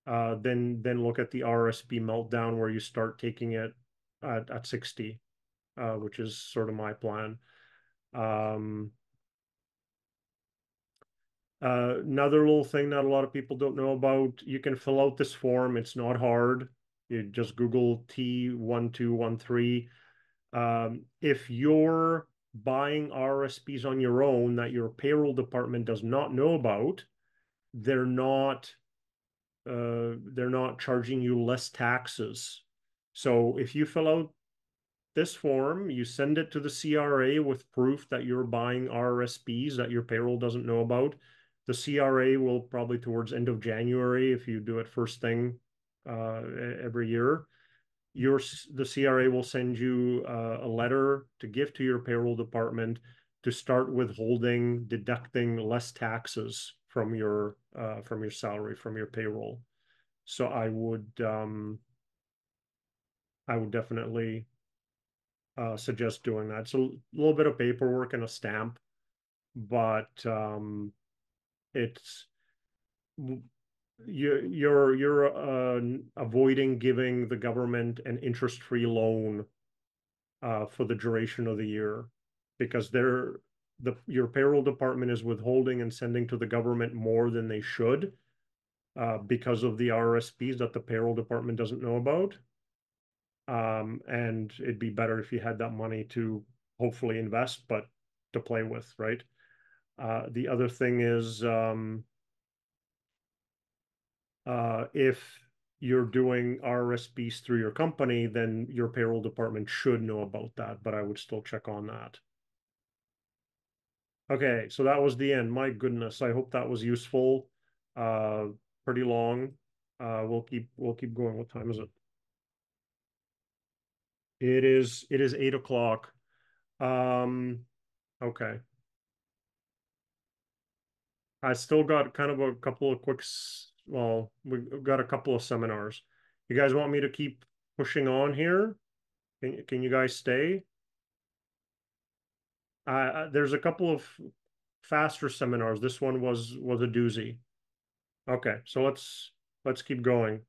uh, then then look at the RSP meltdown where you start taking it at, at 60, uh, which is sort of my plan. Um, uh, another little thing that a lot of people don't know about, you can fill out this form. It's not hard. You just Google T1213. Um, if your buying RSPs on your own that your payroll department does not know about, they're not uh, they're not charging you less taxes. So if you fill out this form, you send it to the CRA with proof that you're buying RSPs that your payroll doesn't know about. The CRA will probably towards end of January, if you do it first thing uh, every year, your the CRA will send you uh, a letter to give to your payroll department to start withholding, deducting less taxes from your uh, from your salary, from your payroll. So I would um, I would definitely uh, suggest doing that. It's a little bit of paperwork and a stamp, but um, it's you, you're you're uh, avoiding giving the government an interest-free loan uh, for the duration of the year because they're the your payroll department is withholding and sending to the government more than they should uh, because of the RSPs that the payroll department doesn't know about. Um, and it'd be better if you had that money to hopefully invest, but to play with, right? Uh, the other thing is um, uh, if you're doing RSPs through your company, then your payroll department should know about that, but I would still check on that. Okay, so that was the end. My goodness, I hope that was useful. Uh, pretty long. Uh, we'll keep we'll keep going. What time is it? It is it is eight o'clock. Um, okay. I still got kind of a couple of quick. Well, we've got a couple of seminars. You guys want me to keep pushing on here? Can can you guys stay? Uh, there's a couple of faster seminars. This one was was a doozy. Okay, so let's let's keep going.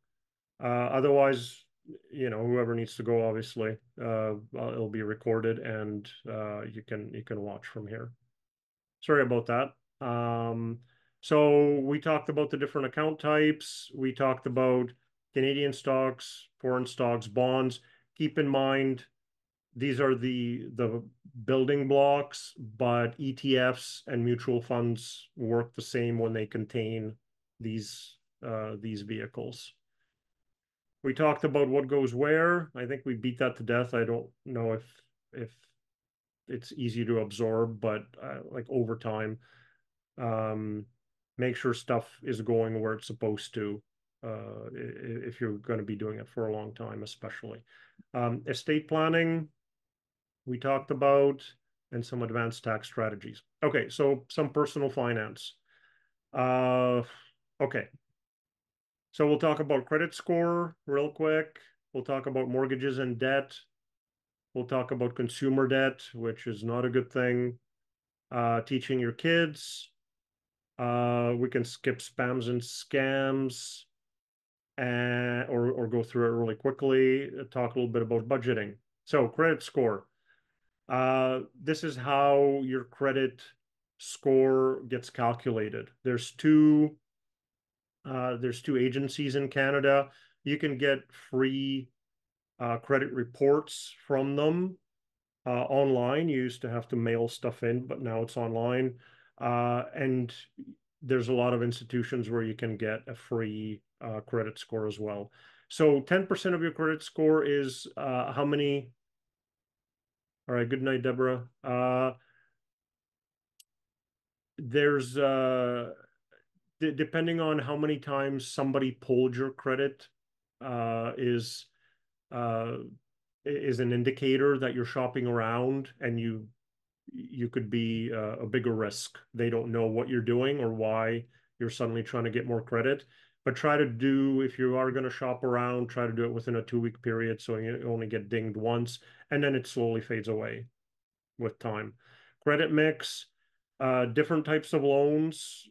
Uh, otherwise, you know, whoever needs to go, obviously, uh, it'll be recorded and uh, you can you can watch from here. Sorry about that. Um, so we talked about the different account types. We talked about Canadian stocks, foreign stocks, bonds. Keep in mind, these are the the building blocks, but ETFs and mutual funds work the same when they contain these uh, these vehicles. We talked about what goes where. I think we beat that to death. I don't know if if it's easy to absorb, but uh, like over time, um, make sure stuff is going where it's supposed to. Uh, if you're going to be doing it for a long time, especially um, estate planning, we talked about, and some advanced tax strategies. Okay, so some personal finance. Uh, Okay. So we'll talk about credit score real quick. We'll talk about mortgages and debt. We'll talk about consumer debt, which is not a good thing. Uh, teaching your kids. Uh, we can skip spams and scams and or, or go through it really quickly. Talk a little bit about budgeting. So credit score. Uh, this is how your credit score gets calculated. There's two uh, there's two agencies in Canada. You can get free uh, credit reports from them uh, online. You used to have to mail stuff in, but now it's online. Uh, and there's a lot of institutions where you can get a free uh, credit score as well. So 10% of your credit score is how many? All right, good night, Deborah. there's depending on how many times somebody pulled your credit uh, is uh, is an indicator that you're shopping around and you you could be uh, a bigger risk. They don't know what you're doing or why you're suddenly trying to get more credit. But try to do if you are going to shop around, try to do it within a two week period so you only get dinged once, and then it slowly fades away with time. Credit mix, uh, different types of loans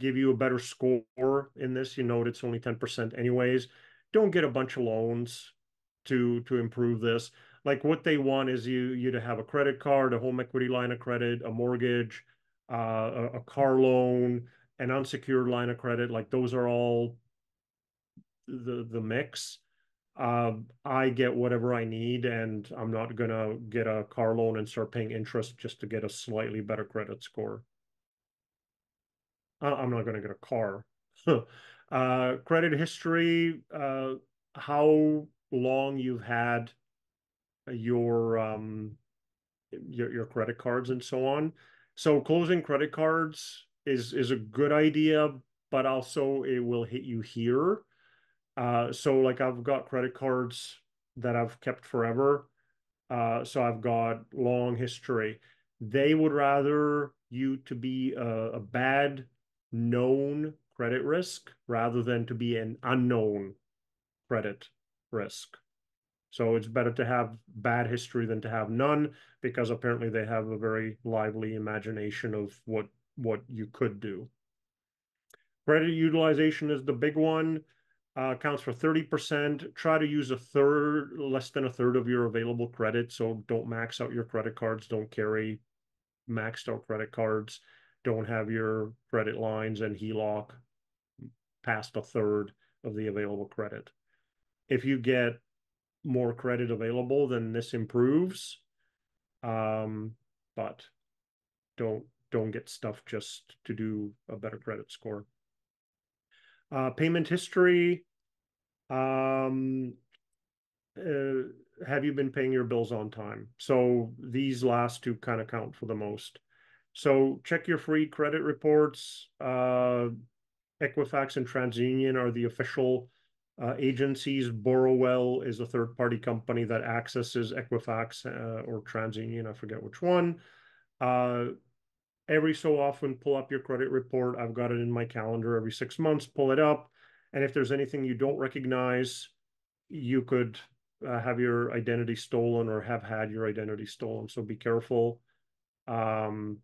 give you a better score in this. You note it's only 10% anyways. Don't get a bunch of loans to to improve this. Like what they want is you you to have a credit card, a home equity line of credit, a mortgage, uh, a, a car loan, an unsecured line of credit. Like those are all the the mix. uh, I get whatever I need, and I'm not gonna get a car loan and start paying interest just to get a slightly better credit score. I'm not gonna get a car. uh, credit history, uh, how long you've had your um your your credit cards and so on. So closing credit cards is is a good idea, but also it will hit you here uh, so like I've got credit cards that I've kept forever. Uh, so I've got long history. They would rather you to be a, a bad known credit risk rather than to be an unknown credit risk. So it's better to have bad history than to have none because apparently they have a very lively imagination of what what you could do. Credit utilization is the big one uh, accounts for 30%. Try to use a third, less than a third of your available credit. So don't max out your credit cards. Don't carry maxed out credit cards. Don't have your credit lines and HELOC past a third of the available credit. If you get more credit available, then this improves. Um, but don't don't get stuff just to do a better credit score. Uh, payment history. Um, uh, have you been paying your bills on time? So these last two kind of count for the most. So check your free credit reports. Uh, Equifax and TransUnion are the official uh, agencies. Borrowell is a third party company that accesses Equifax uh, or TransUnion, I forget which one. Uh, every so often pull up your credit report. I've got it in my calendar every six months, pull it up. And if there's anything you don't recognize, you could uh, have your identity stolen or have had your identity stolen. So be careful um,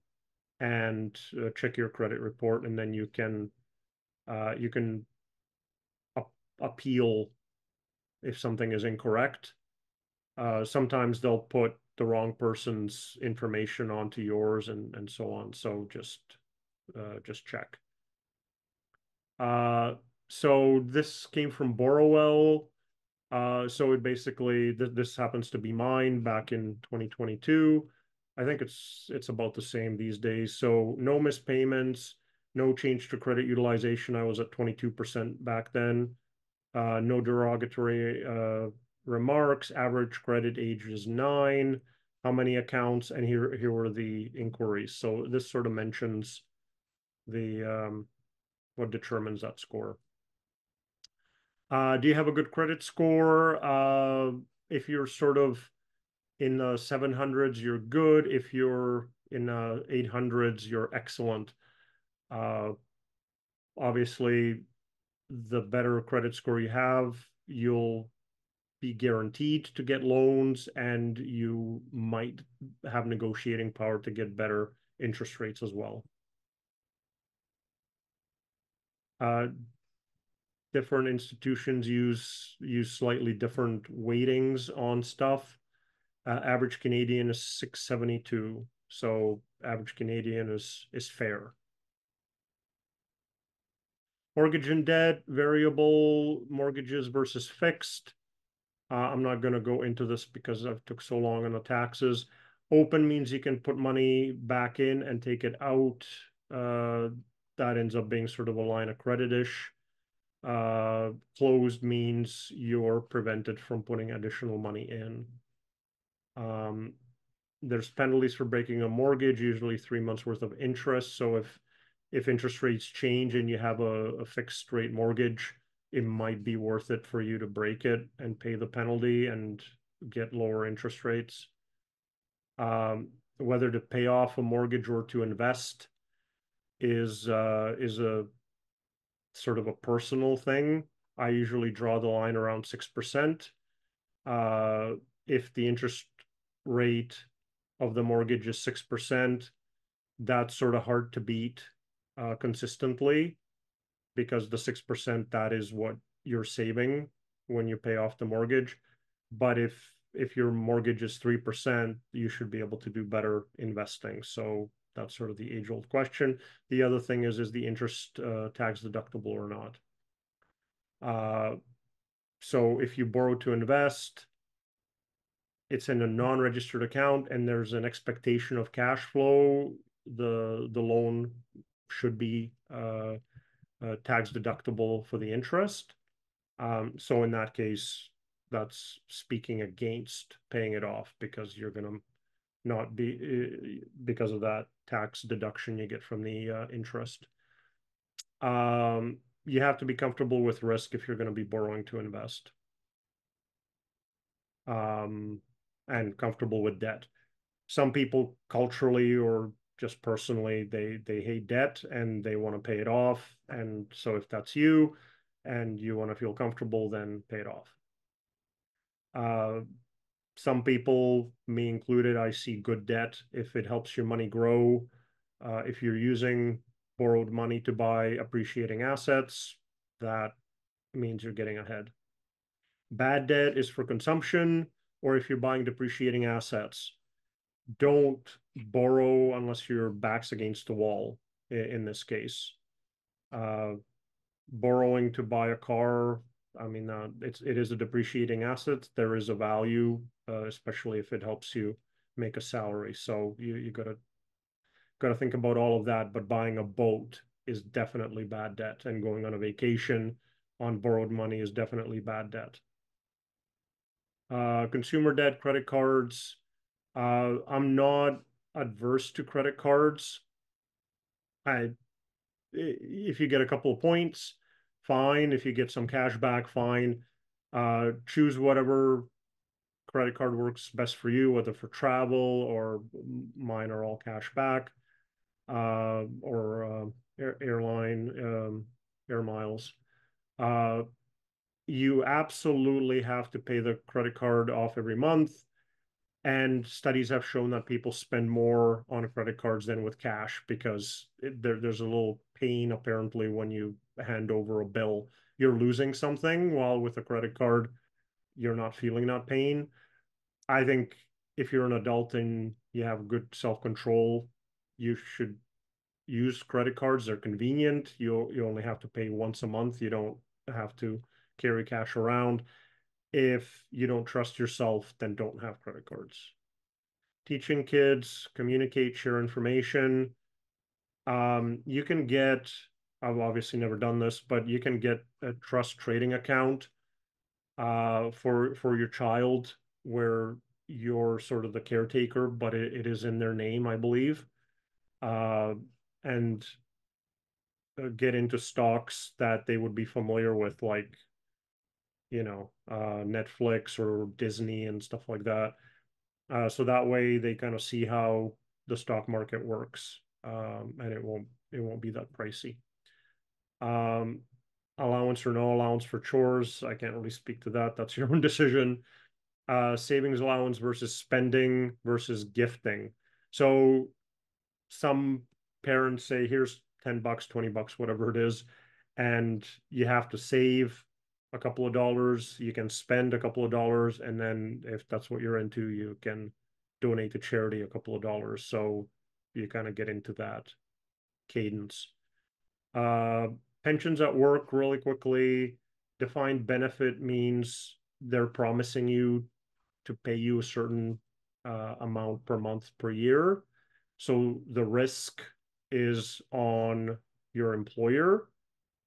and uh, check your credit report, and then you can uh, you can appeal if something is incorrect. Uh, sometimes they'll put the wrong person's information onto yours and and so on. So just uh, just check. Uh, so this came from Borrowell. Uh, so it basically th this happens to be mine back in 2022. I think it's it's about the same these days. So no missed payments, no change to credit utilization. I was at 22% back then. Uh, no derogatory uh, remarks. Average credit age is nine. How many accounts? And here, here were the inquiries. So this sort of mentions the um, what determines that score. Uh, do you have a good credit score? Uh, if you're sort of in the 700s, you're good. If you're in the 800s, you're excellent. Uh, obviously, the better credit score you have, you'll be guaranteed to get loans and you might have negotiating power to get better interest rates as well. Uh, different institutions use use slightly different weightings on stuff. Uh, average Canadian is 672, so average Canadian is is fair. Mortgage and debt, variable mortgages versus fixed. Uh, I'm not going to go into this because I've took so long on the taxes. Open means you can put money back in and take it out. Uh, that ends up being sort of a line of credit-ish. Uh, closed means you're prevented from putting additional money in. Um, there's penalties for breaking a mortgage, usually three months worth of interest. So if if interest rates change and you have a, a fixed rate mortgage, it might be worth it for you to break it and pay the penalty and get lower interest rates. Um, whether to pay off a mortgage or to invest is uh, is a sort of a personal thing. I usually draw the line around six percent. Uh, if the interest rate of the mortgage is six percent, that's sort of hard to beat uh, consistently because the 6% that is what you're saving when you pay off the mortgage. But if if your mortgage is 3%, you should be able to do better investing. So that's sort of the age old question. The other thing is, is the interest uh, tax deductible or not? Uh, So if you borrow to invest, it's in a non-registered account and there's an expectation of cash flow, the the loan should be uh, uh, tax deductible for the interest. Um, so in that case, that's speaking against paying it off because you're going to not be uh, because of that tax deduction you get from the uh, interest. Um, you have to be comfortable with risk if you're going to be borrowing to invest. Um, and comfortable with debt. Some people culturally or just personally they they hate debt and they want to pay it off. And so if that's you and you want to feel comfortable then pay it off. Uh, some people me included i see good debt. If it helps your money grow uh, if you're using borrowed money to buy appreciating assets that means you're getting ahead. Bad debt is for consumption or if you're buying depreciating assets don't borrow unless your back's against the wall in this case. Uh, borrowing to buy a car, I mean, uh, it's it is a depreciating asset. There is a value, uh, especially if it helps you make a salary. So you you gotta gotta think about all of that. But buying a boat is definitely bad debt, and going on a vacation on borrowed money is definitely bad debt. Uh, consumer debt, credit cards. Uh, I'm not adverse to credit cards. I if you get a couple of points, fine. If you get some cash back, fine. Uh, choose whatever credit card works best for you, whether for travel or mine are all cash back, uh, or uh, air, airline um, air miles. You absolutely have to pay the credit card off every month. And studies have shown that people spend more on credit cards than with cash because it, there, there's a little pain apparently when you hand over a bill. You're losing something, while with a credit card, you're not feeling that pain. I think if you're an adult and you have good self control, you should use credit cards. They're convenient. You you only have to pay once a month. You don't have to carry cash around. If you don't trust yourself, then don't have credit cards. Teaching kids, communicate, share information. Um, you can get, I've obviously never done this, but you can get a trust trading account uh, for for your child where you're sort of the caretaker, but it, it is in their name, I believe. Uh, and uh, get into stocks that they would be familiar with, like you know, uh, Netflix or Disney and stuff like that. Uh, so that way they kind of see how the stock market works, um, and it won't it won't be that pricey. Um, allowance or no allowance for chores, I can't really speak to that. That's your own decision. Uh, savings allowance versus spending versus gifting. So some parents say, here's 10 bucks, 20 bucks, whatever it is, and you have to save a couple of dollars, you can spend a couple of dollars, and then if that's what you're into, you can donate to charity a couple of dollars. So you kind of get into that cadence. Uh, pensions at work, really quickly. Defined benefit means they're promising you to pay you a certain uh, amount per month per year. So the risk is on your employer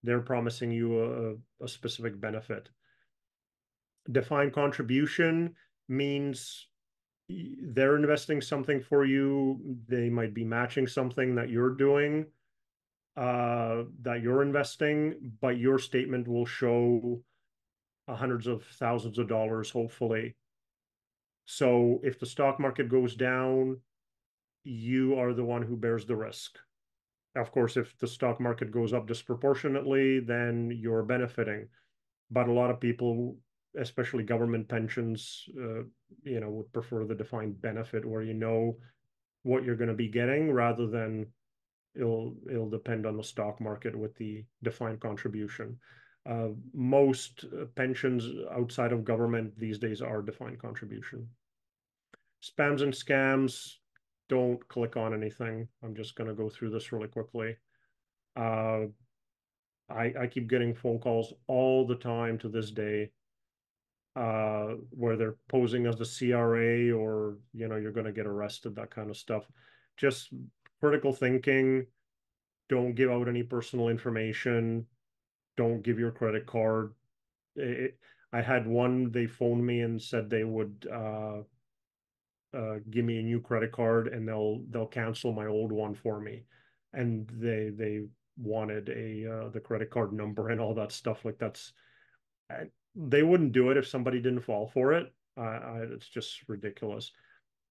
they're promising you a, a specific benefit. Defined contribution means they're investing something for you. They might be matching something that you're doing, uh, that you're investing, but your statement will show hundreds of thousands of dollars, hopefully. So if the stock market goes down, you are the one who bears the risk. Of course, if the stock market goes up disproportionately, then you're benefiting. But a lot of people, especially government pensions, uh, you know, would prefer the defined benefit where you know what you're going to be getting rather than it'll it'll depend on the stock market with the defined contribution. Uh, most uh, pensions outside of government these days are defined contribution. Spams and scams, don't click on anything. I'm just going to go through this really quickly. Uh, I, I keep getting phone calls all the time to this day uh, where they're posing as the CRA or, you know, you're going to get arrested, that kind of stuff. Just critical thinking. Don't give out any personal information. Don't give your credit card. It, I had one, they phoned me and said they would uh, uh, give me a new credit card and they'll they'll cancel my old one for me. And they they wanted a uh, the credit card number and all that stuff. Like that's they wouldn't do it if somebody didn't fall for it. Uh, it's just ridiculous.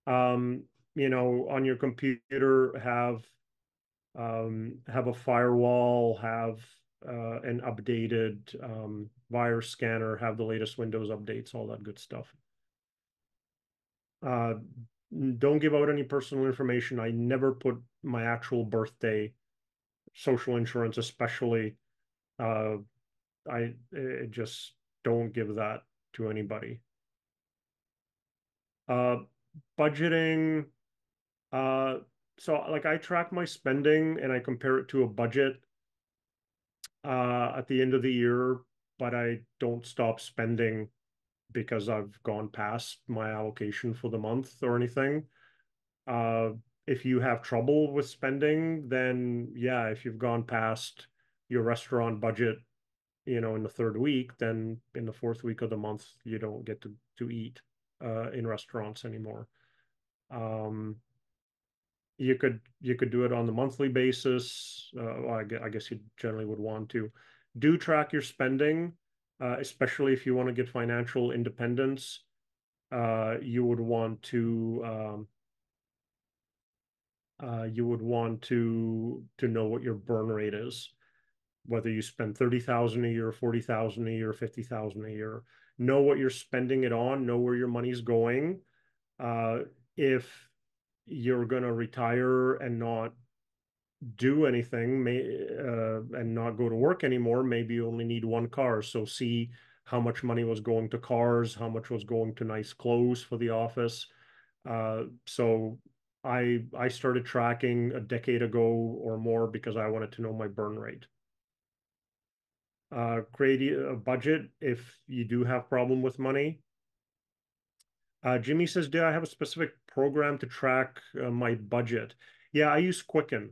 Um, you know, on your computer, have um, have a firewall, have uh, an updated um, virus scanner, have the latest Windows updates, all that good stuff. Uh, don't give out any personal information. I never put my actual birthday, social insurance, especially. Uh, I it just don't give that to anybody. Uh, budgeting. Uh, so like I track my spending and I compare it to a budget uh, at the end of the year, but I don't stop spending because I've gone past my allocation for the month or anything. Uh, if you have trouble with spending, then yeah, if you've gone past your restaurant budget you know in the third week then in the fourth week of the month you don't get to to eat uh, in restaurants anymore um, you could you could do it on the monthly basis uh, well, I, guess you generally would want to do track your spending especially if you want to get financial independence uh, you would want to um, uh, you would want to to know what your burn rate is whether you spend 30,000 a year, 40,000 a year, 50,000 a year, know what you're spending it on, know where your money's going. Uh, if you're going to retire and not do anything may, uh, and not go to work anymore, maybe you only need one car. So see how much money was going to cars, how much was going to nice clothes for the office. Uh, so I I started tracking a decade ago or more because I wanted to know my burn rate uh, create a budget if you do have problem with money. Uh, Jimmy says, do I have a specific program to track uh, my budget? Yeah, I use Quicken.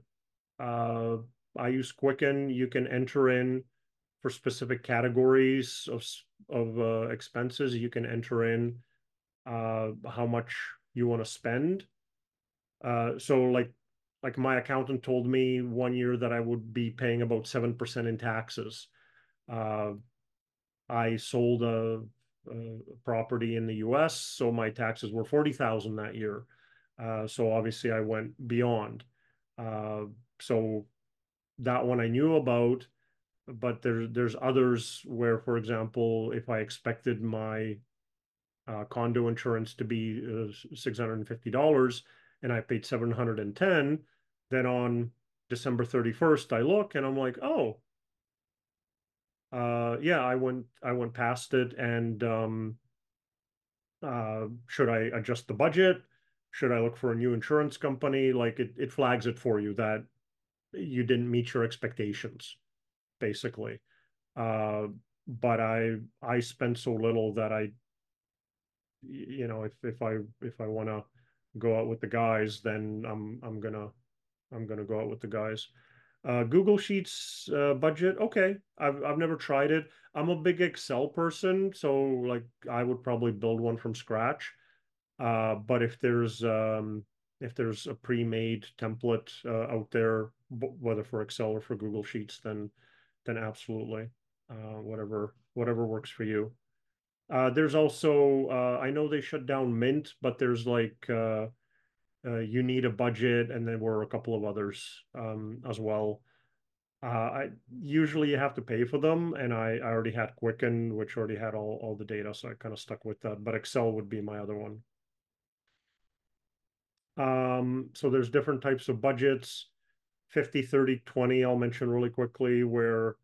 Uh, I use Quicken. You can enter in for specific categories of, of uh, expenses. You can enter in uh, how much you want to spend. Uh, so like like my accountant told me one year that I would be paying about 7% in taxes. Uh, I sold a, a, property in the U.S., so my taxes were forty thousand that year. Uh, so obviously, I went beyond. So that one I knew about, but there's there's others where, for example, if I expected my uh, condo insurance to be uh, six hundred and I paid seven hundred and ten, then on December thirty first, I look and I'm like, oh, uh, yeah, I went I went past it and um, uh, should I adjust the budget? Should I look for a new insurance company? Like it, it flags it for you that you didn't meet your expectations, basically. Uh, but I I spent so little that I, you know, if if I if I want to go out with the guys, then I'm I'm gonna I'm gonna go out with the guys. Uh, Google Sheets uh, budget, okay. I've I've never tried it. I'm a big Excel person, so like I would probably build one from scratch. Uh, but if there's um, if there's a pre-made template uh, out there, whether for Excel or for Google Sheets, then then absolutely, uh, whatever whatever works for you. Uh, there's also uh, I know they shut down Mint, but there's like uh, uh, you need a budget, and there were a couple of others um, as well. Uh, I usually you have to pay for them, and I, I already had Quicken, which already had all, all the data, so I kind of stuck with that. But Excel would be my other one. Um, so there's different types of budgets 50, 30, 20. I'll mention really quickly where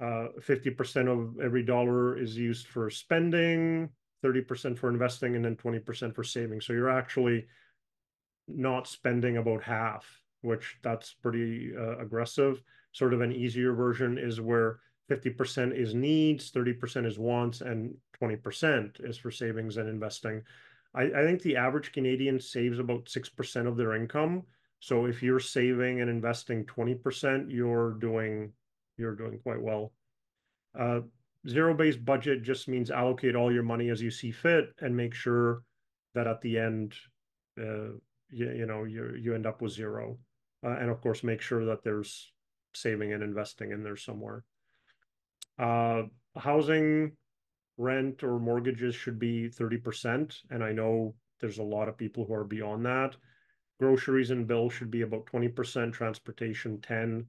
uh, 50% of every dollar is used for spending, 30% for investing, and then 20% for saving. So you're actually not spending about half, which that's pretty uh, aggressive. Sort of an easier version is where 50% is needs, 30% is wants, and 20% is for savings and investing. I, I think the average Canadian saves about 6% of their income. So if you're saving and investing 20%, you're doing you're doing quite well. Uh, zero-based budget just means allocate all your money as you see fit and make sure that at the end, uh, you, you know, you you end up with zero. Uh, and of course, make sure that there's saving and investing in there somewhere. Uh, housing, rent, or mortgages should be 30%. And I know there's a lot of people who are beyond that. Groceries and bills should be about 20%, transportation 10.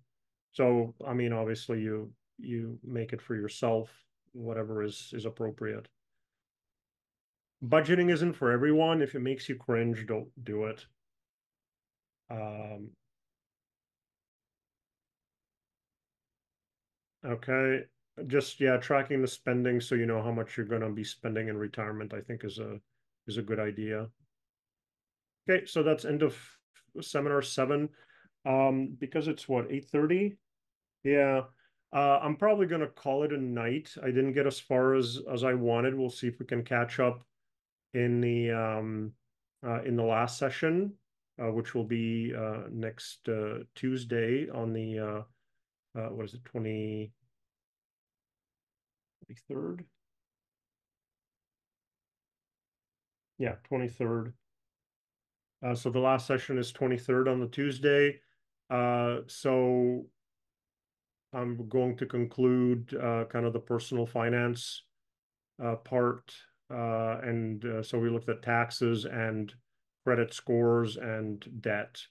So, I mean, obviously you you make it for yourself, whatever is is appropriate. Budgeting isn't for everyone. If it makes you cringe, don't do it. Um, okay, just yeah, tracking the spending so you know how much you're going to be spending in retirement. I think is a is a good idea. Okay, so that's end of seminar seven. Um, because it's what eight thirty. Yeah. Uh, I'm probably going to call it a night. I didn't get as far as as I wanted. We'll see if we can catch up in the um, uh, in the last session, uh, which will be uh, next uh, Tuesday on the uh, uh, what is it, 20, 23rd? Yeah, 23rd. Uh, so the last session is 23rd on the Tuesday. Uh, so I'm going to conclude uh, kind of the personal finance uh, part. Uh, and uh, so we looked at taxes and credit scores and debt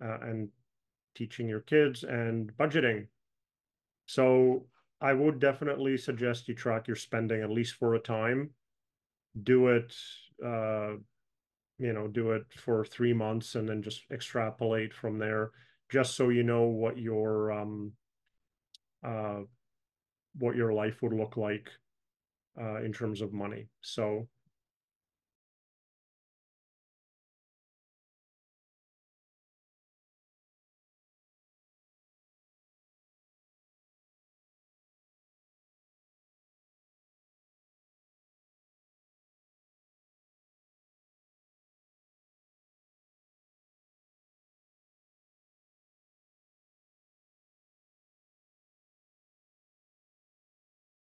and teaching your kids and budgeting. So I would definitely suggest you track your spending at least for a time. Do it, you know, do it for three months and then just extrapolate from there just so you know what your um, uh, what your life would look like uh, in terms of money. So